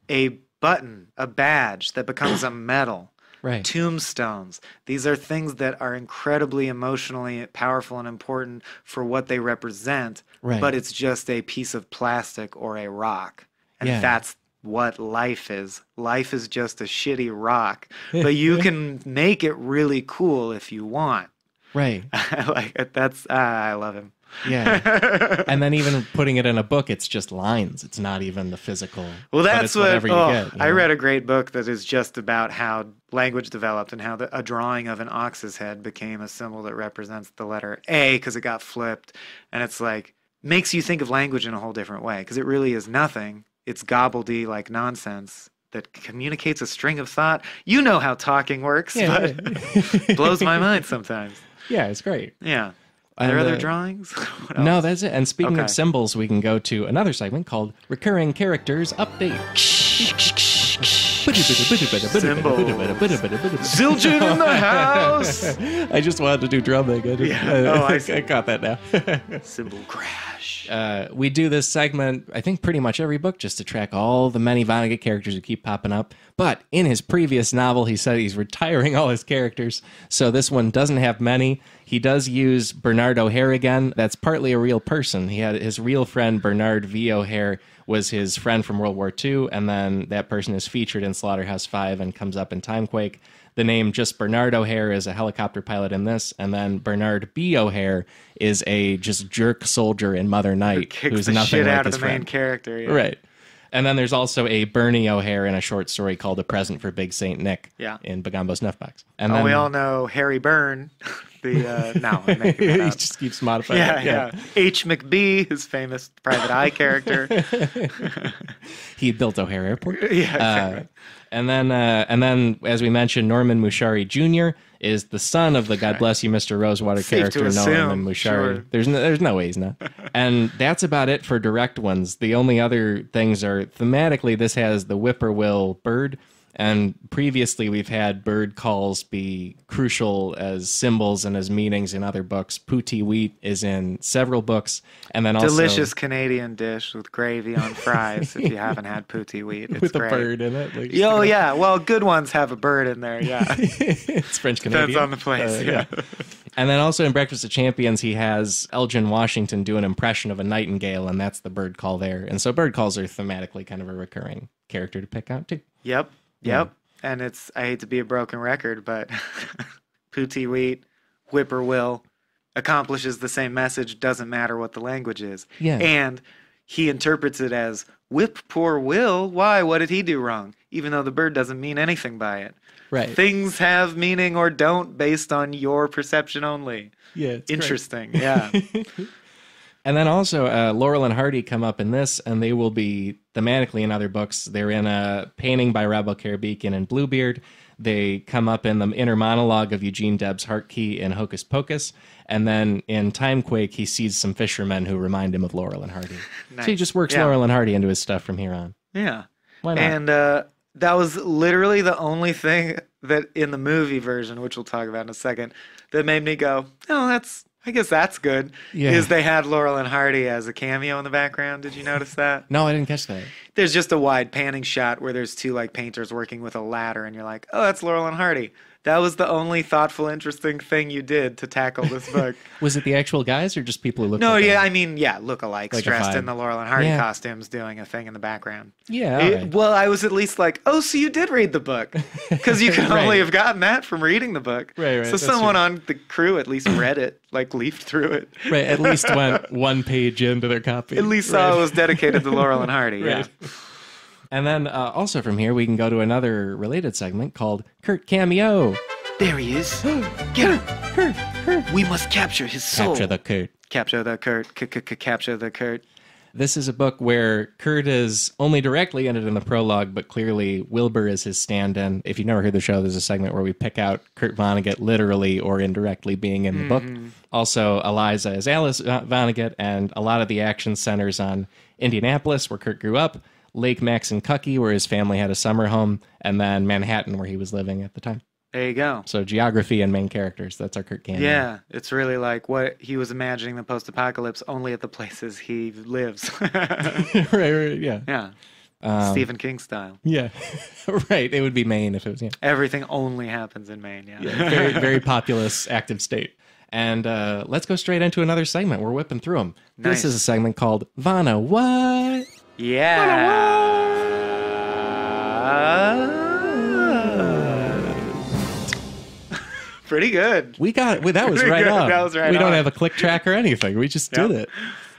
a button, a badge that becomes a medal. Right Tombstones. These are things that are incredibly emotionally powerful and important for what they represent, Right. but it's just a piece of plastic or a rock. And Yeah. that's what life is. Life is just a shitty rock, *laughs* but you can make it really cool if you want. right *laughs* like that's ah, I love him. Yeah *laughs* and then even putting it in a book it's just lines it's not even the physical Well, that's what whatever you oh, get, you I know? read a great book that is just about how language developed and how the, a drawing of an ox's head became a symbol that represents the letter A because it got flipped, and it's like makes you think of language in a whole different way because it really is nothing. It's gobbledy like nonsense that communicates a string of thought. You know how talking works, Yeah, but yeah. *laughs* *laughs* blows my mind sometimes. yeah it's great Yeah. Are there And, other uh, drawings? *laughs* No, that's it. And speaking Okay. of symbols, we can go to another segment called Recurring Characters Update. Zildjian in the house. *laughs* I just wanted to do drumming. I, Yeah. Oh, I. *laughs* I got that now. Symbol crash. Uh, we do this segment, I think, pretty much every book just to track all the many Vonnegut characters who keep popping up. But in his previous novel, he said he's retiring *laughs* all his characters. So this one doesn't have many. He does use Bernard O'Hare again. That's partly a real person. He had his real friend, Bernard V. O'Hare, was his friend from World War II. And then that person is featured in Slaughterhouse 5 and comes up in Timequake. The name just Bernard O'Hare is a helicopter pilot in this, and then Bernard B. O'Hare is a just jerk soldier in Mother Night Kicks who's the nothing shit like out of the main character. yeah. Right. And then there's also a Bernie O'Hare in a short story called A Present for Big Saint Nick Yeah. in Bagombo Snuffbox. And Oh, then we all know Harry Byrne. *laughs* The uh, no, I'm making *laughs* he just keeps modifying. yeah, it. yeah, H. McBee, his famous private eye character. *laughs* He built O'Hare Airport. yeah, Uh, exactly. And then, uh, and then, as we mentioned, Norman Mushari Jr. is the son of the God bless you, Mr. Rosewater Safe character Norman Mushari. sure. There's no, there's no way he's not. *laughs* and that's about it for direct ones. The only other things are thematically. This has the whippoorwill bird. And previously, we've had bird calls be crucial as symbols and as meanings in other books. Poo-tee-weet is in several books, and then also Delicious Canadian dish with gravy on fries. if you haven't had Poo-tee-weet, *laughs* it's with great. a bird in it. Like, Oh yeah, well, good ones have a bird in there. Yeah, *laughs* it's French Canadian. depends on the place. Uh, yeah. And then also in Breakfast of Champions, he has Elgin Washington do an impression of a nightingale, and that's the bird call there. And so bird calls are thematically kind of a recurring character to pick out too. Yep. Yep. And it's I hate to be a broken record, but *laughs* Poo-tee-weet, Whippoorwill accomplishes the same message, doesn't matter what the language is. Yeah. And he interprets it as whip poor Will. Why? What did he do wrong? Even though the bird doesn't mean anything by it. Right. Things have meaning or don't based on your perception only. yeah. It's great. Interesting. Yeah. *laughs* And then also uh, Laurel and Hardy come up in this, and they will be thematically in other books. They're in a painting by Rebel Beacon and Bluebeard. They come up in the inner monologue of Eugene Debs Hartke in Hocus Pocus. And then in Timequake, he sees some fishermen who remind him of Laurel and Hardy. So he just works Yeah. Laurel and Hardy into his stuff from here on. yeah. Why not? And uh, that was literally the only thing that in the movie version, which we'll talk about in a second, that made me go, "Oh, that's I guess that's good." Yeah. Is they had Laurel and Hardy as a cameo in the background? Did you notice that? *laughs* no, I didn't catch that. There's just a wide panning shot where there's two like painters working with a ladder, and you're like, "Oh, that's Laurel and Hardy." That was the only thoughtful, interesting thing you did to tackle this *laughs* book. Was it the actual guys or just people who look? no, like yeah, them? I mean, yeah, lookalikes Like dressed in the Laurel and Hardy Yeah. costumes doing a thing in the background. yeah. It- alright. Well, I was at least like, oh, so you did read the book. *laughs* Because you could Right. only have gotten that from reading the book. Right, right, So someone true. on the crew at least read it, like leafed through it. right. At least *laughs* went one page into their copy. At least right. saw it was dedicated to Laurel and Hardy. Yeah. And then uh, also from here, we can go to another related segment called Kurt Cameo. There he is. *gasps* Get him. We must capture his soul. Capture the Kurt. Capture the Kurt. Capture the Kurt. This is a book where Kurt is only directly ended in the prologue, but clearly Wilbur is his stand in. If you've never heard the show, there's a segment where we pick out Kurt Vonnegut literally or indirectly being in the book. Also, Eliza is Alice Vonnegut, and a lot of the action centers on Indianapolis, where Kurt grew up, Lake Maxinkuckee, where his family had a summer home, and then Manhattan, where he was living at the time. There you go. So, geography and main characters. That's our Kurt Cameo. Yeah, it's really like what he was imagining the post-apocalypse only at the places he lives. *laughs* *laughs* right, right, yeah. yeah, Um, Stephen King style. Yeah. *laughs* right. It would be Maine if it was, yeah. Everything only happens in Maine. Yeah. very very populous active state and uh, let's go straight into another segment we're whipping through them Nice. this is a segment called VonneWHAT yeah. *laughs* Pretty good. we got it. Well, that was Pretty right good. on That was right we don't have a click track or anything we just did it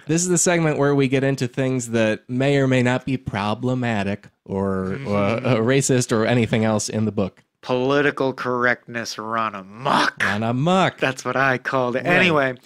this is the segment where we get into things that may or may not be problematic or, Mm-hmm. or uh, racist or anything else in the book Political correctness run amok. Run amok. That's what I called it. Anyway,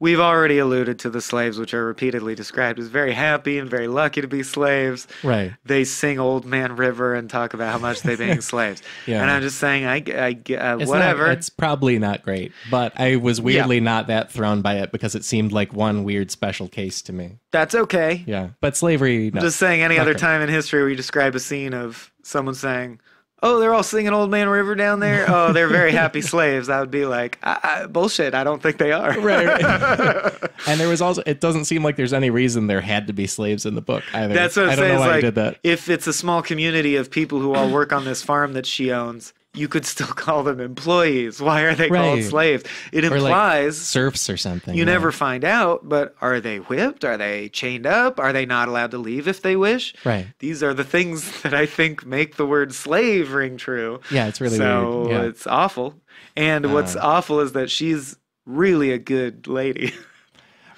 we've already alluded to the slaves, which are repeatedly described as very happy and very lucky to be slaves. right They sing Old Man River and talk about how much they being *laughs* slaves. Yeah. And I'm just saying, I, I, uh, It's whatever. Not, it's probably not great, but I was weirdly not that thrown by it because it seemed like one weird special case to me. That's okay. Yeah, but slavery. No. Just saying, any other Okay. time in history where you describe a scene of someone saying, "Oh, they're all singing Old Man River down there. *laughs* Oh, they're very happy slaves," I would be like, I, I, "Bullshit! I don't think they are." right, right. *laughs* and there was also. It doesn't seem like there's any reason there had to be slaves in the book either. That's what I'm I don't saying. know why like, I did that. If it's a small community of people who all work on this farm that she owns, you could still *laughs* call them employees. Why are they called slaves? It Or like implies serfs or something. you never find out, but are they whipped? Are they chained up? Are they not allowed to leave if they wish? Right. These are the things *laughs* that I think make the word slave ring true. Yeah, it's really so weird. Yeah. it's awful. And what's Uh. awful is that she's really a good lady. *laughs*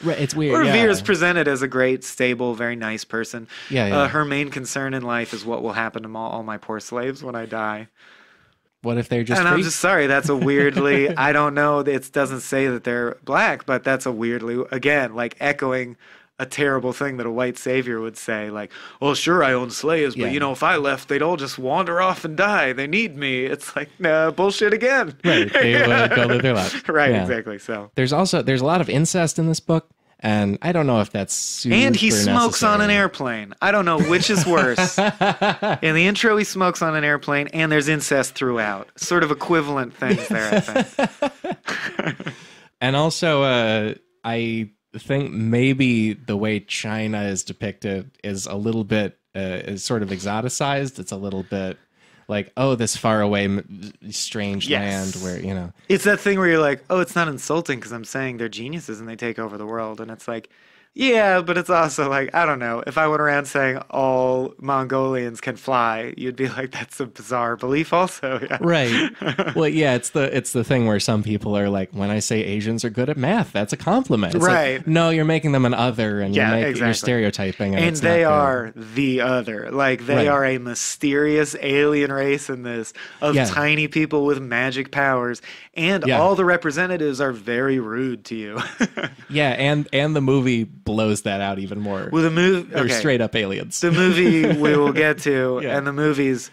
Right, it's weird. Or yeah. Veer's presented as a great, stable, very nice person. Yeah, yeah. Uh, her main concern in life is what will happen to all, all my poor slaves when I die. What if they're just? and I'm just sorry. That's a *laughs* weirdly. I don't know. It doesn't say that they're black, but that's a weirdly again like echoing a terrible thing that a white savior would say. Like, well, sure, I own slaves, but Yeah. you know, if I left, they'd all just wander off and die. They need me. It's like, nah, bullshit again. Right, they would go live their life. *laughs* right. Yeah. Exactly. So. There's also there's a lot of incest in this book, and I don't know if that's super And he smokes on an airplane. I don't know which is worse. *laughs* In the intro, he smokes on an airplane, and there's incest throughout. Sort of equivalent things there, I think. *laughs* And also, uh, I think maybe the way China is depicted is a little bit uh, is sort of exoticized. It's a little bit like, oh, this faraway, m- strange Yes. land where you know. It's that thing where you're like, oh, it's not insulting because I'm saying they're geniuses and they take over the world. And it's like, yeah, but it's also like, I don't know. If I went around saying all Mongolians can fly, you'd be *laughs* like, that's a bizarre belief, also. Yeah. Right. *laughs* well, yeah, it's the it's the thing where some people are like, when I say Asians are good at math, that's a compliment. It's like, Right. no, you're making them an other, and Yeah, you're, making, exactly. you're stereotyping, and, And they are the other. Like, they Right. are a mysterious alien race in this of Yeah. tiny people with magic powers. And all the representatives are very rude to you. *laughs* Yeah, and and the movie blows that out even more. With a movie. They're Okay. straight up aliens. the movie *laughs* we will get to, Yeah. and the movies.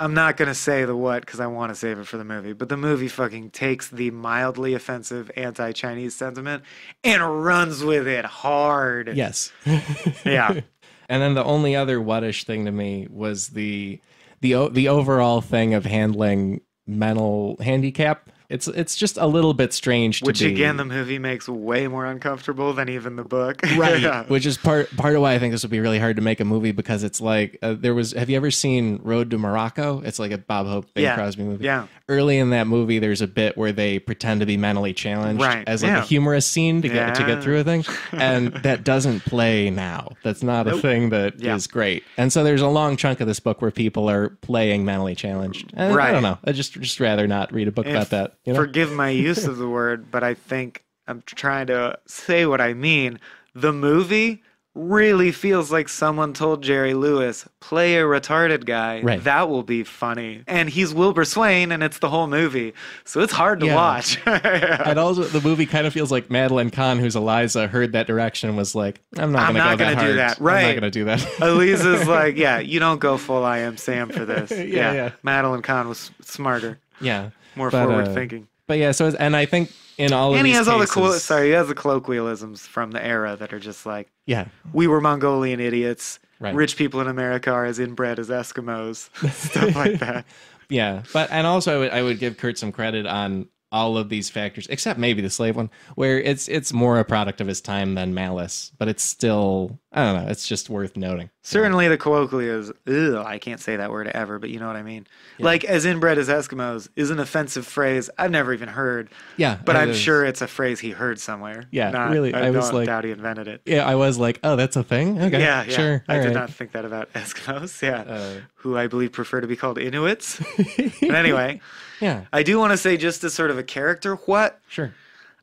I'm not gonna say the what because I want to save it for the movie. But the movie fucking takes the mildly offensive anti-Chinese sentiment and runs with it hard. yes. *laughs* Yeah. And then the only other whatish thing to me was the the the overall thing of handling mental handicap. It's it's just a little bit strange to Which be again, the movie makes way more uncomfortable than even the book. *laughs* right Yeah. which is part part of why i think this would be really hard to make a movie because it's like uh, there was have you ever seen road to morocco it's like a bob hope Bing Yeah. crosby movie Yeah. early in that movie there's a bit where they pretend to be mentally challenged Right, as like yeah. a humorous scene to get to get through a thing *laughs* and that doesn't play now that's not a thing that is Yeah. great and so there's a long chunk of this book where people are playing mentally challenged and i don't know i just just rather not read a book about that you know? Forgive my use of the word, but I think I'm trying to say what I mean. The movie really feels like someone told Jerry Lewis, play a retarded guy. Right. That will be funny. And he's Wilbur Swain, and it's the whole movie. So it's hard to Yeah. watch. *laughs* And also, the movie kind of feels like Madeline Kahn, who's Eliza, heard that direction and was like, "I'm not I'm going to not go that do that." I'm Right. not going to do that." *laughs* Eliza's *laughs* like, yeah, you don't go full I am Sam for this. Yeah, yeah. Madeline Kahn was smarter, yeah, more But, forward uh, thinking. But yeah, so and I think in all of And he has all the cases, collo- sorry, he has the colloquialisms from the era that are just like, yeah, we were Mongolian idiots. Right. Rich people in America are as inbred as Eskimos. *laughs* Stuff like that. *laughs* yeah. But and also, I would, I would give Kurt some credit on all of these factors, except maybe the slave one, where it's it's more a product of his time than Malice, but it's still I don't know. It's just worth noting. Certainly the colloquial is, I can't say that word ever, but you know what I mean. Like, as inbred as Eskimos is an offensive phrase I've never even heard, Yeah, but I'm is. sure it's a phrase he heard somewhere. Yeah, Not- really, I, I was don't like- doubt he invented it. Yeah, I was like, oh, that's a thing. Okay, Yeah, yeah. sure. I all did right. not think that about Eskimos. Yeah. Uh, who I believe prefer to be called Inuits. *laughs* but anyway, yeah, I do want to say just as sort of a character, what sure.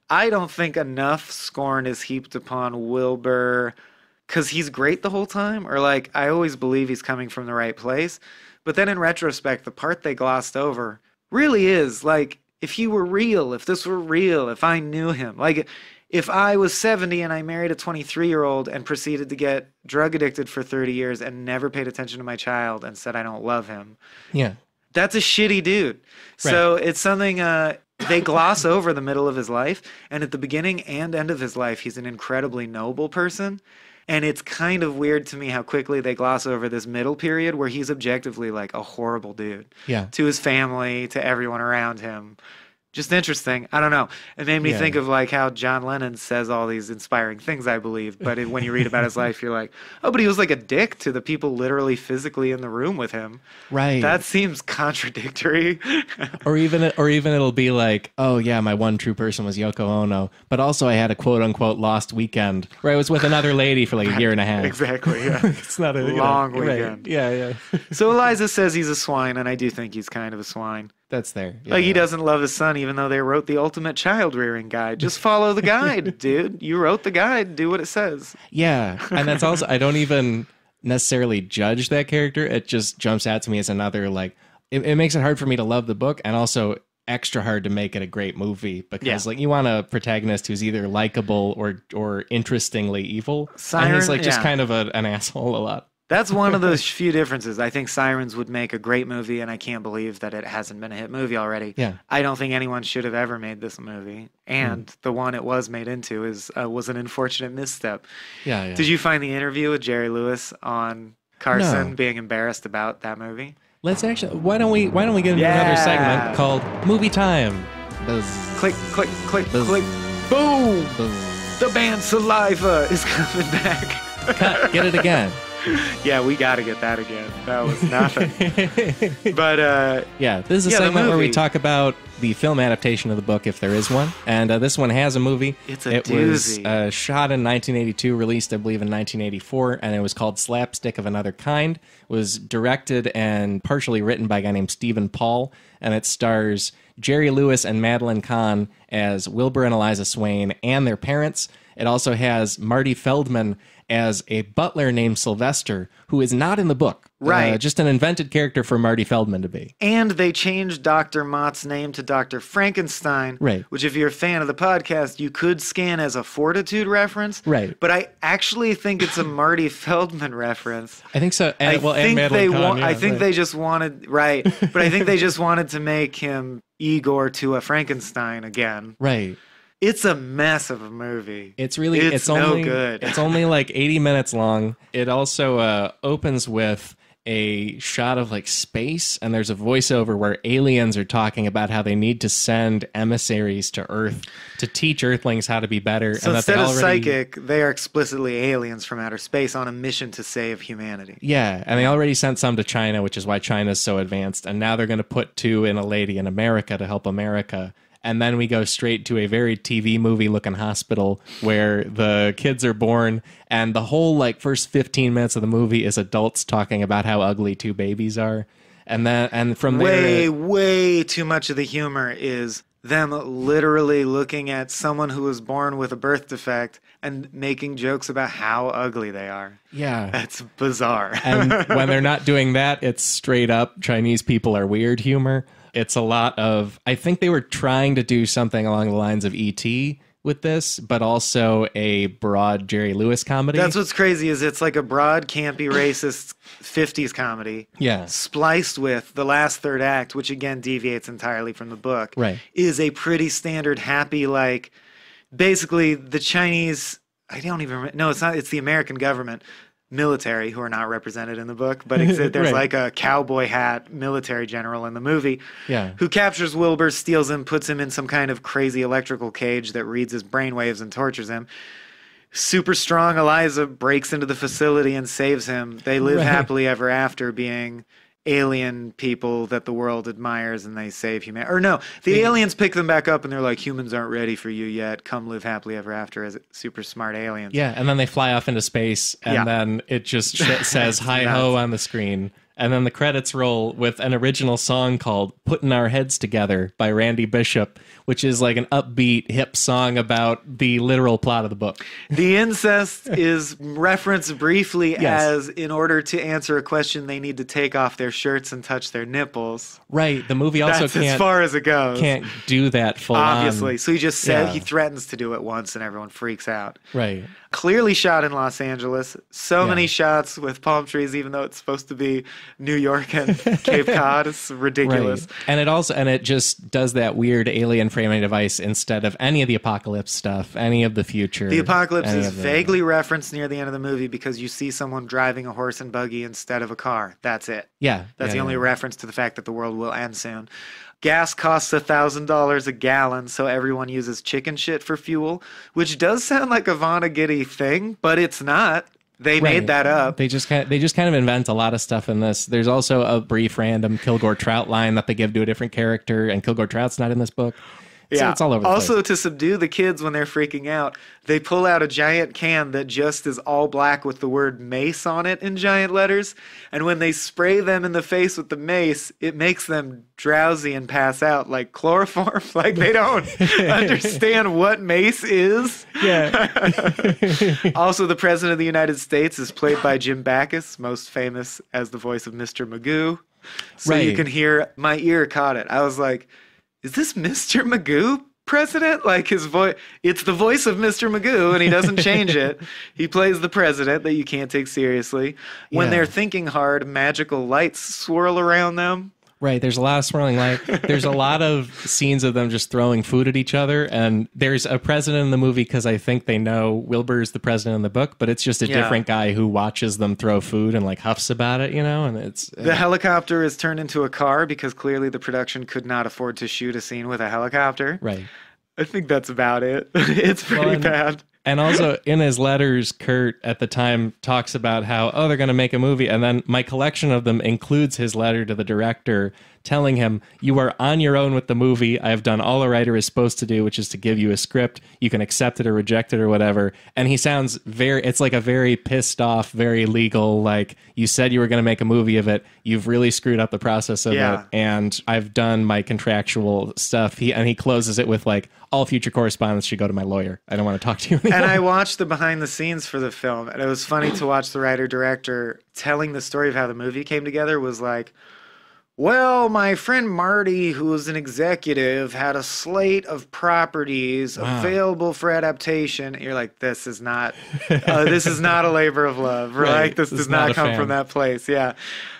I don't think enough scorn is heaped upon Wilbur because he's great the whole time, or like I always believe he's coming from the right place. But then in retrospect, the part they glossed over really is like if he were real, if this were real, if I knew him, like if I was 70 and I married a 23 year old and proceeded to get drug addicted for 30 years and never paid attention to my child and said I don't love him, Yeah, that's a shitty dude. So it's something uh, they gloss over the middle of his life, and at the beginning and end of his life, he's an incredibly noble person. And it's kind of weird to me how quickly they gloss over this middle period where he's objectively like a horrible dude yeah. to his family, to everyone around him. Just interesting. I don't know. It made me Yeah. think of like how John Lennon says all these inspiring things, I believe. But it, when you read about his *laughs* life, you're like, oh, but he was like a dick to the people literally physically in the room with him. Right. That seems contradictory. *laughs* or even or even it'll be like, oh yeah, my one true person was Yoko Ono, but also I had a quote unquote lost weekend where I was with another lady for like a year and a half. exactly. Yeah. *laughs* It's not a you know, Long right. weekend. Yeah, yeah. so Eliza says he's a swine, and I do think he's kind of a swine. That's there. Yeah, Like he yeah. doesn't love his son, even though they wrote the ultimate child rearing guide. Just *laughs* follow the guide, dude. You wrote the guide. Do what it says. Yeah, and that's also I don't *laughs* even necessarily judge that character. It just jumps out to me as another like it, it makes it hard for me to love the book and also extra hard to make it a great movie because Yeah. like you want a protagonist who's either likable or or interestingly evil. and he's like just kind of a, an asshole a lot. That's one of those *laughs* few differences. I think Sirens would make a great movie, and I can't believe that it hasn't been a hit movie already. Yeah. I don't think anyone should have ever made this movie, and Hmm. the one it was made into is uh, was an unfortunate misstep. Yeah, yeah. Did you find the interview with Jerry Lewis on Carson No. being embarrassed about that movie? Let's actually why don't we why don't we get into another segment called movie time? Buzz, Click, click, click, Buzz. click. Boom! buzz. The band Saliva is coming back. Cut, get it again. *laughs* *laughs* yeah, we got to get that again. That was nothing. *laughs* but uh, Yeah, this is a Yeah, the segment where we talk about the film adaptation of the book, if there is one. And uh, this one has a movie. It's a it was uh, shot in 1982, released, I believe, in 1984, and it was called Slapstick of Another Kind. It was directed and partially written by a guy named Stephen Paul, and it stars Jerry Lewis and Madeline Kahn as Wilbur and Eliza Swain and their parents. It also has Marty Feldman as a butler named Sylvester, who is not in the book. Right. Uh, just an invented character for Marty Feldman to be. and they changed Dr. Mott's name to Dr. Frankenstein, Right. which, if you're a fan of the podcast, you could scan as a Fortitude reference. Right. But I actually think it's a *laughs* Marty Feldman reference. I think so. And, I well, think they want. yeah, I think right. they just wanted right, but I think they *laughs* just wanted to make him Igor to a Frankenstein again. right. It's a mess of a movie. It's really It's it's, no only good. it's only like 80 minutes long. It also uh, opens with a shot of like space, and there's a voiceover where aliens are talking about how they need to send emissaries to Earth to teach Earthlings how to be better. So and instead that of they already, psychic, they are explicitly aliens from outer space on a mission to save humanity. Yeah, and they already sent some to China, which is why China's so advanced. And now they're going to put two in a lady in America to help America. And then we go straight to a very TV movie looking hospital where the kids are born, and the whole like first 15 minutes of the movie is adults talking about how ugly two babies are. And then and from there Way, there way too much of the humor is them literally looking at someone who was born with a birth defect and making jokes about how ugly they are. yeah. That's bizarre. and *laughs* when they're not doing that, it's straight up Chinese people are weird humor. It's a lot of I think they were trying to do something along the lines of ET with this, but also a broad Jerry Lewis comedy. That's what's crazy is it's like a broad, campy, *laughs* racist 50s comedy yeah. spliced with the last third act, which again deviates entirely from the book, Right. is a pretty standard, happy, like basically the Chinese. I don't even remember. No, it's not. It's the American government military who are not represented in the book, but *laughs* there's Right. like a cowboy hat military general in the movie Yeah. who captures Wilbur, steals him, puts him in some kind of crazy electrical cage that reads his brainwaves and tortures him. Super strong Eliza breaks into the facility and saves him. They live Right. happily ever after being alien people that the world admires and they save humanity. Or no, the aliens pick them back up and they're like, humans aren't ready for you yet. Come live happily ever after as super smart aliens. Yeah, and then they fly off into space, and Yeah. then it just sh- *laughs* says hi ho on the screen, and then the credits roll with an original song called "Putting Our Heads Together" by Randy Bishop, which is like an upbeat, hip song about the literal plot of the book. The incest *laughs* is referenced briefly Yes. as in order to answer a question, they need to take off their shirts and touch their nipples. Right. The movie also That's as can't as far as it goes. can't do that full on. Obviously. So he just said Yeah. he threatens to do it once and everyone freaks out. Right. Clearly shot in Los Angeles. So Yeah. many shots with palm trees, even though it's supposed to be New York and *laughs* Cape Cod. It's ridiculous. Right. And it also and it just does that weird alien framing device instead of any of the apocalypse stuff, any of the future. The apocalypse is the- vaguely referenced near the end of the movie because you see someone driving a horse and buggy instead of a car. That's it. Yeah. That's yeah, the only yeah. reference to the fact that the world will end soon. Gas costs a thousand dollars a gallon, so everyone uses chicken shit for fuel, which does sound like a Vonnegut thing, but it's not. They Right. made that up. They just kind of, they just kind of invent a lot of stuff in this. There's also a brief random Kilgore Trout line that they give to a different character, and Kilgore Trout's not in this book. So it's all over the also, place. to subdue the kids when they're freaking out, they pull out a giant can that just is all black with the word mace on it in giant letters. And when they spray them in the face with the mace, it makes them drowsy and pass out like chloroform. *laughs* like they don't *laughs* understand what mace is. Yeah. *laughs* Also, the President of the United States is played by Jim Backus, most famous as the voice of Mr. Magoo. So you can hear, my ear caught it. I was like, is this Mr. Magoo? President, like his voice, it's the voice of Mr. Magoo, and he doesn't change it. *laughs* He plays the president that you can't take seriously. When Yeah. they're thinking hard, magical lights swirl around them. Right. There's a lot of swirling light. There's a lot of scenes of them just throwing food at each other. And there's a president in the movie because I think they know Wilbur's the president in the book, but it's just a Yeah. different guy who watches them throw food and like huffs about it, you know? And it's. The helicopter is turned into a car because clearly the production could not afford to shoot a scene with a helicopter. right. I think that's about it. *laughs* it's pretty Well, bad. And also in his letters, Kurt at the time talks about how, oh, they're going to make a movie. And then my collection of them includes his letter to the director telling him, You are on your own with the movie. I have done all a writer is supposed to do, which is to give you a script. You can accept it or reject it or whatever. And he sounds very, it's like a very pissed off, very legal, like, you said you were going to make a movie of it. You've really screwed up the process of Yeah. it. And I've done my contractual stuff. He, and he closes it with, like, all future correspondence should go to my lawyer. I don't want to talk to you anymore. and I watched the behind the scenes for the film, and it was funny to watch the writer director telling the story of how the movie came together. Was like, well, my friend Marty, who was an executive, had a slate of properties Wow. available for adaptation. And you're like, this is not, *laughs* uh, this is not a labor of love, right? Right. This This does not not come fan. from that place, yeah.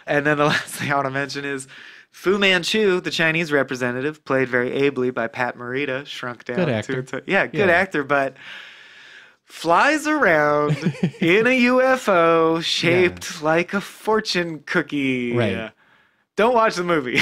And then the *laughs* last thing I want to mention is. Fu Manchu, the Chinese representative, played very ably by Pat Morita, shrunk down Good to actor. a t- yeah, good Yeah. actor, but flies around *laughs* in a UFO shaped like a fortune cookie. Right. Don't watch the movie. *laughs*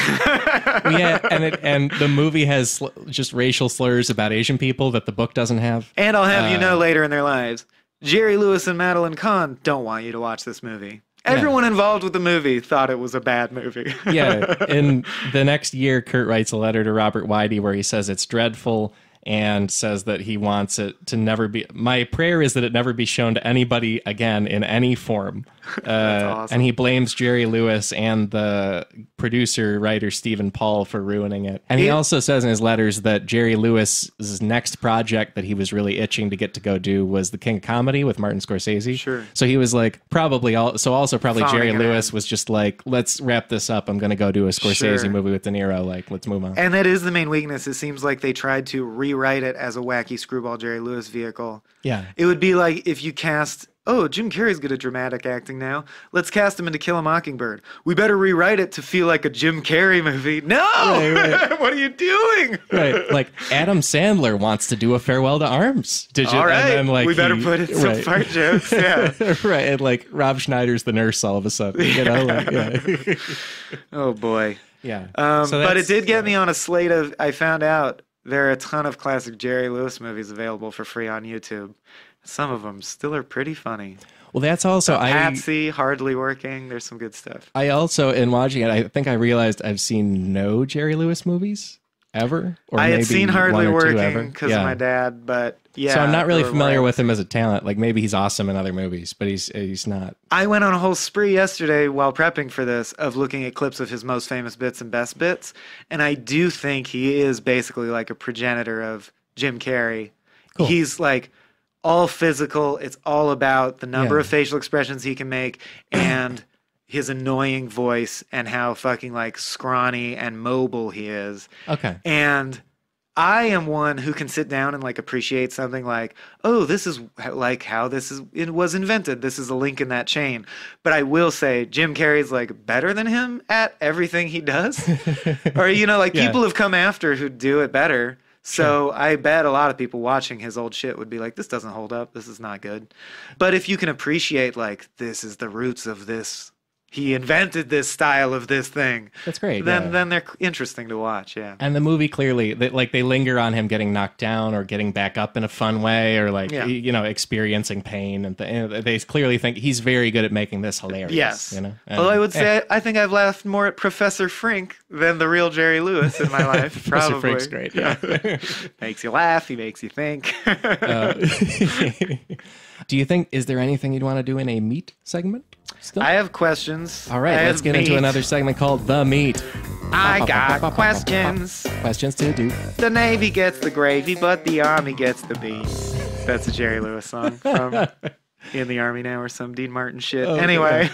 yeah, and it, and the movie has sl- just racial slurs about Asian people that the book doesn't have. And I'll have you Uh, know later in their lives, Jerry Lewis and Madeline Kahn don't want you to watch this movie. Everyone involved with the movie thought it was a bad movie. Yeah, *laughs* in the next year, Kurt writes a letter to Robert Weide where he says it's dreadful and says that he wants it to never be. My prayer is that it never be shown to anybody again in any form. *laughs* Uh, awesome. And he blames Jerry Lewis and the producer writer Stephen Paul for ruining it. And he also says in his letters that Jerry Lewis's next project that he was really itching to get to go do was the King of Comedy with Martin Scorsese. Sure. So he was like probably all. So also probably Jerry Lewis was just like, let's wrap this up. I'm going to go do a Scorsese Sure. movie with De Niro. Like, let's move on. and that is the main weakness. It seems like they tried to rewrite it as a wacky screwball Jerry Lewis vehicle. yeah. It would be like if you cast, oh, Jim Carrey's good at dramatic acting now. Let's cast him into Kill a Mockingbird. We better rewrite it to feel like a Jim Carrey movie. No! Right, *laughs* what are you doing? Right. Like Adam Sandler wants to do a farewell to arms. Did you? All right. And then, like, we better he- put in some right. fart jokes. *laughs* Yeah. right. And like Rob Schneider's the nurse all of a sudden. You know? Like, *laughs* yeah. oh, boy. yeah. Um, So but it did get me on a slate of. I found out there are a ton of classic Jerry Lewis movies available for free on YouTube. Some of them still are pretty funny. Well, that's also I. Patsy, Hardly Working. There's some good stuff. I also in watching it, I think I realized I've seen no Jerry Lewis movies ever. Or I had seen Hardly one or two ever. Working because Yeah. of my dad, but yeah. so I'm not really familiar with him as a talent. Like maybe he's awesome in other movies, but he's he's not. I went on a whole spree yesterday while prepping for this of looking at clips of his most famous bits and best bits, and I do think he is basically like a progenitor of Jim Carrey. Cool. He's like all physical. It's all about the number Yeah. of facial expressions he can make and his annoying voice and how fucking like scrawny and mobile he is. Okay. And I am one who can sit down and like appreciate something like, oh, this is like how this is it was invented. This is a link in that chain. But I will say Jim Carrey's like better than him at everything he does. *laughs* or you know, like Yeah. people have come after who do it better. So I bet a lot of people watching his old shit would be like, this doesn't hold up. This is not good. But if you can appreciate like this is the roots of this, he invented this style of this thing. That's great. Then yeah. then they're interesting to watch. Yeah. And the movie clearly, they, like they linger on him getting knocked down or getting back up in a fun way, or like Yeah. you know experiencing pain, and, th- and they clearly think he's very good at making this hilarious. Yes. you know. Although I would Eh, say I think I've laughed more at Professor Frink than the real Jerry Lewis in my *laughs* life. Professor. Frink's great. Yeah. *laughs* makes you laugh. He makes you think. Uh, *laughs* do you think is there anything you'd want to do in a meat segment? Still? I have questions. All right, I let's get into another segment called the meat. I got questions. Questions to do. The Navy gets the gravy, but the Army gets the beef. That's a Jerry Lewis song from *laughs* In the Army Now or some Dean Martin shit. Oh, anyway.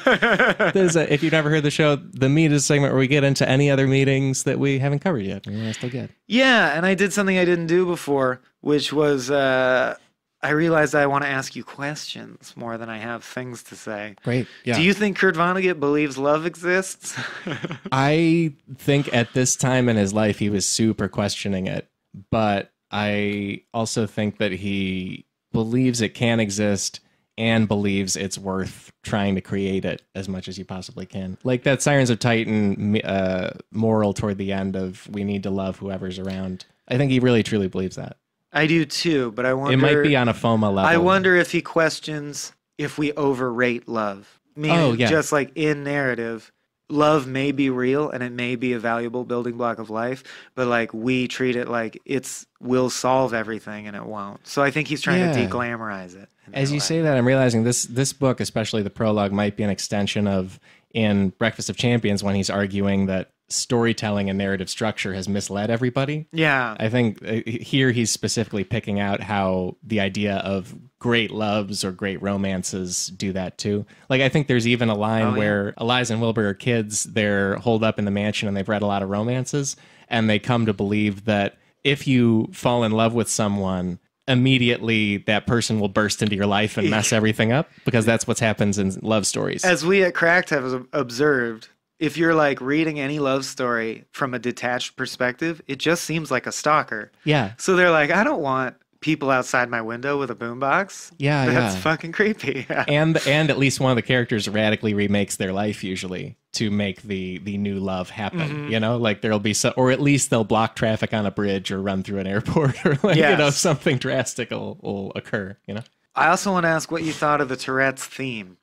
There's a, if you've never heard the show, the meat is a segment where we get into any other meetings that we haven't covered yet. We're still good. Yeah, and I did something I didn't do before, which was uh, I realized I want to ask you questions more than I have things to say. Great. Yeah. Do you think Kurt Vonnegut believes love exists? *laughs* I think at this time in his life he was super questioning it, but I also think that he believes it can exist and believes it's worth trying to create it as much as you possibly can. Like that Sirens of Titan uh, moral toward the end of we need to love whoever's around. I think he really truly believes that. I do too, but I wonder. It might be on a FOMA level. I wonder if he questions if we overrate love. Meaning, Oh, yeah. just like in narrative, love may be real and it may be a valuable building block of life, but like we treat it like it's will solve everything and it won't. So I think he's trying Yeah. to deglamorize it. As you way. say that, I'm realizing this this book, especially the prologue, might be an extension of in Breakfast of Champions when he's arguing that storytelling and narrative structure has misled everybody. Yeah. I think uh, here he's specifically picking out how the idea of great loves or great romances do that too. Like I think there's even a line Oh, yeah. where Eliza and Wilbur are kids, they're holed up in the mansion and they've read a lot of romances and they come to believe that if you fall in love with someone immediately that person will burst into your life and mess *laughs* everything up because that's what happens in love stories. As we at Cracked have observed, if you're like reading any love story from a detached perspective, it just seems like a stalker. yeah. So they're like, I don't want people outside my window with a boombox. Yeah, That's yeah. fucking creepy. Yeah. *laughs* and and at least one of the characters radically remakes their life usually to make the the new love happen Mm-hmm. you know like there'll be so or at least they'll block traffic on a bridge or run through an airport or like you know something drastic will, will occur you know I also want to ask what you thought of the Tourette's theme.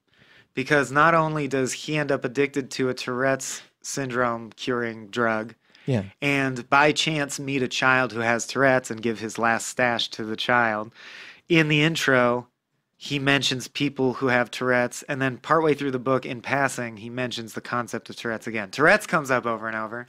Because not only does he end up addicted to a Tourette's syndrome curing drug, yeah and by chance meet a child who has Tourette's and give his last stash to the child. In the intro, he mentions people who have Tourette's, and then partway through the book, in passing, he mentions the concept of Tourette's again. Tourette's comes up over and over,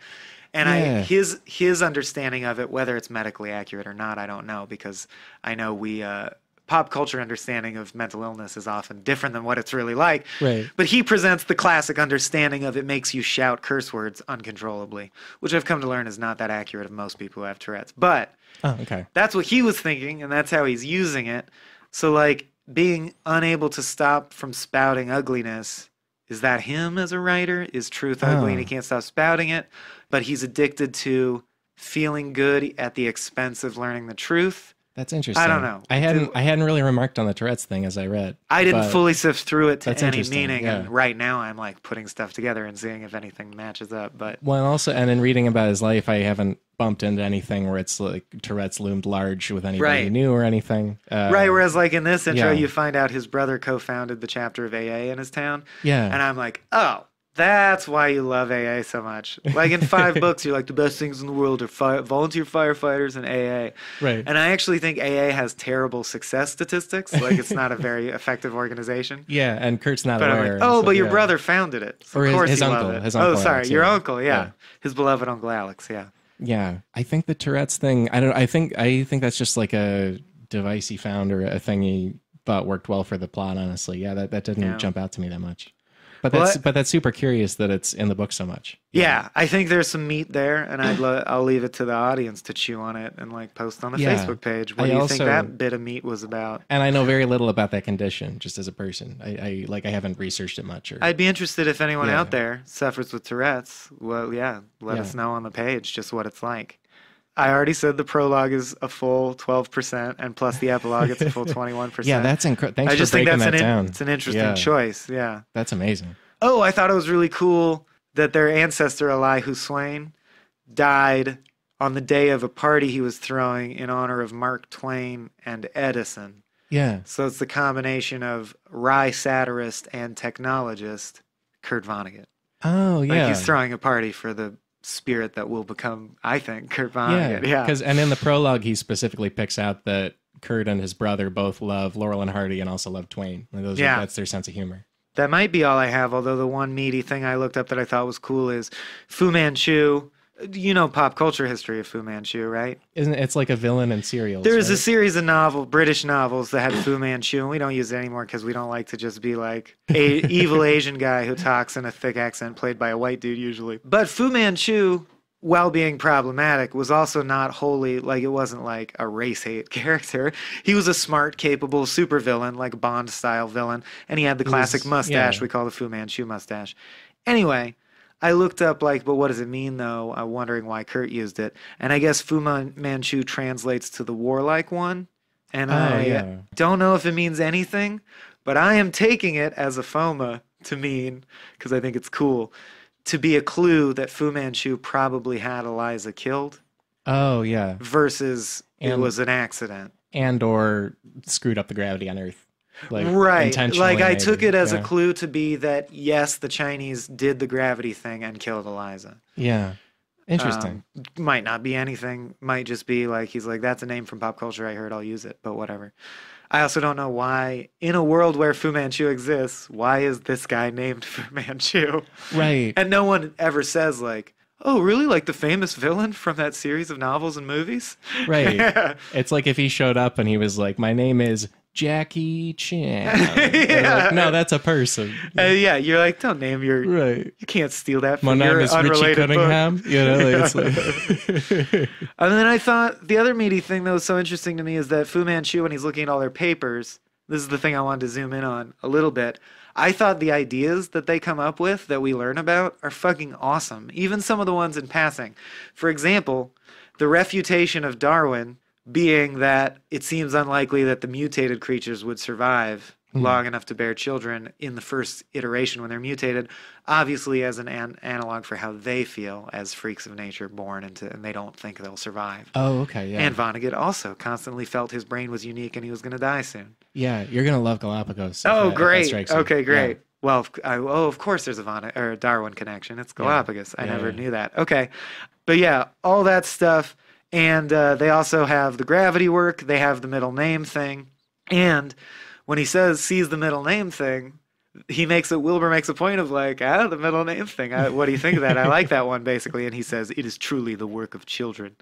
and I his his understanding of it, whether it's medically accurate or not, I don't know because I know we. Uh, Pop culture understanding of mental illness is often different than what it's really like. Right. But he presents the classic understanding of it makes you shout curse words uncontrollably, which I've come to learn is not that accurate of most people who have Tourette's. But oh okay that's what he was thinking, and that's how he's using it. So, like, being unable to stop from spouting ugliness, is that him as a writer? Is truth ugly and he Oh. can't stop spouting it? But he's addicted to feeling good at the expense of learning the truth. That's interesting I don't know. i hadn't i hadn't really remarked on the tourette's thing as i read I didn't fully sift through it to any meaning, yeah. and right now I'm like putting stuff together and seeing if anything matches up. But well also and in reading about his life i haven't bumped into anything where it's like tourette's loomed large with anybody Right. new or anything uh, right, whereas like in this intro, yeah. you find out his brother co-founded the chapter of AA in his town, yeah and I'm like, oh, that's why you love AA so much. Like in five *laughs* books, you're like the best things in the world are fi- volunteer firefighters and AA. right And I actually think AA has terrible success statistics. Like it's not a very *laughs* effective organization. yeah and kurt's not But I'm aware like, oh, so- but your yeah. brother founded it. So Or of his- course his love uncle, it. his oh, sorry, Alex, your yeah. uncle, yeah. Yeah. his beloved uncle Alex. Yeah. Yeah, I think the Tourette's thing. I don't. I think. I think that's just like a device he found or a thing he thought worked well for the plot. Honestly, yeah, that that didn't jump out to me that much. But that's I- but that's super curious that it's in the book so much. Yeah, I think there's some meat there, and I'd lo- I'll leave it to the audience to chew on it and like post on the Yeah. Facebook page. What I do you also- think that bit of meat was about? And I know very little about that condition, just as a person. I, I like I haven't researched it much. Or I'd be interested if anyone Yeah. out there suffers with Tourette's. Well, yeah, let Yeah. us know on the page just what it's like. I already said the prologue is a full 12%, and plus the epilogue, it's a full 21%. *laughs* yeah, that's incredible. Thanks I just for think that's that an, down. it's an interesting Yeah. choice. Yeah. That's amazing. Oh, I thought it was really cool that their ancestor Elihu Swain died on the day of a party he was throwing in honor of Mark Twain and Edison. Yeah, So it's the combination of wry satirist and technologist Kurt Vonnegut. Oh Like yeah. he's throwing a party for the spirit that will become, I think, Kurt yeah. Vonnegut. Yeah. Because and in the prologue, he specifically picks out that Kurt and his brother both love Laurel and Hardy and also love Twain. Like, those are- Yeah. that's their sense of humor. That might be all I have, although the one meaty thing I looked up that I thought was cool is Fu Manchu. You know pop culture history of Fu Manchu, right? Isn't it, it's like a villain in serials? There was a series of novel, British novels that had Fu Manchu, and we don't use it anymore because we don't like to just be like a *laughs* evil Asian guy who talks in a thick accent, played by a white dude usually. But Fu Manchu, while being problematic, was also not wholly like it wasn't like a race hate *laughs* character. He was a smart, capable supervillain, like Bond style villain, and he had the was- classic mustache yeah. we call the Fu Manchu mustache. Anyway. I looked up like, but what does it mean though? I'm wondering why Kurt used it, and I guess Fu Manchu translates to the warlike one, and Oh, I yeah. don't know if it means anything, but I am taking it as a FOMA to mean because I think it's cool to be a clue that Fu Manchu probably had Eliza killed Oh yeah, versus it was an accident. and or screwed up the gravity on Earth. Like right. Like I took it as a clue to be that yes, the Chinese did the gravity thing and killed Eliza. Yeah, interesting. Um, might not be anything. Might just be like he's like that's a name from pop culture. I heard. I'll use it. But whatever. I also don't know why, in a world where Fu Manchu exists, why is this guy named *laughs* Fu Manchu? right. And no one ever says like, "Oh, really? Like the famous villain from that series of novels and movies?" Right. *laughs* Yeah. It's like if he showed up and he was like, "My name is Jackie Chan." *laughs* Yeah. like, no, that's a person. Uh, yeah, you're like, don't name your. Right. You can't steal that From My name your is Richie unrelated book. Cunningham. You know, *laughs* like, like *laughs* And then I thought the other meaty thing that was so interesting to me is that Fu Manchu, when he's looking at all their papers, this is the thing I wanted to zoom in on a little bit. I thought the ideas that they come up with that we learn about are fucking awesome. Even some of the ones in passing. For example, the refutation of Darwin being that it seems unlikely that the mutated creatures would survive Hmm. long enough to bear children in the first iteration when they're mutated, obviously as an, an analog for how they feel as freaks of nature born into, and they don't think they'll survive. Oh, okay, yeah, And Vonnegut also constantly felt his brain was unique and he was going to die soon. yeah. You're gonna love Galapagos. Oh, that- great. Okay, great. Yeah. Well, of- I, oh, of course there's a Von or a Darwin connection. It's Galapagos. I Yeah, never yeah. knew that. Okay, but yeah, all that stuff, and uh, they also have the gravity work. They have the middle name thing, and when he says sees the middle name thing, he makes it. Wilbur makes a point of like, ah, the middle name thing. I, what do you think of that? I like that one basically, and he says it is truly the work of children.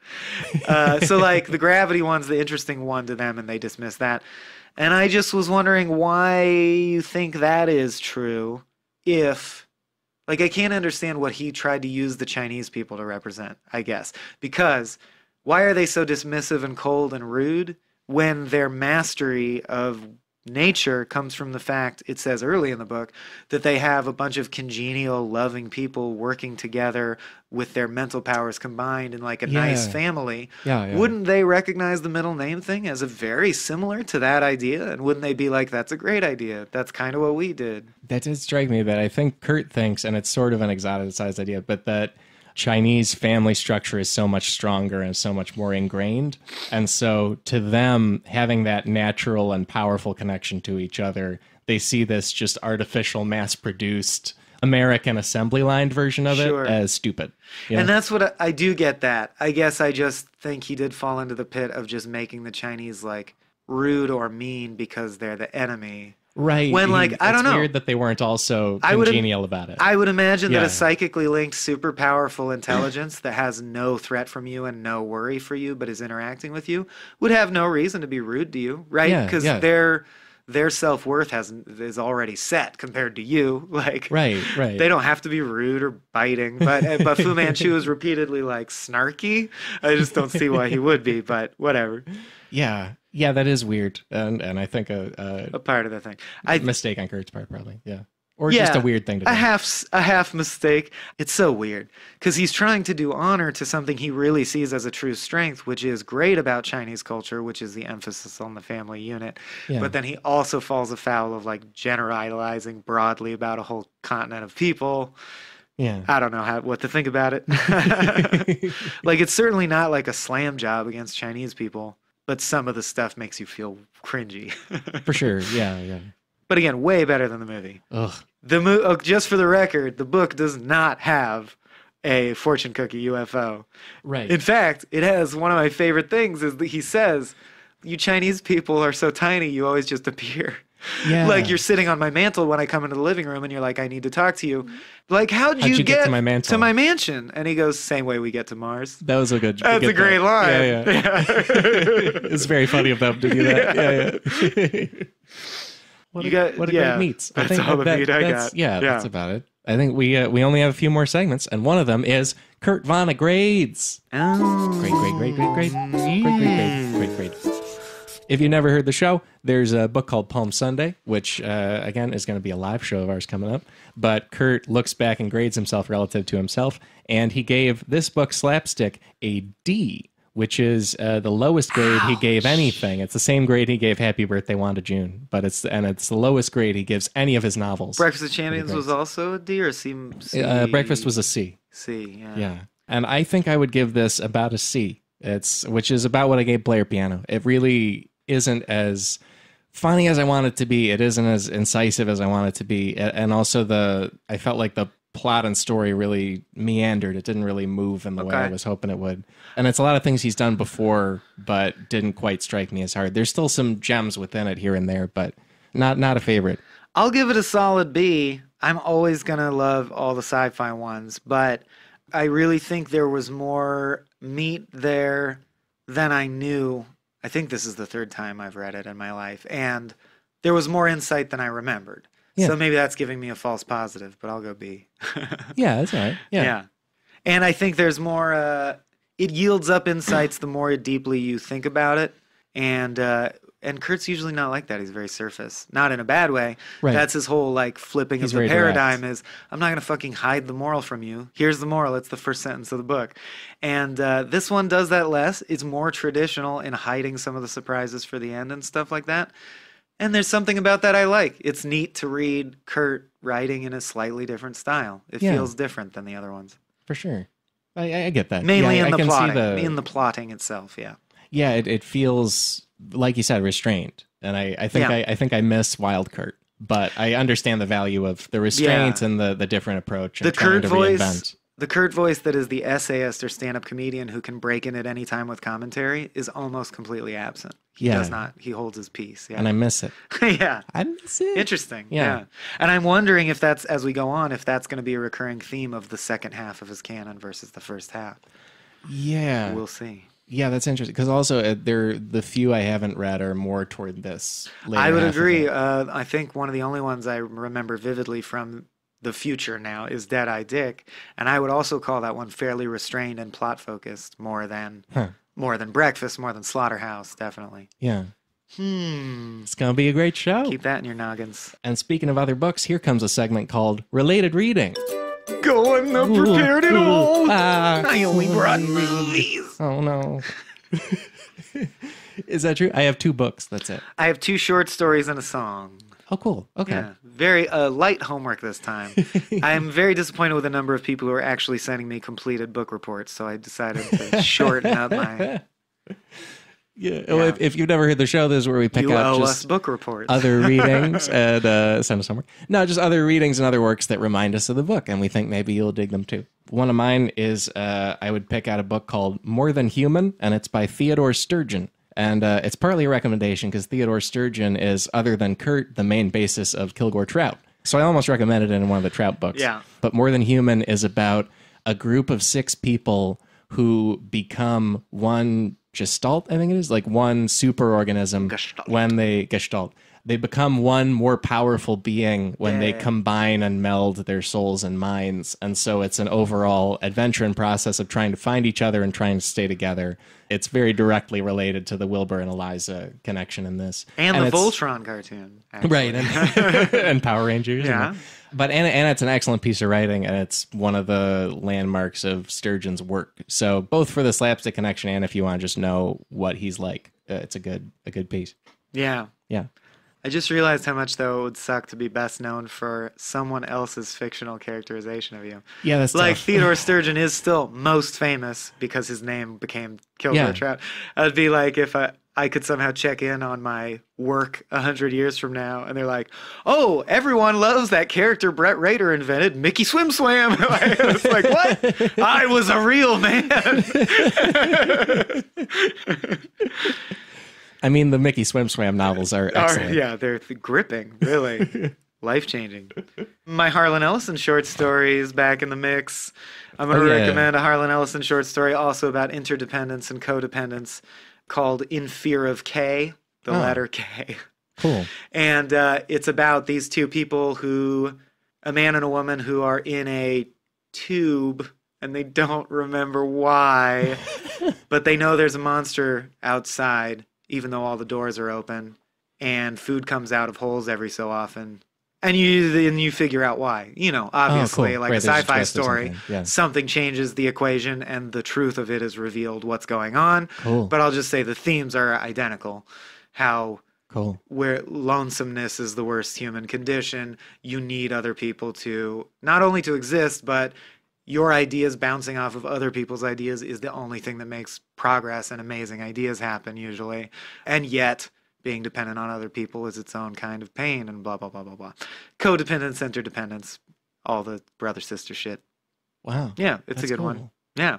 Uh, so like the gravity one's the interesting one to them, and they dismiss that. And I just was wondering why you think that is true if like I can't understand what he tried to use the Chinese people to represent, I guess. Because why are they so dismissive and cold and rude when their mastery of nature comes from the fact it says early in the book that they have a bunch of congenial loving people working together with their mental powers combined in like a nice family Yeah, yeah. wouldn't they recognize the middle name thing as a very similar to that idea? And wouldn't they be like, that's a great idea? That's kind of what we did. That did strike me that I think Kurt thinks, and it's sort of an exoticized idea, but that Chinese family structure is so much stronger and so much more ingrained. And so to them, having that natural and powerful connection to each other, they see this just artificial, mass produced American assembly line version of Sure. it as stupid. Yeah. And that's what I, I do get that. I guess I just think he did fall into the pit of just making the Chinese like rude or mean because they're the enemy. Right. when, like, I don't it's know. weird that they weren't also I congenial about it. I would imagine that a psychically linked, super powerful intelligence that has no threat from you and no worry for you, but is interacting with you, would have no reason to be rude to you, right? Yeah, Because yeah. their their self worth has is already set compared to you. *laughs* Like, right, right. They don't have to be rude or biting, but uh, but Fu *laughs* Manchu is repeatedly like snarky. I just don't see why he would be, but whatever. Yeah. Yeah, that is weird. And and I think a, A part of the thing. a I mistake on Kurt's part, probably. Yeah. Or just a weird thing to do. a half a half mistake. It's so weird because he's trying to do honor to something he really sees as a true strength, which is great about Chinese culture, which is the emphasis on the family unit. Yeah. But then he also falls afoul of like generalizing broadly about a whole continent of people. yeah. I don't know how what to think about it. *laughs* like it's certainly not like a slam job against Chinese people, but some of the stuff makes you feel cringy. *laughs* For sure. Yeah, yeah. but again, way better than the movie. Ugh. The mo- oh, just for the record, the book does not have a fortune cookie UFO. Right. In fact, it has one of my favorite things is that he says, "You Chinese people are so tiny, you always just appear." Yeah. Like you're sitting on my mantle when I come into the living room and you're like, I need to talk to you. Like, how'd, how'd you, you get, get, to my mantle? To my mansion. And he goes, same way we get to Mars. That was a good That's a great that. line. Yeah, yeah. yeah. *laughs* it's very funny of them to do that. Yeah, yeah. yeah. what *laughs* you a, got, what a yeah. great meets. I that's think all the that, meat I got. Yeah, that's about it. I think we uh, we only have a few more segments, and one of them is Kurt Vonnegut grades. Oh. Great, great, great, great, great, great, great, great, great, great. great. If you never heard the show, there's a book called Palm Sunday, which uh, again is going to be a live show of ours coming up. But Kurt looks back and grades himself relative to himself, and he gave this book Slapstick a D, which is uh, the lowest grade he gave anything. It's the same grade he gave Happy Birthday Wanda June, but it's and it's the lowest grade he gives any of his novels. Breakfast of Champions was also a D or C. C Uh, Breakfast was a C. C. Yeah. Yeah. And I think I would give this about a C. It's which is about what I gave Player Piano. It really isn't as funny as I want it to be. It isn't as incisive as I want it to be. And also the I felt like the plot and story really meandered. It didn't really move in the way I was hoping it would. And it's a lot of things he's done before but didn't quite strike me as hard. There's still some gems within it here and there, but not not a favorite. I'll give it a solid B. I'm always gonna love all the sci-fi ones, but I really think there was more meat there than I knew. I think this is the third time I've read it in my life, and there was more insight than I remembered. Yeah. So maybe that's giving me a false positive, but I'll go B. *laughs* Yeah, that's all right. Yeah. yeah. And I think there's more, uh, it yields up insights the more deeply you think about it. And uh, and Kurt's usually not like that. He's very surface, not in a bad way. Right. That's his whole like flipping He's of the very direct. paradigm is I'm not gonna fucking hide the moral from you. Here's the moral. It's the first sentence of the book, and uh, this one does that less. It's more traditional in hiding some of the surprises for the end and stuff like that. And there's something about that I like. It's neat to read Kurt writing in a slightly different style. It Yeah. feels different than the other ones. for sure. I, I get that. Mainly Yeah, in I the see plotting. In the plotting itself, yeah. yeah, it, it feels like you said restrained, and I, I think Yeah. I, I think I miss Wild Kurt, but I understand the value of the restraint and the the different approach. The Kurt voice, the Kurt voice that is the essayist or stand-up comedian who can break in at any time with commentary is almost completely absent. He Yeah. does not. He holds his peace. Yeah. and I miss it. *laughs* yeah. I miss it. Interesting. Yeah. Yeah. And I'm wondering if that's as we go on, if that's going to be a recurring theme of the second half of his canon versus the first half. Yeah, We'll see. Yeah, that's interesting. Because also, uh, there the few I haven't read are more toward this. later I would agree. Uh, I think one of the only ones I remember vividly from the future now is Dead Eye Dick, and I would also call that one fairly restrained and plot focused more than Huh. more than Breakfast, more than Slaughterhouse, definitely. Yeah, Hmm. it's gonna be a great show. Keep that in your noggins. And speaking of other books, here comes a segment called Related Reading. Going up prepared at all. Ah. *laughs* I only brought *laughs* movies. Oh no. *laughs* Is that true? I have two books. That's it. I have two short stories and a song. Oh, cool. Okay. Yeah, very uh, light homework this time. I'm very disappointed with the number of people who are actually sending me completed book reports, so I decided to shorten up my. Yeah. Well, if, if you've never heard the show, this is where we pick You out just book reports. other *laughs* readings and uh, send us somewhere. No, just other readings and other works that remind us of the book, and we think maybe you'll dig them too. One of mine is uh, I would pick out a book called More Than Human, and it's by Theodore Sturgeon. And uh, it's partly a recommendation because Theodore Sturgeon is, other than Kurt, the main basis of Kilgore Trout. So I almost recommended it in one of the Trout books. Yeah. But More Than Human is about a group of six people who become one gestalt, I think it is, like one superorganism Gestalt. when they gestalt. They become one more powerful being when they combine and meld their souls and minds. And so it's an overall adventure and process of trying to find each other and trying to stay together. It's very directly related to the Wilbur and Eliza connection in this. and, the Voltron cartoon. actually. *laughs* right and, *laughs* and power rangers Yeah. and- but and, and it's an excellent piece of writing and it's one of the landmarks of sturgeon's work so both for the slapstick connection and if you want to just know what he's like uh, it's a good a good piece Yeah. yeah I just realized how much though it would suck to be best known for someone else's fictional characterization of you. yeah that's like tough. Theodore *laughs* Sturgeon is still most famous because his name became Kilgore Yeah. Trout. I'd be like if I, I could somehow check in on my work a hundred years from now, and they're like, "Oh, everyone loves that character Brett Rader invented, Mickey Swim Swam." *laughs* it's like, what? I was a real man. *laughs* i mean the mickey swim swam novels are Are- excellent yeah, they're th- gripping, really. *laughs* Life changing. My Harlan Ellison short story is back in the mix. I'm going to Oh, yeah. recommend a Harlan Ellison short story also about interdependence and codependence called In Fear of K, the Oh. letter K. cool *laughs* And uh, it's about these two people who, a man and a woman, who are in a tube and they don't remember why, *laughs* but they know there's a monster outside, even though all the doors are open, and food comes out of holes every so often. And you then you figure out why. You know, obviously, Oh, cool. like Right, a sci-fi story, something. Yeah. something changes the equation, and the truth of it is revealed. What's going on? Cool. But I'll just say the themes are identical. How cool where lonesomeness is the worst human condition you need other people to not only to exist but your ideas bouncing off of other people's ideas is the only thing that makes progress and amazing ideas happen usually and yet being dependent on other people is its own kind of pain and blah blah blah blah blah codependence interdependence all the brother sister shit wow yeah it's a good one yeah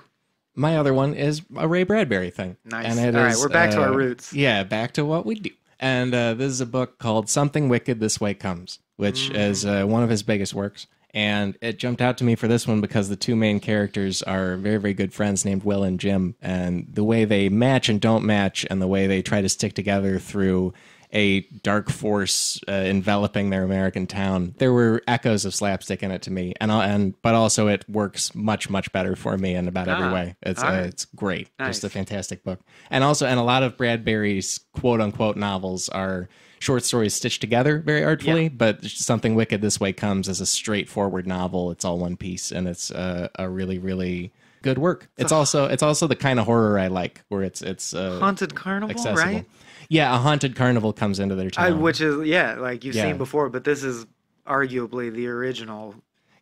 my other one is a Ray Bradbury thing. Nice. And it All right, is, we're back to our uh, roots. Yeah, back to what we do. And uh, this is a book called Something Wicked This Way Comes, which Mm. is uh, one of his biggest works. And it jumped out to me for this one because the two main characters are very, very good friends named Will and Jim. And the way they match and don't match, and the way they try to stick together through a dark force uh, enveloping their American town. There were echoes of slapstick in it to me, and and but also it works much much better for me in about every Ah, way. It's uh, it's great, just a fantastic book, and also and a lot of Bradbury's quote unquote novels are short stories stitched together very artfully. But something wicked this way comes as a straightforward novel. It's all one piece, and it's uh, a really really good work. It's also it's also the kind of horror I like, where it's it's uh, Haunted Carnival, accessible. right? Yeah, a haunted carnival comes into their I, town. which is yeah, like you've Yeah. seen before, but this is arguably the original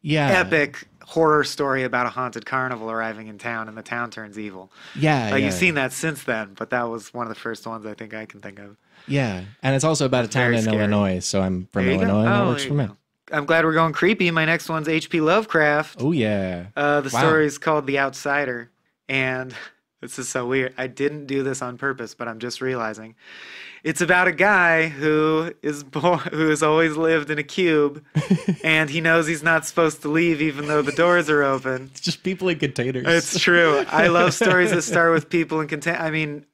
yeah, epic horror story about a haunted carnival arriving in town and the town turns evil. Yeah, Like yeah. you've seen that since then, but that was one of the first ones I think I can think of. Yeah, and it's also about a town in scary. Illinois, so I'm from you go. Illinois, and that Oh, works for me. I'm glad we're going creepy. My next one's H.P. Lovecraft. Oh yeah, Uh, the Wow. story is called The Outsider, and *laughs* this is so weird. I didn't do this on purpose, but I'm just realizing it's about a guy who is born, who has always lived in a cube, *laughs* and he knows he's not supposed to leave even though the doors are open. it's just people in containers. It's true. I love *laughs* stories that start with people in content. I mean,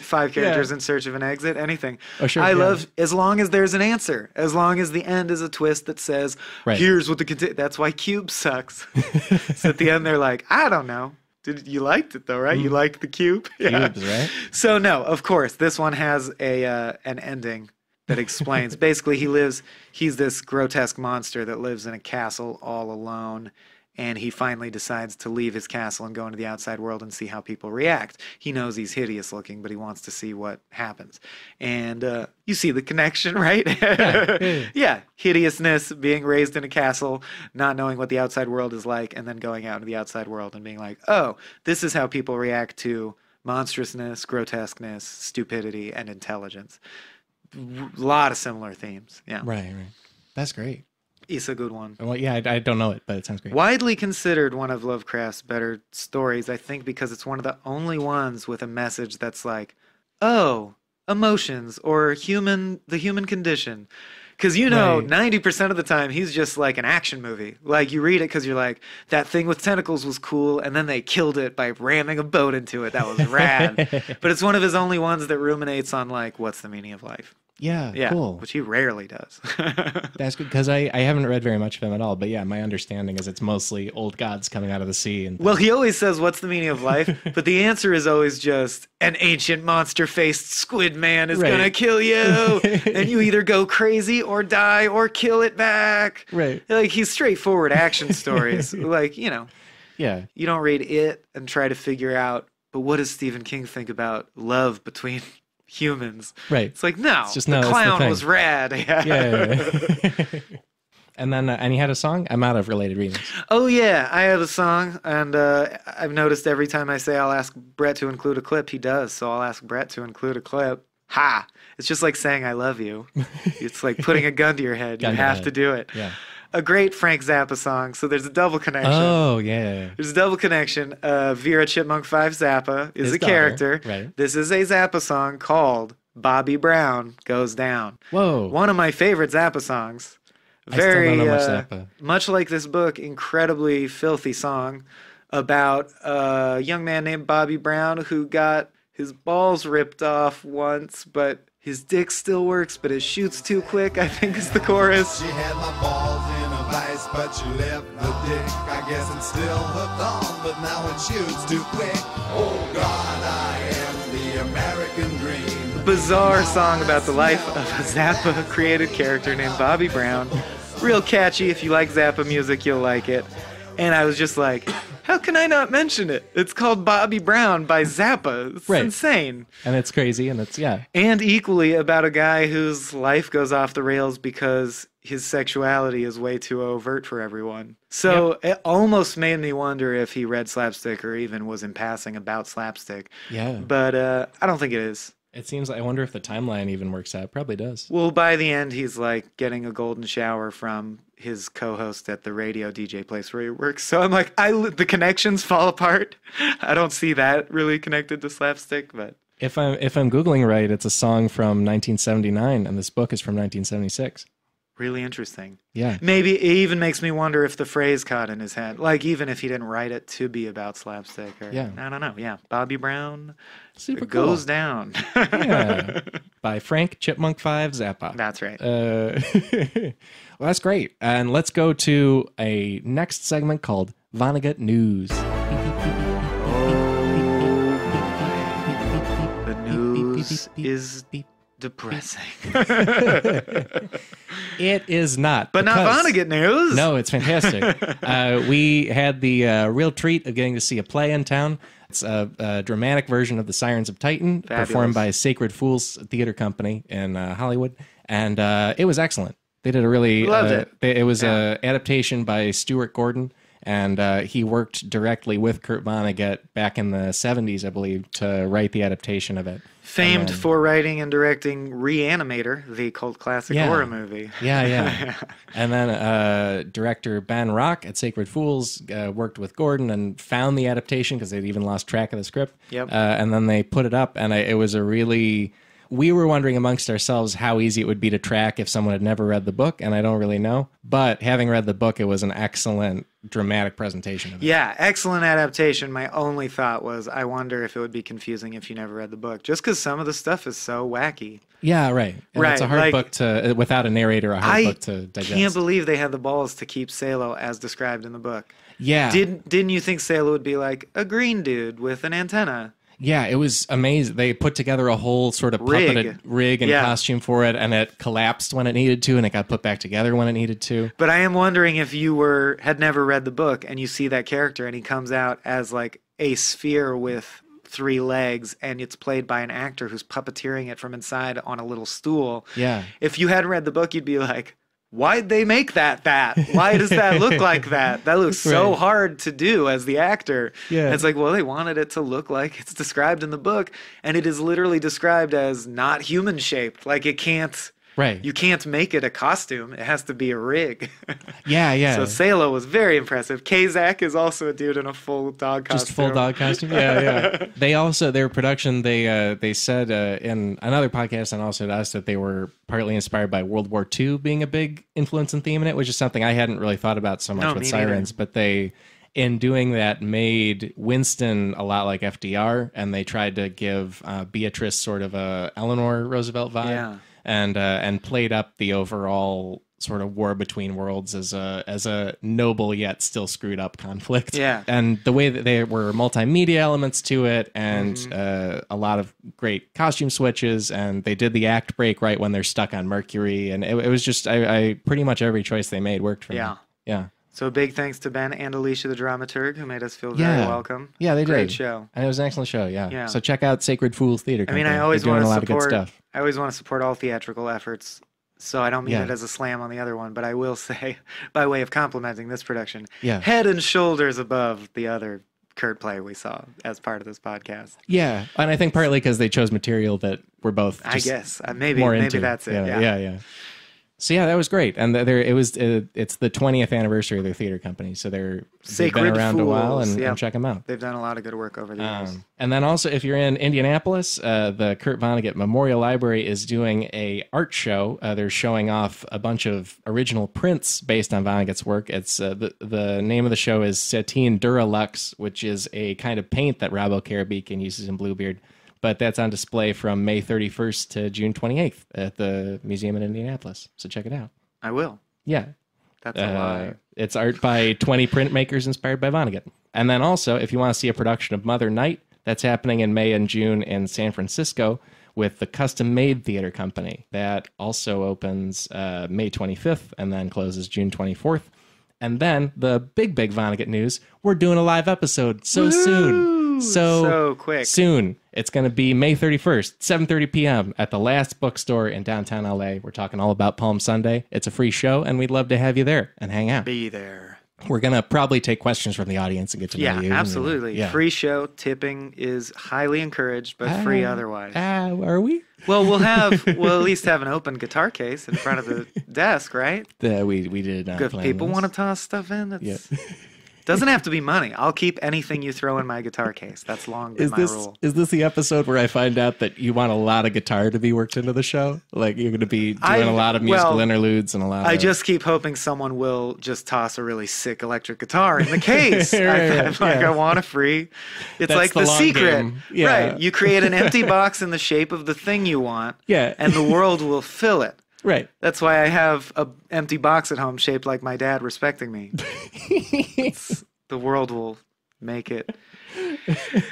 five characters in search of an exit. Anything. Oh, sure, I yeah. love as long as there's an answer. As long as the end is a twist that says, Right. "Here's what the content." That's why Cube sucks. *laughs* so at the end, they're like, "I don't know." Did you liked it though, right? You liked the cube, *laughs* Yeah. Mm. Cubes, right? So no, of course, this one has a uh, an ending that explains. *laughs* Basically, he lives. He's this grotesque monster that lives in a castle all alone, and he finally decides to leave his castle and go into the outside world and see how people react. He knows he's hideous looking, but he wants to see what happens. And uh, you see the connection, *laughs* right? yeah. yeah, hideousness, being raised in a castle, not knowing what the outside world is like, and then going out into the outside world and being like, oh, this is how people react to monstrousness, grotesqueness, stupidity, and intelligence. A lot of similar themes. Yeah, Right, right. That's great. It's a good one. Oh, well, yeah, I, I don't know it, but it sounds great. Widely considered one of Lovecraft's better stories, I think, because it's one of the only ones with a message that's like, oh, emotions or human, the human condition. Because you know, Right. ninety percent of the time he's just like an action movie. Like you read it because you're like, that thing with tentacles was cool, and then they killed it by ramming a boat into it. That was rad. *laughs* but it's one of his only ones that ruminates on like, what's the meaning of life? Yeah, Yeah, cool. which he rarely does. *laughs* That's good because I, I haven't read very much of him at all. But yeah, my understanding is it's mostly old gods coming out of the sea and Well, he always says, What's the meaning of life? *laughs* But the answer is always just an ancient monster faced squid man is Right. going to kill you. *laughs* and you either go crazy or die or kill it back. right. Like, he's straightforward action stories. like, you know, Yeah, you don't read it and try to figure out, but what does Stephen King think about love between humans? right. It's like, no, just the no, it's the clown thing. was rad. *laughs* Yeah. yeah, yeah. and then uh, and he had a song. I'm out of related readings. Oh yeah, I have a song, and uh, I've noticed every time I say I'll ask Brett to include a clip, he does. So I'll ask Brett to include a clip. Ha! It's just like saying I love you. *laughs* It's like putting a gun to your head. Gun you have head. to do it. Yeah. A great Frank Zappa song. So there's a double connection. Oh yeah. There's a double connection. Uh, Vera Chipmunk Five Zappa is His a daughter, character. right. This is a Zappa song called "Bobby Brown Goes Down." Whoa. One of my favorite Zappa songs. I still Very don't know much uh, Zappa. much like this book, incredibly filthy song about a young man named Bobby Brown who got his balls ripped off once, but his dick still works, but it shoots too quick. I think is the chorus. But she left the dick. I guess it's still hooked on, but now it shoots too quick. Oh God, I am the American dream. Bizarre song about the life of a Zappa created character named Bobby Brown. Real catchy. If you like Zappa music, you'll like it. And I was just like, how can I not mention it? It's called Bobby Brown by Zappa. It's Right. insane. and it's crazy, and it's yeah. and equally about a guy whose life goes off the rails because his sexuality is way too overt for everyone. So it almost made me wonder if he read slapstick or even was in passing about slapstick. Yeah. But uh, I don't think it is. It seems. I wonder if the timeline even works out. Probably does. Well, by the end, he's like getting a golden shower from his co-host at the radio DJ place where he works. So I'm like, I the connections fall apart. I don't see that really connected to slapstick, but If I'm if I'm googling right, it's a song from 1979, and this book is from 1976. Really interesting. Yeah. Maybe it even makes me wonder if the phrase caught in his head. Like even if he didn't write it to be about slapstick or Yeah. I don't know. Yeah. Bobby Brown Super it cool. goes down. Yeah. By Frank Chipmunk 5 Zappa. That's right. Uh, well, that's great. And let's go to a next segment called Vonnegut News. the news is depressing. *laughs* It is not. but not because- Vonnegut news. No, it's fantastic. *laughs* uh, we had the uh, real treat of getting to see a play in town. It's a, a dramatic version of The Sirens of Titan, Fabulous. performed by Sacred Fools Theater Company in uh, Hollywood, and uh, it was excellent. They did a really Loved uh, it. They, it was Yeah. adaptation by Stuart Gordon, and uh, he worked directly with Kurt Vonnegut back in the '70s, I believe, to write the adaptation of it. Famed then- for writing and directing Reanimator, the cult classic Yeah. horror movie. Yeah, yeah. *laughs* and then uh, director Ben Rock at Sacred Fools uh, worked with Gordon and found the adaptation because they'd even lost track of the script. Yep. Uh, and then they put it up, and I, it was a really. We were wondering amongst ourselves how easy it would be to track if someone had never read the book, and I don't really know. But having read the book, it was an excellent dramatic presentation of it. Yeah, excellent adaptation. My only thought was, I wonder if it would be confusing if you never read the book, just because some of the stuff is so wacky. Yeah, right. And Right, It's a hard like- book to, uh, without a narrator, a hard I book to digest. I can't believe they had the balls to keep Salo as described in the book. yeah. Didn't didn't you think Salo would be like a green dude with an antenna? Yeah, it was amazing. They put together a whole sort of Rig. puppeted rig and Yeah. costume for it, and it collapsed when it needed to, and it got put back together when it needed to. But I am wondering if you were had never read the book and you see that character and he comes out as like a sphere with three legs and it's played by an actor who's puppeteering it from inside on a little stool. Yeah. If you hadn't read the book, you'd be like, why'd they make that that? Why does that look *laughs* like that? That looks so Right. hard to do as the actor. Yeah. It's like, well, they wanted it to look like it's described in the book, and it is literally described as not human shaped. Like it can't Right. you can't make it a costume. It has to be a rig. *laughs* yeah, yeah. So Salo was very impressive. Kazak is also a dude in a full dog costume. just full dog costume. Yeah, yeah. *laughs* they also their production. They uh, they said uh, in another podcast and also to us that they were partly inspired by World War II being a big influence and theme in it, which is something I hadn't really thought about so much No, with me neither. Sirens. But they, in doing that, made Winston a lot like FDR, and they tried to give uh, Beatrice sort of a Eleanor Roosevelt vibe, Yeah. And uh, and played up the overall sort of war between worlds as a as a noble yet still screwed up conflict Yeah. and the way that there were multimedia elements to it and Mm-hmm. uh, a lot of great costume switches and they did the act break right when they're stuck on mercury and it, it was just I, I pretty much every choice they made worked for Yeah. me yeah So big thanks to Ben and Alicia, the dramaturg, who made us feel very Yeah. welcome. yeah they Great did show. and it was an excellent show yeah. Yeah. so check out sacred fools theater I mean, Company. I always They're want doing a to lot of good support. stuff I always want to support all theatrical efforts. So I don't mean Yeah. it as a slam on the other one, but I will *laughs* say, by way of complimenting this production, Yeah. head and shoulders above the other Kurt play we saw as part of this podcast. yeah and i think partly because they chose material that we're both I just guess uh, maybe more maybe into. that's it. Yeah, yeah, yeah. So yeah, that was great, and there it was. Uh, it's the 20th anniversary of their theater company, so they're they've been Sacred around a while, and, yeah. and check them out. They've done a lot of good work over the years. Um, and then also, if you're in Indianapolis, uh, the Kurt Vonnegut Memorial Library is doing a art show. Uh, they're showing off a bunch of original prints based on Vonnegut's work. It's uh, the the name of the show is Sateen Dura-Luxe, which is a kind of paint that Rabo Karabekian uses in Bluebeard. But that's on display from May 31st to June 28th at the museum in Indianapolis. So check it out. I will. Yeah, That's a uh, lie. it's art by 20 printmakers inspired by Vonnegut. And then also, if you want to see a production of Mother Night, that's happening in May and June in San Francisco with the Custom Made Theater Company. That also opens uh, May 25th and then closes June 24th. And then the big, big Vonnegut news we're doing a live episode so soon. So, So quick. Soon. It's going to be May 31st, 7:30 p.m. at the Last Bookstore in downtown LA. We're talking all about Palm Sunday. It's a free show and we'd love to have you there and hang out. Be there. We're going to probably take questions from the audience and get to know Yeah, you. absolutely. Yeah. Free show. Tipping is highly encouraged, but free Ah, otherwise. Ah, are we? Well, we'll have *laughs* we'll at least have an open guitar case in front of the *laughs* desk, right? Uh, we we did not If people want to toss stuff in, it's, Yeah. *laughs* Doesn't have to be money. I'll keep anything you throw in my guitar case. That's long been Is my this rule. is this the episode where I find out that you want a lot of guitar to be worked into the show? Like you're going to be doing I- a lot of musical well, interludes and a lot. I of, just keep hoping someone will just toss a really sick electric guitar in the case. *laughs* Right, I, right, like, yeah. I want a free. It's That's like the the, secret. Yeah. right? You create an empty *laughs* box in the shape of the thing you want, yeah, and the world will fill it. Right. That's why I have a empty box at home shaped like my dad respecting me. The world will make it.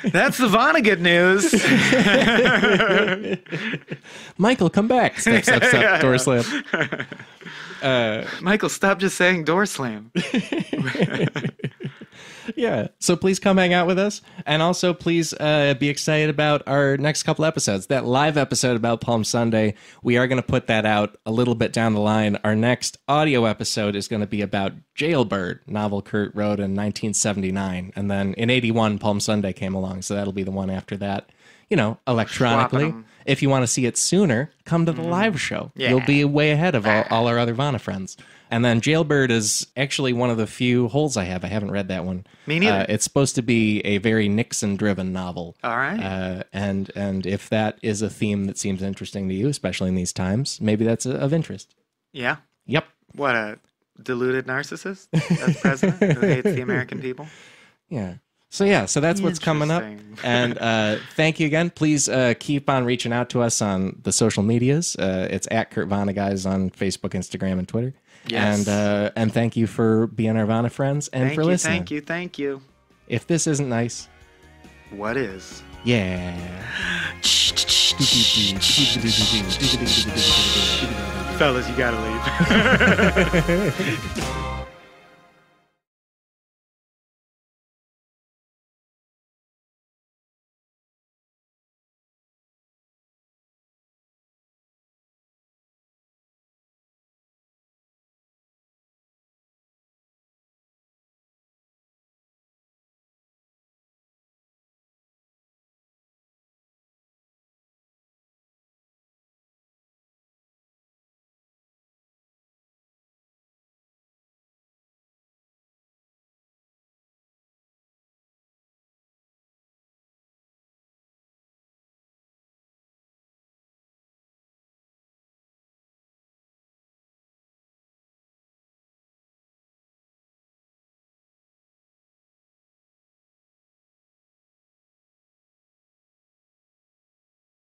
That's the Vonnegut news. *laughs* Michael, come back! Step, step, step. *laughs* Yeah, door slam. Uh, *laughs* Michael, stop just saying door slam. Yeah. So please come hang out with us, and also please uh, be excited about our next couple episodes. That live episode about Palm Sunday, we are going to put that out a little bit down the line. Our next audio episode is going to be about Jailbird, novel Kurt wrote in 1979, and then in '81, Palm Sunday came along, so that'll be the one after that. You know, electronically. If you want to see it sooner, come to the live show. Yeah. You'll be way ahead of all, all our other Vana friends. And then Jailbird is actually one of the few holes I have. I haven't read that one. Me neither. Uh, it's supposed to be a very Nixon-driven novel. All right. Uh, and and if that is a theme that seems interesting to you, especially in these times, maybe that's uh, of interest. yeah. Yep. What a deluded narcissist as president who *laughs* hates the American people. Yeah. So yeah, so that's what's coming up. And uh, thank you again. Please uh, keep on reaching out to us on the social medias. Uh, it's at Kurt Vonneguys on Facebook, Instagram, and Twitter. Yes. And uh, and thank you for being our Vana friends and Thank for you, listening. thank you, thank you. If this isn't nice, What is? yeah. *laughs* Fellas, you gotta leave. *laughs*